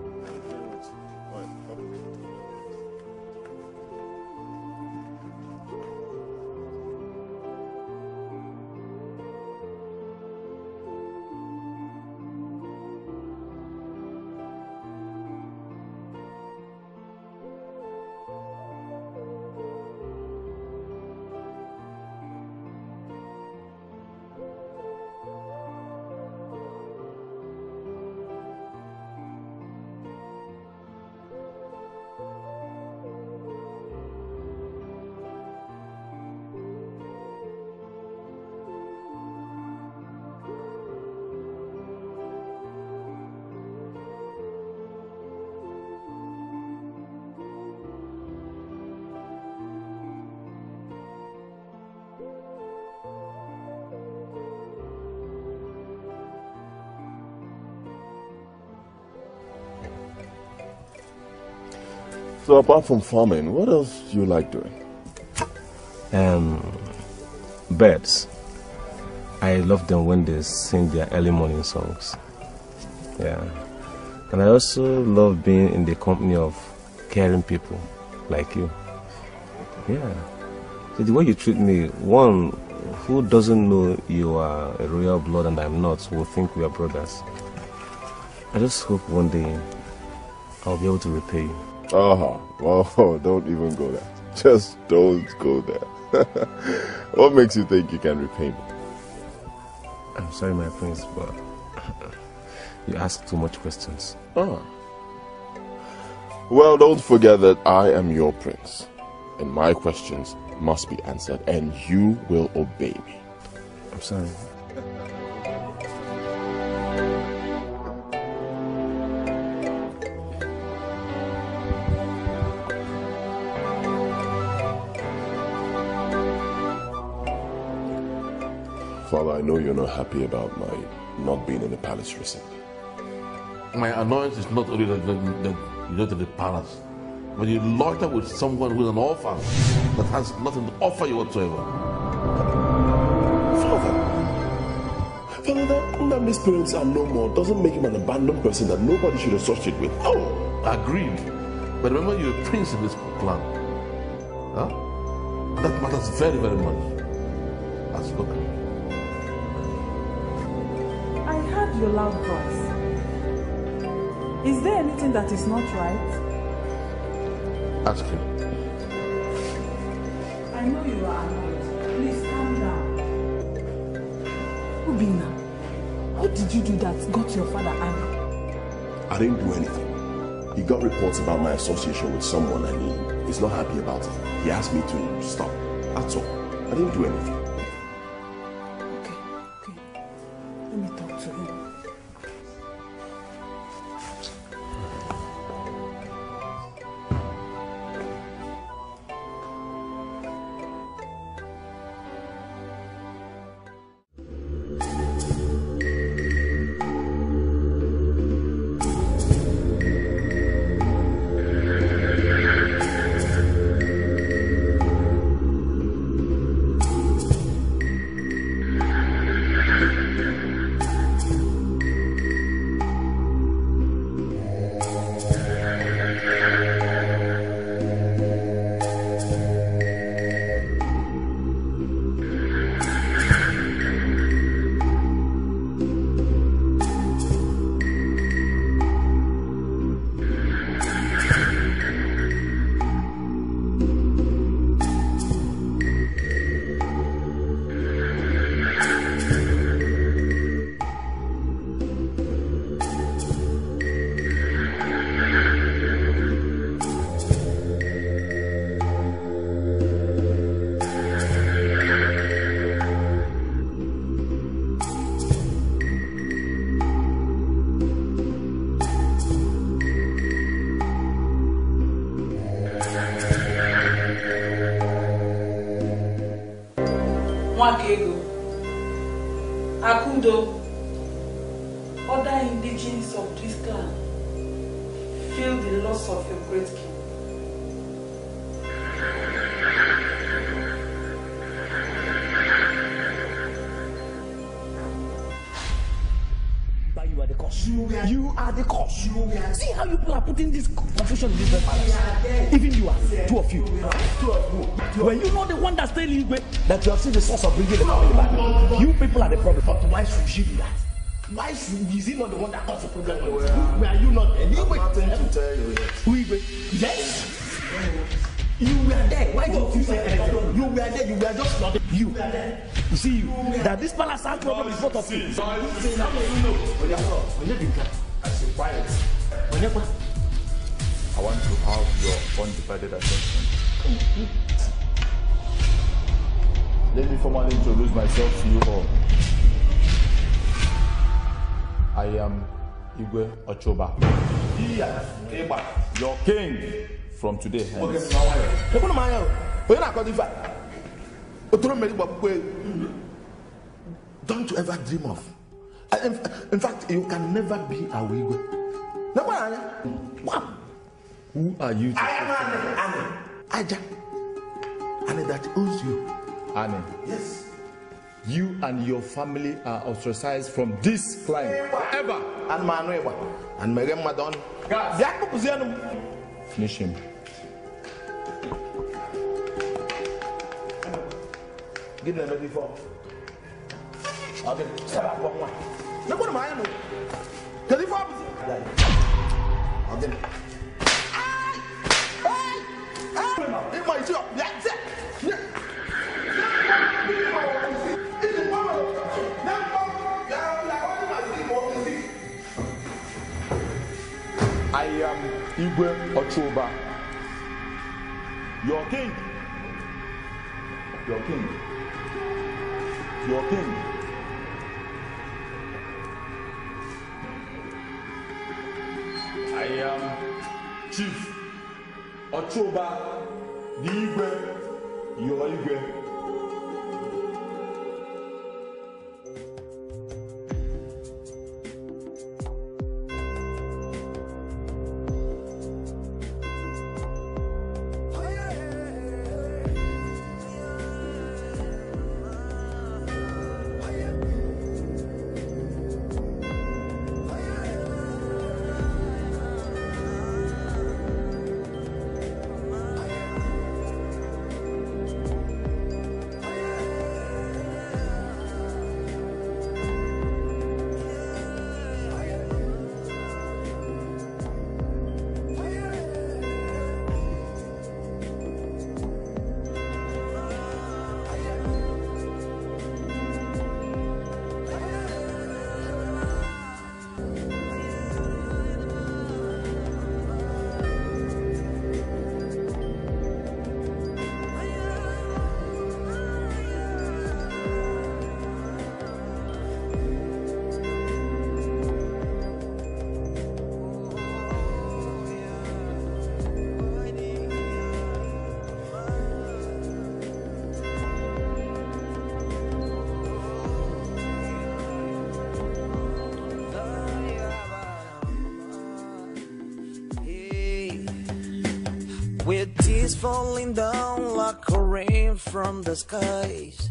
So apart from farming, what else do you like doing? Um, birds. I love them when they sing their early morning songs. Yeah. And I also love being in the company of caring people like you. Yeah. So the way you treat me, one who doesn't know you are a royal blood and I'm not will think we are brothers. I just hope one day I'll be able to repay you. Uh-huh. Well, (laughs) don't even go there. Just don't go there. (laughs) what makes you think you can repay me? I'm sorry, my prince, but (laughs) you ask too much questions. Ah. Well, don't forget that I am your prince, and my questions must be answered, and you will obey me. I'm sorry. Know you're not happy about my not being in the palace recently. My annoyance is not only that, that, that you go to the palace, but you loiter with someone who's an orphan that has nothing to offer you whatsoever. Father, Father, that Nnamdi's parents are no more doesn't make him an abandoned person that nobody should associate with. Oh, agreed. But remember, you're a prince in this clan. Huh? That matters very, very much. As look. Heard your loud voice. Is there anything that is not right? Ask him. I know you are annoyed. Please calm down. Obinna, what did you do that got your father angry? I didn't do anything. He got reports about my association with someone and he, he's not happy about it. He asked me to stop. That's all. I didn't do anything. Problem with both of you. I say quiet. I want to have your undivided attention. Let me formally introduce myself to you all. I am Igwe Ochoba. Your king from today hence. Ekunu ma anya o. Onye na-akọdo ife a? Otoro mmeri gbapukwe. Don't you ever dream of. In, in fact, you can never be a Igwe. Nekwa anya. Wow. Who are you I am Ane. Ane. Aja. And that owns you. Ane. Yes. You and your family are ostracized from this clan forever. And ma anụ. And meghe mmadụ ọnụ. Bịa kpụpụzienụ m. Finish him. Gịnị na-eme gị ife ọ? Ọ gịnị? Sara akpọ nwa. Nekwanụ m anya m. Kedu ife ọ bụzi? Ọ gịnị? Ịma isi ọ bịa zie. I am Igwe Ochoba. Your king. Your king. Your king. I am Chief Ochoba the Igwe. Falling down like a rain from the skies.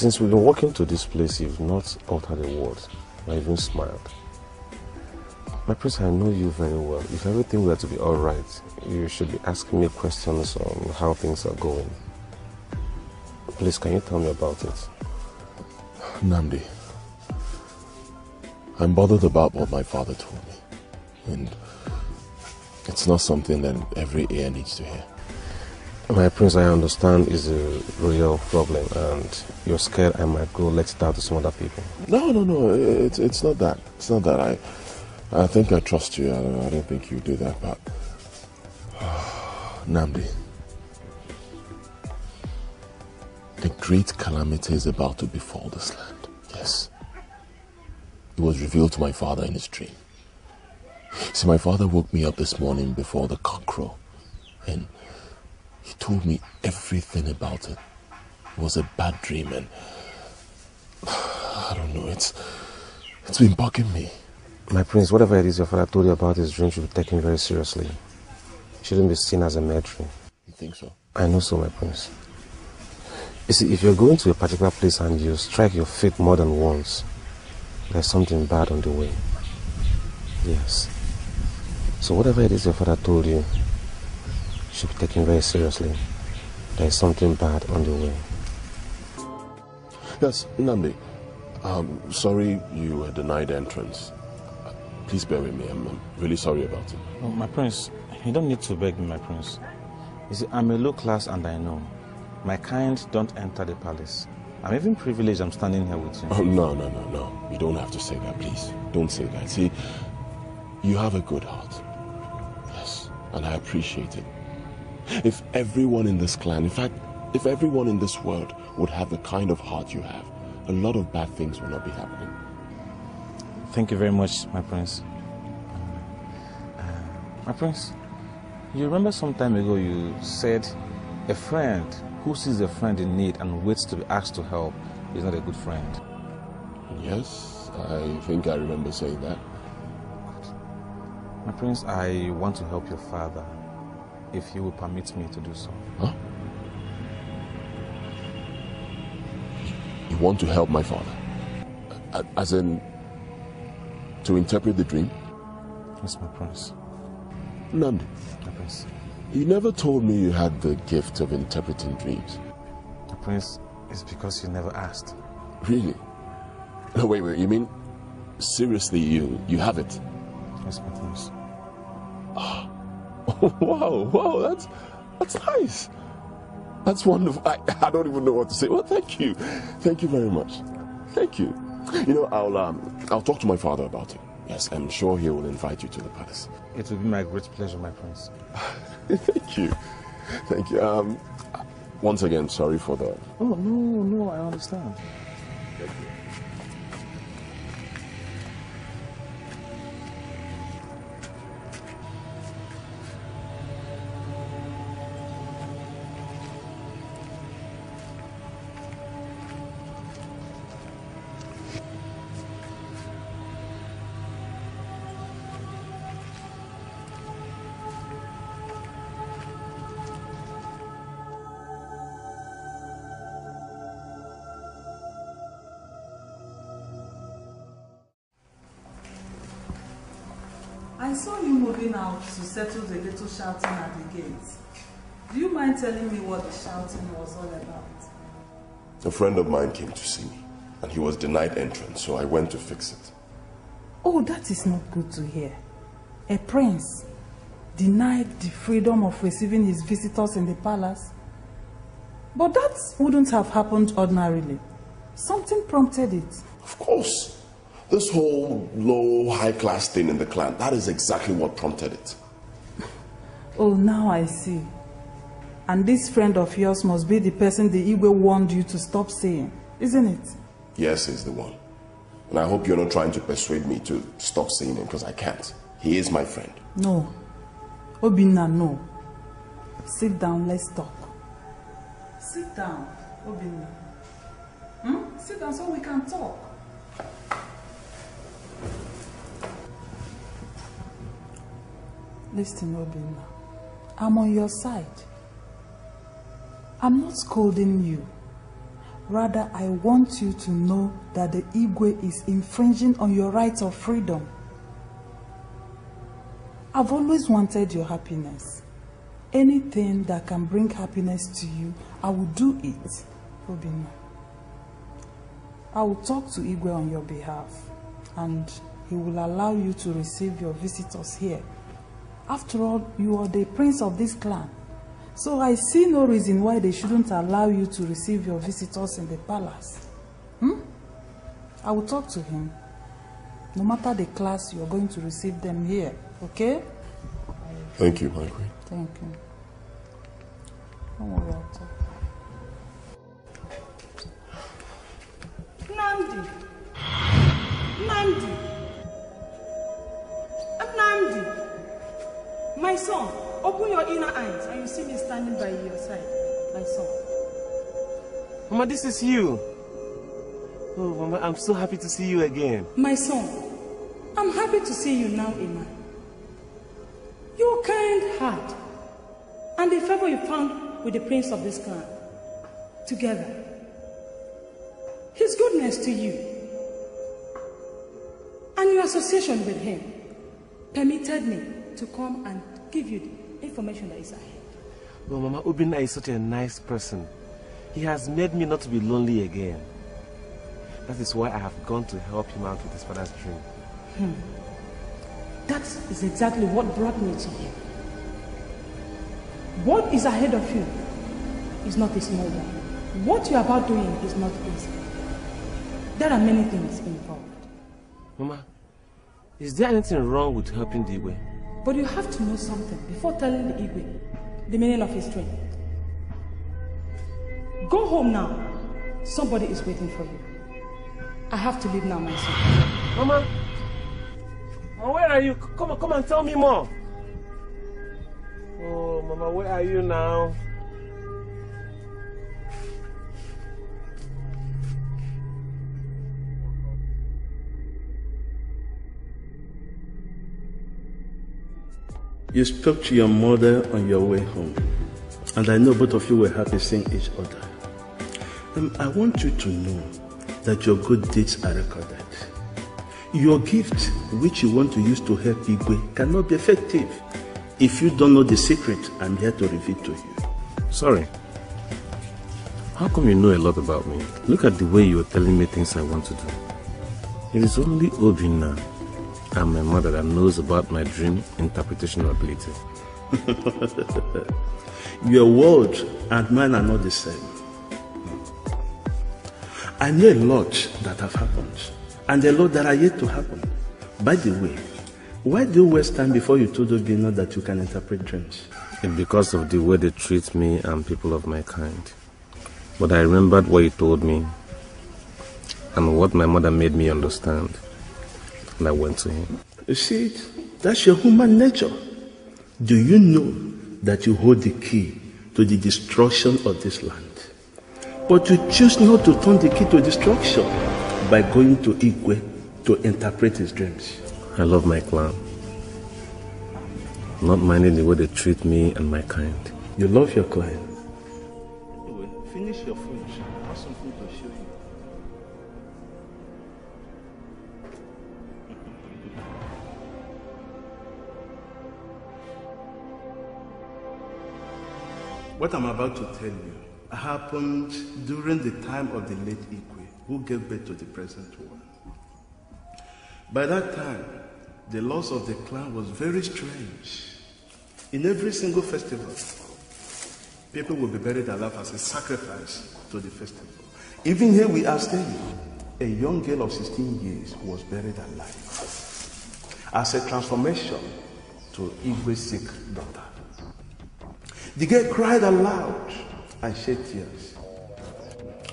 Since we've been walking to this place, you've not uttered a word, not even smiled. My prince, I know you very well. If everything were to be alright, you should be asking me questions on how things are going. Please, can you tell me about it? Nnamdi, I'm bothered about what my father told me. And it's not something that every ear needs to hear. My prince, I understand is a real problem and you're scared I might go let it out to some other people. No, no, no. It's it's not that. It's not that. I I think I trust you. I don't, I don't think you do that. But (sighs) Nnamdi, a great calamity is about to befall this land. Yes, it was revealed to my father in his dream. See, my father woke me up this morning before the cock crow, and he told me everything about it. It was a bad dream, and (sighs) I don't know. It's it's been bugging me. My prince, whatever it is your father told you about his dream should be taken very seriously. It shouldn't be seen as a mere dream. You think so? I know so, my prince. You see, if you're going to a particular place and you strike your feet more than once, there's something bad on the way. Yes. So whatever it is your father told you should be taken very seriously. There is something bad on the way. Yes, Nnamdi. Um, sorry you were denied entrance. Please bear with me. I'm, I'm really sorry about it. Oh, my prince, you don't need to beg me, my prince. You see, I'm a low class and I know. My kind don't enter the palace. I'm even privileged I'm standing here with you. Oh, no, no, no, no. You don't have to say that, please. Don't say that. See, you have a good heart. Yes, and I appreciate it. If everyone in this clan, in fact, if everyone in this world would have the kind of heart you have, a lot of bad things will not be happening. Thank you very much, my prince. Uh, my prince, you remember some time ago you said a friend who sees a friend in need and waits to be asked to help is not a good friend. Yes, I think I remember saying that. My prince, I want to help your father if you will permit me to do so. Huh? You want to help my father? As in, to interpret the dream? Yes, my prince. Nnamdi. My prince. You never told me you had the gift of interpreting dreams. My prince, it's because you never asked. Really? No, wait, wait. You mean seriously? You you have it? Yes, my prince. Ah, Oh, wow, wow, that's that's nice. That's wonderful. I, (laughs) I don't even know what to say. Well, thank you, thank you very much. Thank you. You know, I'll um, I'll talk to my father about it. Yes, I'm sure he will invite you to the palace. It will be my great pleasure, my prince. (laughs) thank you, thank you. Um, once again, sorry for the. Oh no, no, I understand. Thank you. Out to settle little shouting at the gate. Do you mind telling me what the shouting was all about? A friend of mine came to see me, and he was denied entrance, so I went to fix it. Oh, that is not good to hear. A prince denied the freedom of receiving his visitors in the palace. But that wouldn't have happened ordinarily. Something prompted it. Of course. This whole low, high class thing in the clan, that is exactly what prompted it. Oh, now I see. And this friend of yours must be the person the Igwe warned you to stop saying, isn't it? Yes, he's the one. And I hope you're not trying to persuade me to stop saying him because I can't. He is my friend. No. Obinna, no. Sit down, let's talk. Sit down, Obinna. Hmm? Sit down so we can talk. Listen, Obinna. I'm on your side. I'm not scolding you. Rather, I want you to know that the Igwe is infringing on your rights of freedom. I've always wanted your happiness. Anything that can bring happiness to you, I will do it, Obinna. I will talk to Igwe on your behalf and he will allow you to receive your visitors here. After all, you are the prince of this clan. So I see no reason why they shouldn't allow you to receive your visitors in the palace. Hmm? I will talk to him. No matter the class, you are going to receive them here. Okay? Thank you, my queen. Thank you. Don't worry, I'll talk. Nnamdi. Nnamdi. Nnamdi. My son, open your inner eyes and you see me standing by your side. My son. Mama, this is you. Oh, Mama, I'm so happy to see you again. My son, I'm happy to see you now, Emma. Your kind heart and the favor you found with the prince of this clan together. His goodness to you and your association with him permitted me to come and give you the information that is ahead. Well, Mama, Obinna is such a nice person. He has made me not to be lonely again. That is why I have gone to help him out with his father's dream. Hmm. That is exactly what brought me to you. What is ahead of you is not a small one. What you are about doing is not easy. There are many things involved. Mama, is there anything wrong with helping the Igwe? But you have to know something before telling the Igwe the meaning of his dream. Go home now. Somebody is waiting for you. I have to leave now, my son. Mama! Mama, where are you? Come come and tell me more. Oh, Mama, where are you now? You spoke to your mother on your way home, and I know both of you were happy seeing each other. Um, I want you to know that your good deeds are recorded. Your gift, which you want to use to help Igwe, cannot be effective. If you don't know the secret, I'm here to reveal to you. Sorry. How come you know a lot about me? Look at the way you're telling me things I want to do. It is only Obinna and my mother that knows about my dream interpretation ability. (laughs) Your world and mine are not the same. I know a lot that have happened, and a lot that are yet to happen. By the way, why do you waste time before you told Obinna that you can interpret dreams? It's because of the way they treat me and people of my kind. But I remembered what you told me and what my mother made me understand. And I went to him. You see it? That's your human nature. Do you know that you hold the key to the destruction of this land? But you choose not to turn the key to destruction by going to Igwe to interpret his dreams. I love my clan. Not minding the way they treat me and my kind. You love your clan. Anyway, finish your food. What I'm about to tell you happened during the time of the late Igwe, who gave birth to the present one. By that time, the laws of the clan was very strange. In every single festival, people will be buried alive as a sacrifice to the festival. Even here we are staying, a young girl of 16 years was buried alive as a transformation to Igwe's sick daughter. The girl cried aloud and shed tears.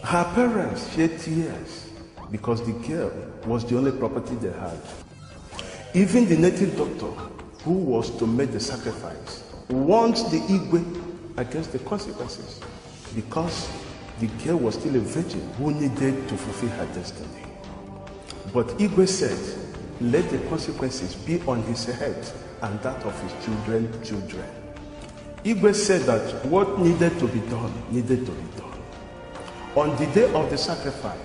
Her parents shed tears because the girl was the only property they had. Even the native doctor who was to make the sacrifice warned the Igwe against the consequences because the girl was still a virgin who needed to fulfill her destiny. But Igwe said, let the consequences be on his head and that of his children children. Igwe said that what needed to be done needed to be done. On the day of the sacrifice,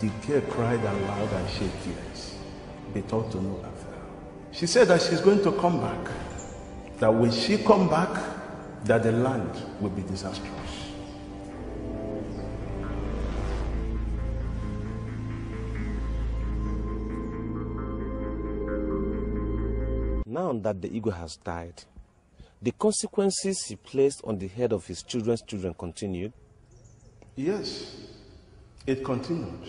the girl cried aloud and shed tears, but all to no avail. She said that she's going to come back, that when she come back, that the land will be disastrous. Now that the Igwe has died, the consequences he placed on the head of his children's children continued. Yes, it continues.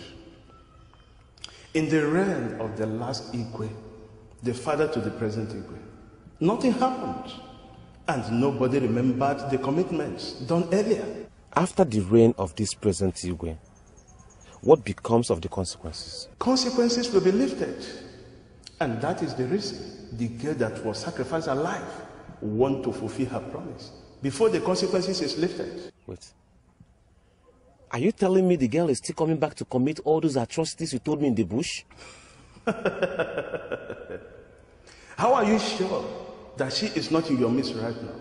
In the reign of the last Igwe, the father to the present Igwe, nothing happened. And nobody remembered the commitments done earlier. After the reign of this present Igwe, what becomes of the consequences? Consequences will be lifted. And that is the reason the girl that was sacrificed alive want to fulfill her promise before the consequences is lifted. Wait. Are you telling me the girl is still coming back to commit all those atrocities you told me in the bush? (laughs) How are you sure that she is not in your midst right now?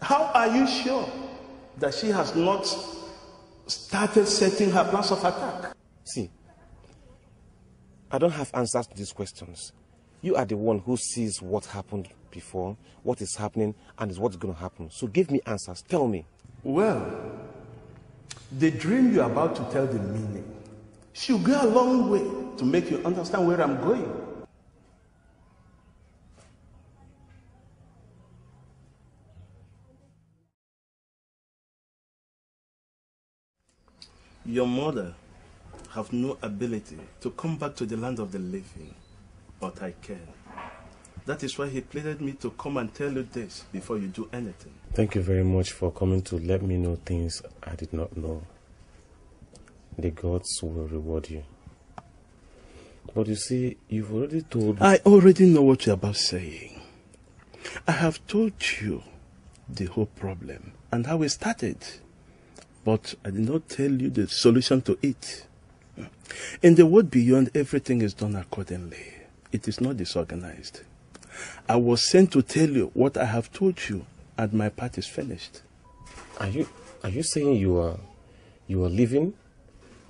How are you sure that she has not started setting her plans of attack? See, I don't have answers to these questions. You are the one who sees what happened before, what is happening, and is what's going to happen. So give me answers. Tell me. Well, the dream you're about to tell the meaning should go a long way to make you understand where I'm going. Your mother have no ability to come back to the land of the living, but I can. That is why he pleaded me to come and tell you this before you do anything. Thank you very much for coming to let me know things I did not know. The gods will reward you. But you see, you've already told I already know what you're about saying. I have told you the whole problem and how it started, but I did not tell you the solution to it. In the world beyond, everything is done accordingly. It is not disorganized. I was sent to tell you what I have told you, and my part is finished. Are you are you saying you are you are leaving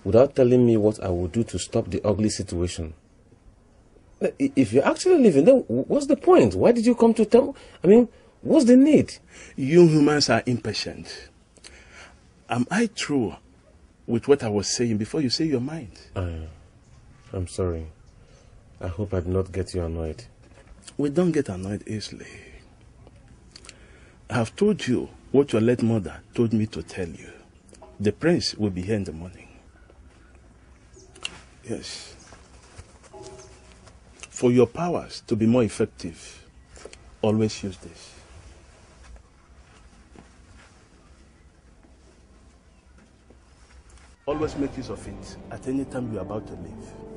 without telling me what I will do to stop the ugly situation? If you're actually leaving, then what's the point? Why did you come to tell? I mean, what's the need? You humans are impatient. Am I through with what I was saying before you say your mind? I, I'm sorry. I hope I did not get you annoyed. We don't get annoyed easily. I have told you what your late mother told me to tell you. The prince will be here in the morning. Yes. For your powers to be more effective, always use this. Always make use of it at any time you're about to leave.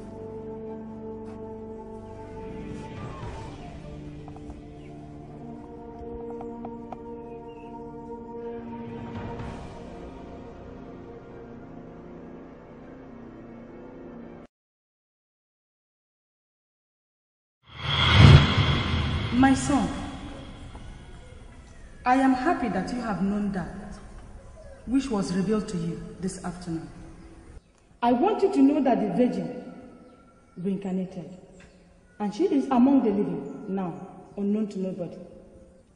I am happy that you have known that which was revealed to you this afternoon. I want you to know that the Virgin reincarnated, and she is among the living now, unknown to nobody.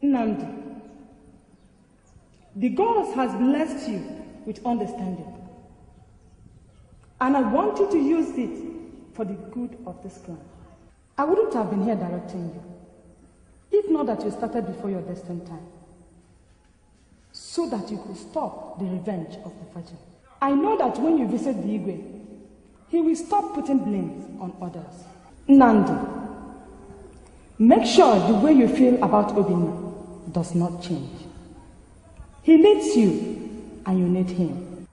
Nnamdi, the gods has blessed you with understanding, and I want you to use it for the good of this clan. I wouldn't have been here directing you if not that you started before your destined time, so that you could stop the revenge of the Virgin. I know that when you visit the Igwe, he will stop putting blames on others. Nnamdi, make sure the way you feel about Obinna does not change. He needs you, and you need him.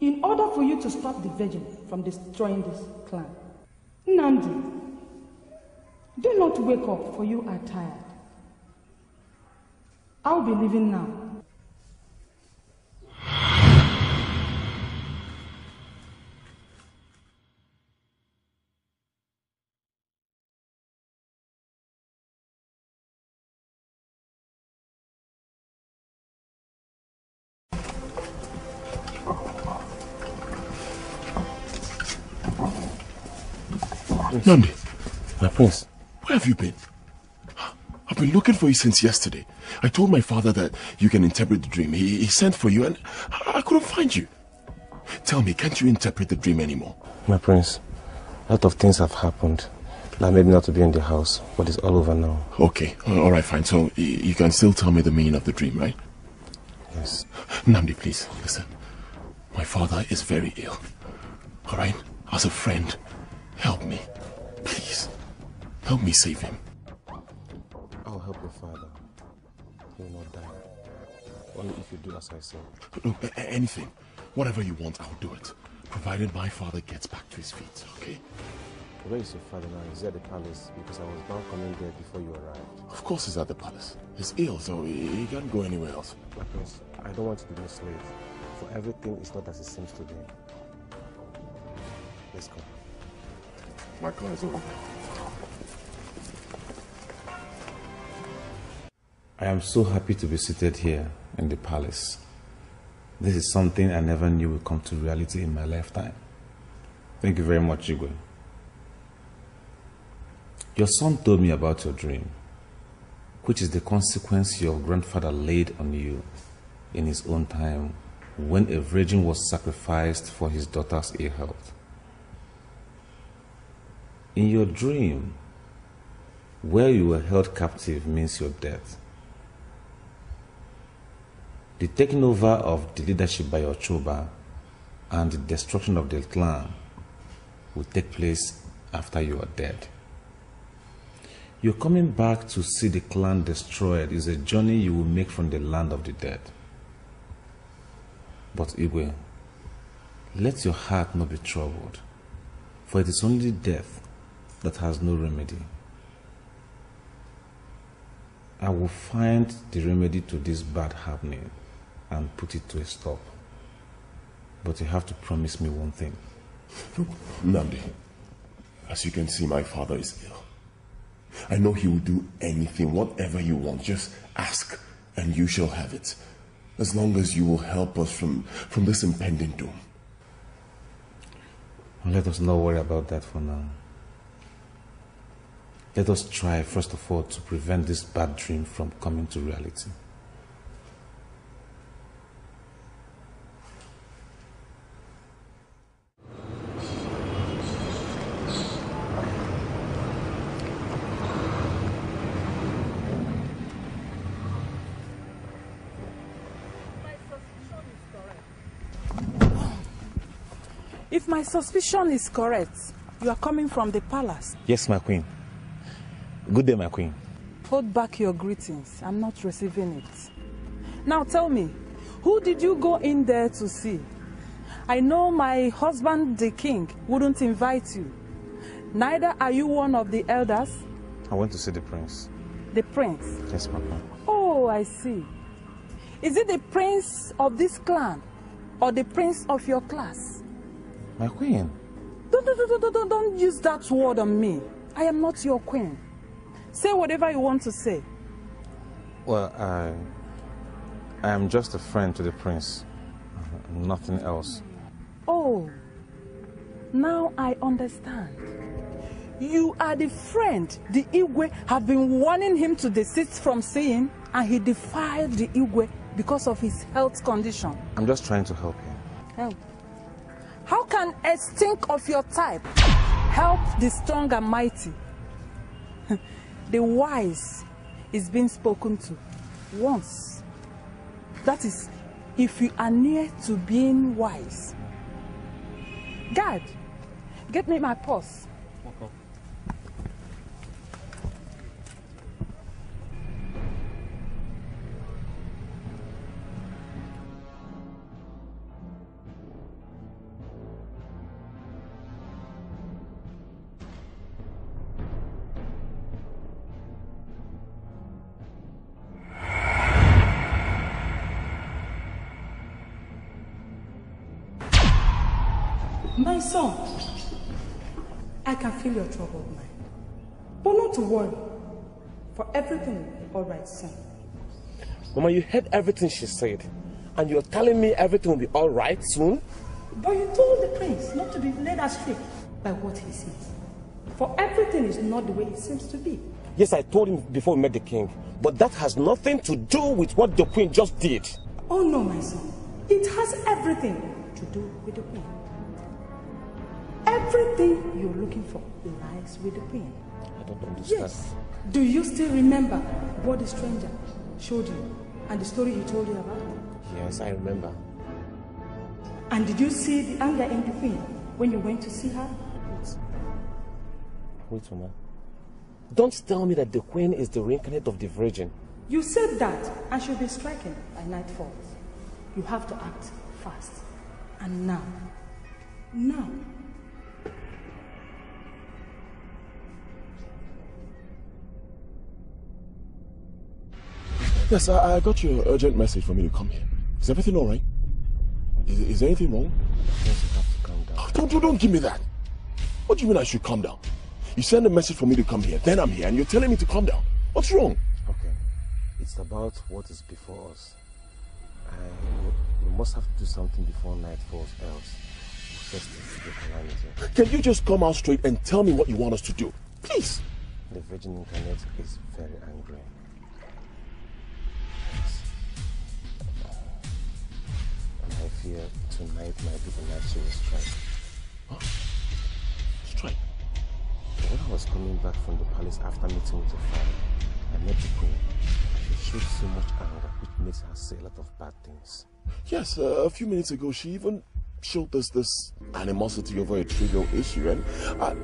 In order for you to stop the Virgin from destroying this clan, Nnamdi, do not wake up, for you are tired. I'll be leaving now. Nnamdi, My prince. where have you been? I've been looking for you since yesterday. I told my father that you can interpret the dream. He, he sent for you and I couldn't find you. Tell me, can't you interpret the dream anymore? My prince, a lot of things have happened that made me not to be in the house, but it's all over now. Okay, all right, fine. So you can still tell me the meaning of the dream, right? Yes. Nnamdi, please, listen. My father is very ill. All right? As a friend, help me. Please. Help me save him. I'll help your father. He will not die. Only if you do as I say. Look, anything. Whatever you want, I'll do it. Provided my father gets back to his feet, okay? Where is your father now? Is he at the palace? Because I was bound coming there before you arrived. Of course he's at the palace. He's ill, so he, he can't go anywhere else. My prince, I don't want you to be misled. For everything is not as it seems today. Let's go. My car is over. I am so happy to be seated here in the palace. This is something I never knew would come to reality in my lifetime. Thank you very much, Igwe. Your son told me about your dream, which is the consequence your grandfather laid on you in his own time when a virgin was sacrificed for his daughter's ill health. In your dream, where you were held captive means your death. The taking over of the leadership by your Choba and the destruction of the clan will take place after you are dead. Your coming back to see the clan destroyed is a journey you will make from the land of the dead. But Igwe, let your heart not be troubled, for it is only death that has no remedy. I will find the remedy to this bad happening and put it to a stop. But you have to promise me one thing. Look, (laughs) Nnamdi, as you can see, my father is ill. I know he will do anything, whatever you want. Just ask, and you shall have it. As long as you will help us from, from this impending doom. Let us not worry about that for now. Let us try, first of all, to prevent this bad dream from coming to reality. If my suspicion is correct, you are coming from the palace. Yes, my queen. Good day, my queen. Hold back your greetings. I'm not receiving it. Now tell me, who did you go in there to see? I know my husband, the king, wouldn't invite you. Neither are you one of the elders, I went to see the prince. the prince. Yes, my queen. Oh, I see. Is it the prince of this clan or the prince of your class? My queen. Don't, don't, don't, don't, don't, don't use that word on me. I am not your queen. Say whatever you want to say. Well, I. I am just a friend to the prince. Nothing else. Oh, now I understand. You are the friend the Igwe have been warning him to desist from seeing, and he defied the Igwe because of his health condition. I'm just trying to help him. Help. How can a stink of your type help the strong and mighty? (laughs) the wise is being spoken to once. That is, if you are near to being wise. Guard, get me my purse. My son, I can feel your troubled mind. But not to worry, for everything will be all right soon. Mama, you heard everything she said. And you're telling me everything will be alright soon? But you told the prince not to be led astray by what he sees. For everything is not the way it seems to be. Yes, I told him before we met the king, but that has nothing to do with what the queen just did. Oh no, my son. It has everything to do with the queen. Everything you're looking for lies with the queen. I don't understand. Yes. Do you still remember what the stranger showed you and the story he told you about? Yes, I remember. And did you see the anger in the queen when you went to see her? Wait, Mama. Don't tell me that the queen is the reincarnate of the virgin. You said that and she'll be striking by nightfall. You have to act fast. And now, now, Yes, I, I got your urgent message for me to come here. Is everything all right? Is, is there anything wrong? Yes, you have to calm down. Oh, don't, don't, don't give me that. What do you mean I should calm down? You send a message for me to come here, then I'm here, and you're telling me to calm down. What's wrong? Okay. It's about what is before us. I, we must have to do something before night falls, else we'll face the calamity. Can you just come out straight and tell me what you want us to do? Please. The Virgin Incarnate is very angry. And I fear tonight might be the night she will strike. Huh? Strike? When I was coming back from the palace after meeting with the father, I met the queen. She showed so much anger, which makes her say a lot of bad things. Yes, uh, a few minutes ago, she even showed us this animosity over a trivial issue, and I...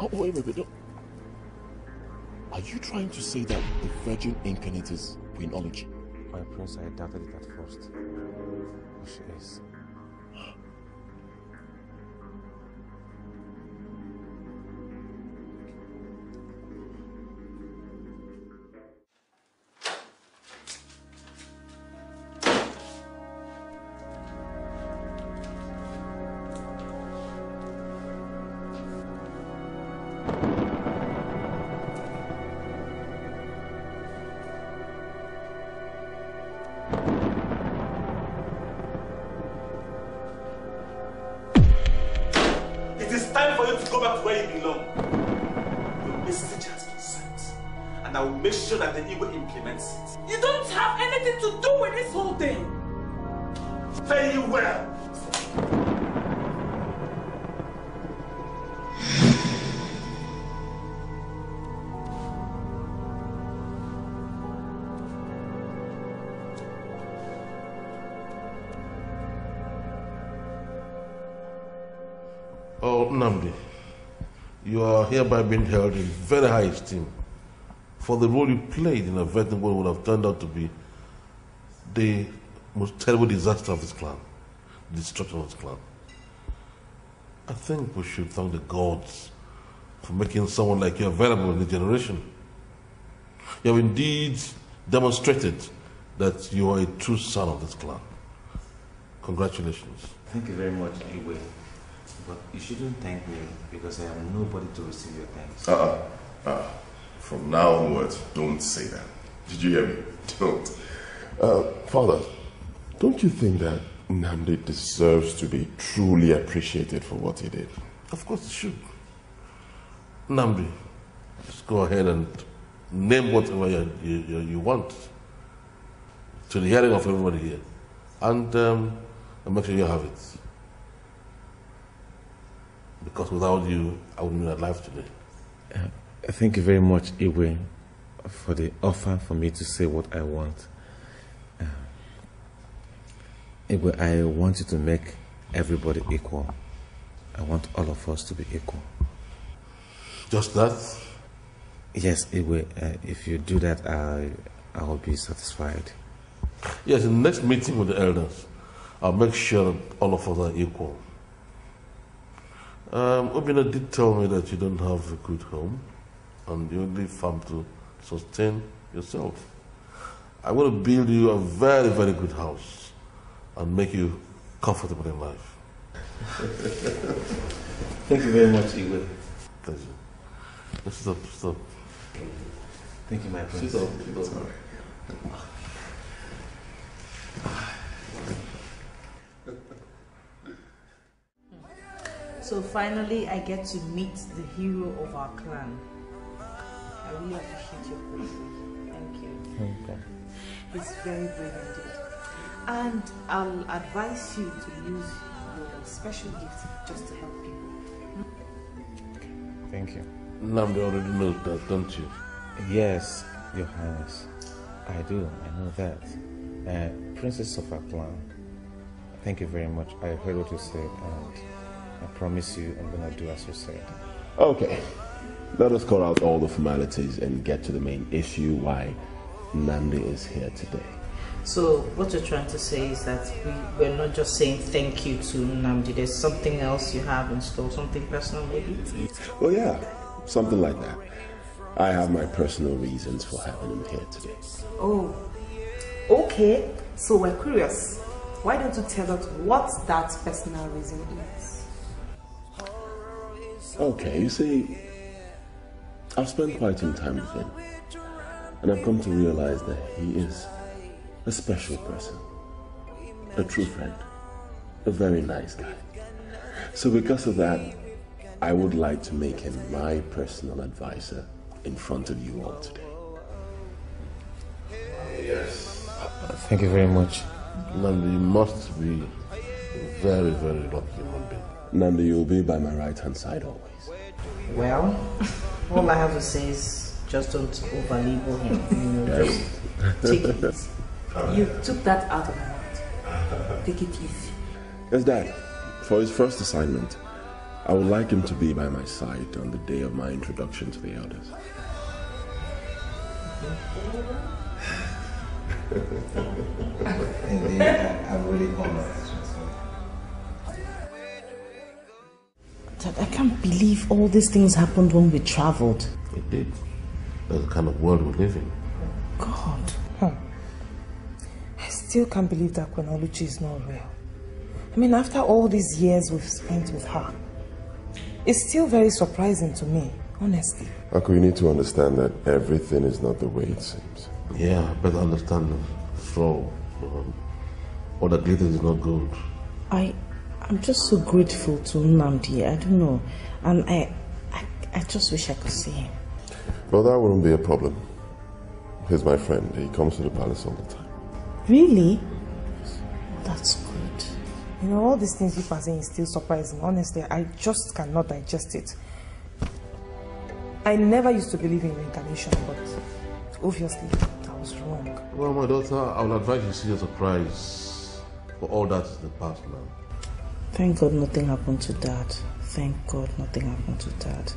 Oh, wait, wait, wait, no. Are you trying to say that the Virgin Incarnate is Queenology? My prince, I doubted it at first. But she is. Hereby being held in very high esteem for the role you played in averting what would have turned out to be the most terrible disaster of this clan, the destruction of this clan. I think we should thank the gods for making someone like you available in the generation. You have indeed demonstrated that you are a true son of this clan. Congratulations. Thank you very much, Igwe. But you shouldn't thank me because I am nobody to receive your thanks. Uh-uh. Uh, from now onwards, don't say that. Did you hear me? (laughs) Don't. Uh, Father, don't you think that Nnamdi deserves to be truly appreciated for what he did? Of course he should. Nnamdi, just go ahead and name whatever you, you, you want to the hearing of everybody here. And, um, and make sure you have it. Because without you, I wouldn't be alive today. Uh, thank you very much, Igwe, for the offer for me to say what I want. Uh, Igwe, I want you to make everybody equal. I want all of us to be equal. Just that? Yes, Igwe, uh, if you do that, I, I will be satisfied. Yes, in the next meeting with the elders, I'll make sure that all of us are equal. Um, Obinna did tell me that you don't have a good home and you only farm to sustain yourself. I want to build you a very, very good house and make you comfortable in life. (laughs) Thank you very much, Igwe. Pleasure. Let's stop, stop. Thank you, my prince. Sit up, sit up. So finally, I get to meet the hero of our clan. I really appreciate your bravery. Thank you. Okay. It's very brave indeed. And I'll advise you to use your special gift just to help people. Thank you. Nnamdi already knows that, don't you? Yes, Your Highness. I do, I know that. Uh, Princess of our clan, thank you very much. I heard what you said, and I promise you I'm gonna do as you said. Okay. Let us call out all the formalities and get to the main issue why Nnamdi is here today. So what you're trying to say is that we, we're not just saying thank you to Nnamdi. There's something else you have in store, something personal maybe? Well, oh, yeah, something like that. I have my personal reasons for having him here today. Oh, okay. So we're curious. Why don't you tell us what that personal reason is? Okay, you see, I've spent quite some time with him, and I've come to realize that he is a special person, a true friend, a very nice guy. So, because of that, I would like to make him my personal advisor in front of you all today. Yes. Thank you very much. Nnamdi, you must be a very, very lucky human being. Nnamdi, you'll be by my right hand side always. Well, all I have to say is just don't overlabel him. You know, just take it. (laughs) You took that out of my mouth. Take it easy. Yes, Dad. For his first assignment, I would like him to be by my side on the day of my introduction to the elders. (laughs) Indeed, I- I'm really honored. Dad, I can't believe all these things happened when we traveled. It did. That's the kind of world we live in. God. I still can't believe that chronology is not real. I mean, after all these years we've spent with her, it's still very surprising to me, honestly. Uncle, you need to understand that everything is not the way it seems. Yeah, better understand so um, all that glitters is not gold. I, I'm just so grateful to Nnamdi. I don't know. And I, I, I just wish I could see him. Well, that wouldn't be a problem. He's my friend. He comes to the palace all the time. Really? That's good. You know, all these things you are saying is still surprising. Honestly, I just cannot digest it. I never used to believe in reincarnation, but obviously I was wrong. Well, my daughter, I will advise you to see a surprise. For all that is the past now. Thank God nothing happened to Dad. Thank God nothing happened to Dad.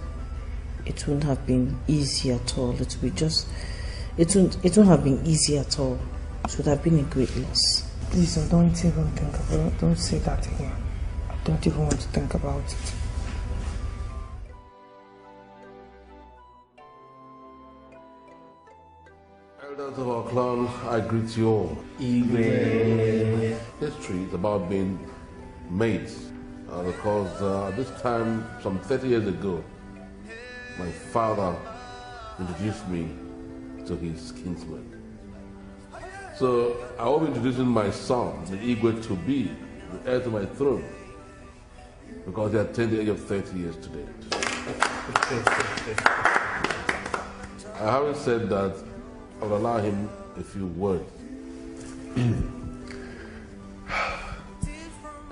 It wouldn't have been easy at all. It would be just. It wouldn't. It wouldn't have been easy at all. It would have been a great loss. Please oh, don't even think about Don't say that again. I don't even want to think about it. Elders of our clan, I greet you all. Igwe. History is about being mates. Uh, because uh, this time, some 30 years ago, my father introduced me to his kinsman. So I will be introducing my son, the Igwe, to be the heir to my throne. Because he attained the age of 30 years today. I haven't said that I will allow him a few words. (clears throat)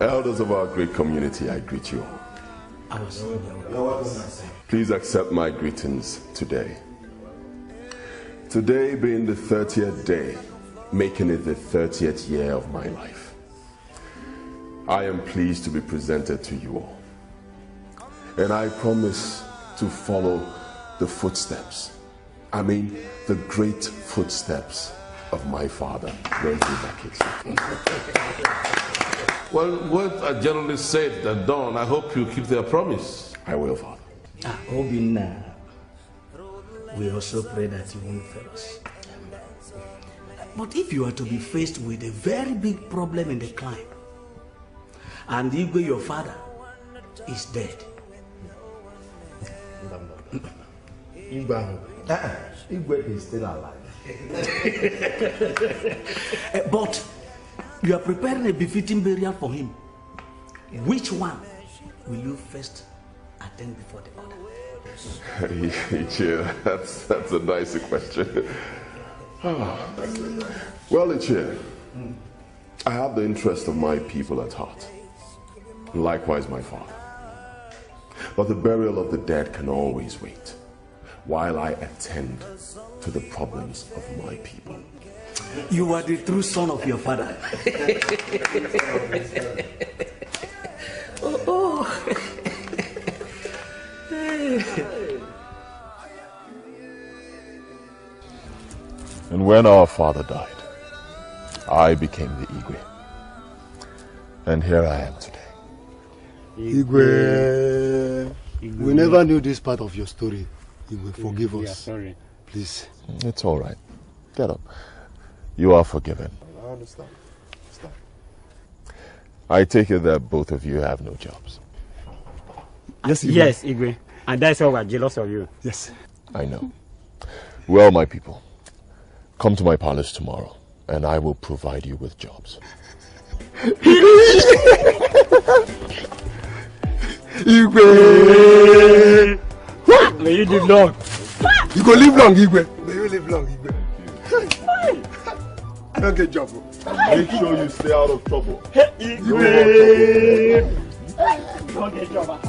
Elders of our great community, I greet you. Please accept my greetings today. Today being the 30th day, making it the 30th year of my life, I am pleased to be presented to you all. And I promise to follow the footsteps, I mean, the great footsteps of my father, Renzi Well, what are generally said and done. I hope you keep their promise. I will, Father. Ah, Obinna, we also pray that you won't fail us. But if you are to be faced with a very big problem in the clan, and Igwe, your father, is dead, Igwe, uh-uh. Igwe is still alive. (laughs) Eh, but you are preparing a befitting burial for him. Which one will you first attend before the other? (laughs) Ichie, that's, that's a nice question. Ah. well, Ichie, I have the interest of my people at heart. Likewise, my father. But the burial of the dead can always wait, while I attend to the problems of my people. You are the true son of your father. (laughs) oh, oh. And when our father died, I became the Igwe. And here I am today. Igwe, we never knew this part of your story. Igwe, forgive We are us. sorry. Please. It's all right. Get up. You are forgiven. I understand. I take it that both of you have no jobs. Yes, Igwe. Yes, Igwe. And that's why we're jealous of you. Yes. I know. Well, my people, come to my palace tomorrow, and I will provide you with jobs. Igwe! May you live long. You go live long, Igwe. May you live long, Igwe. I don't get job. oh. Make sure you stay out of trouble. Igwe! Don't get job.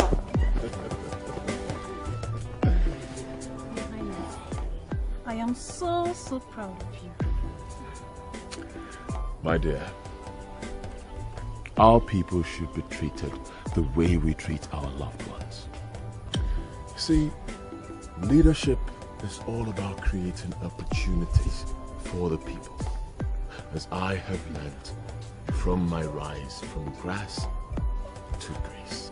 I am so, so proud of you. My dear, our people should be treated the way we treat our loved ones. See, leadership is all about creating opportunities for the people. As I have learned from my rise from grass to grace.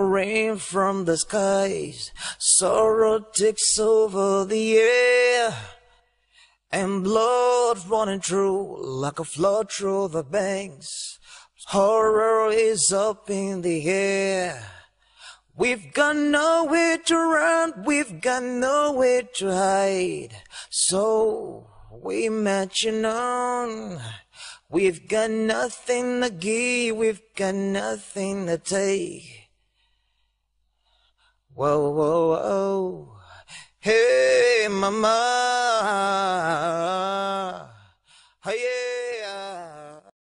Rain from the skies, sorrow takes over the air, and blood running through like a flood through the banks. Horror is up in the air. We've got nowhere to run, we've got nowhere to hide. So we marching on. We've got nothing to give, we've got nothing to take. Whoa, whoa, whoa. Hey, mama. Hey, yeah.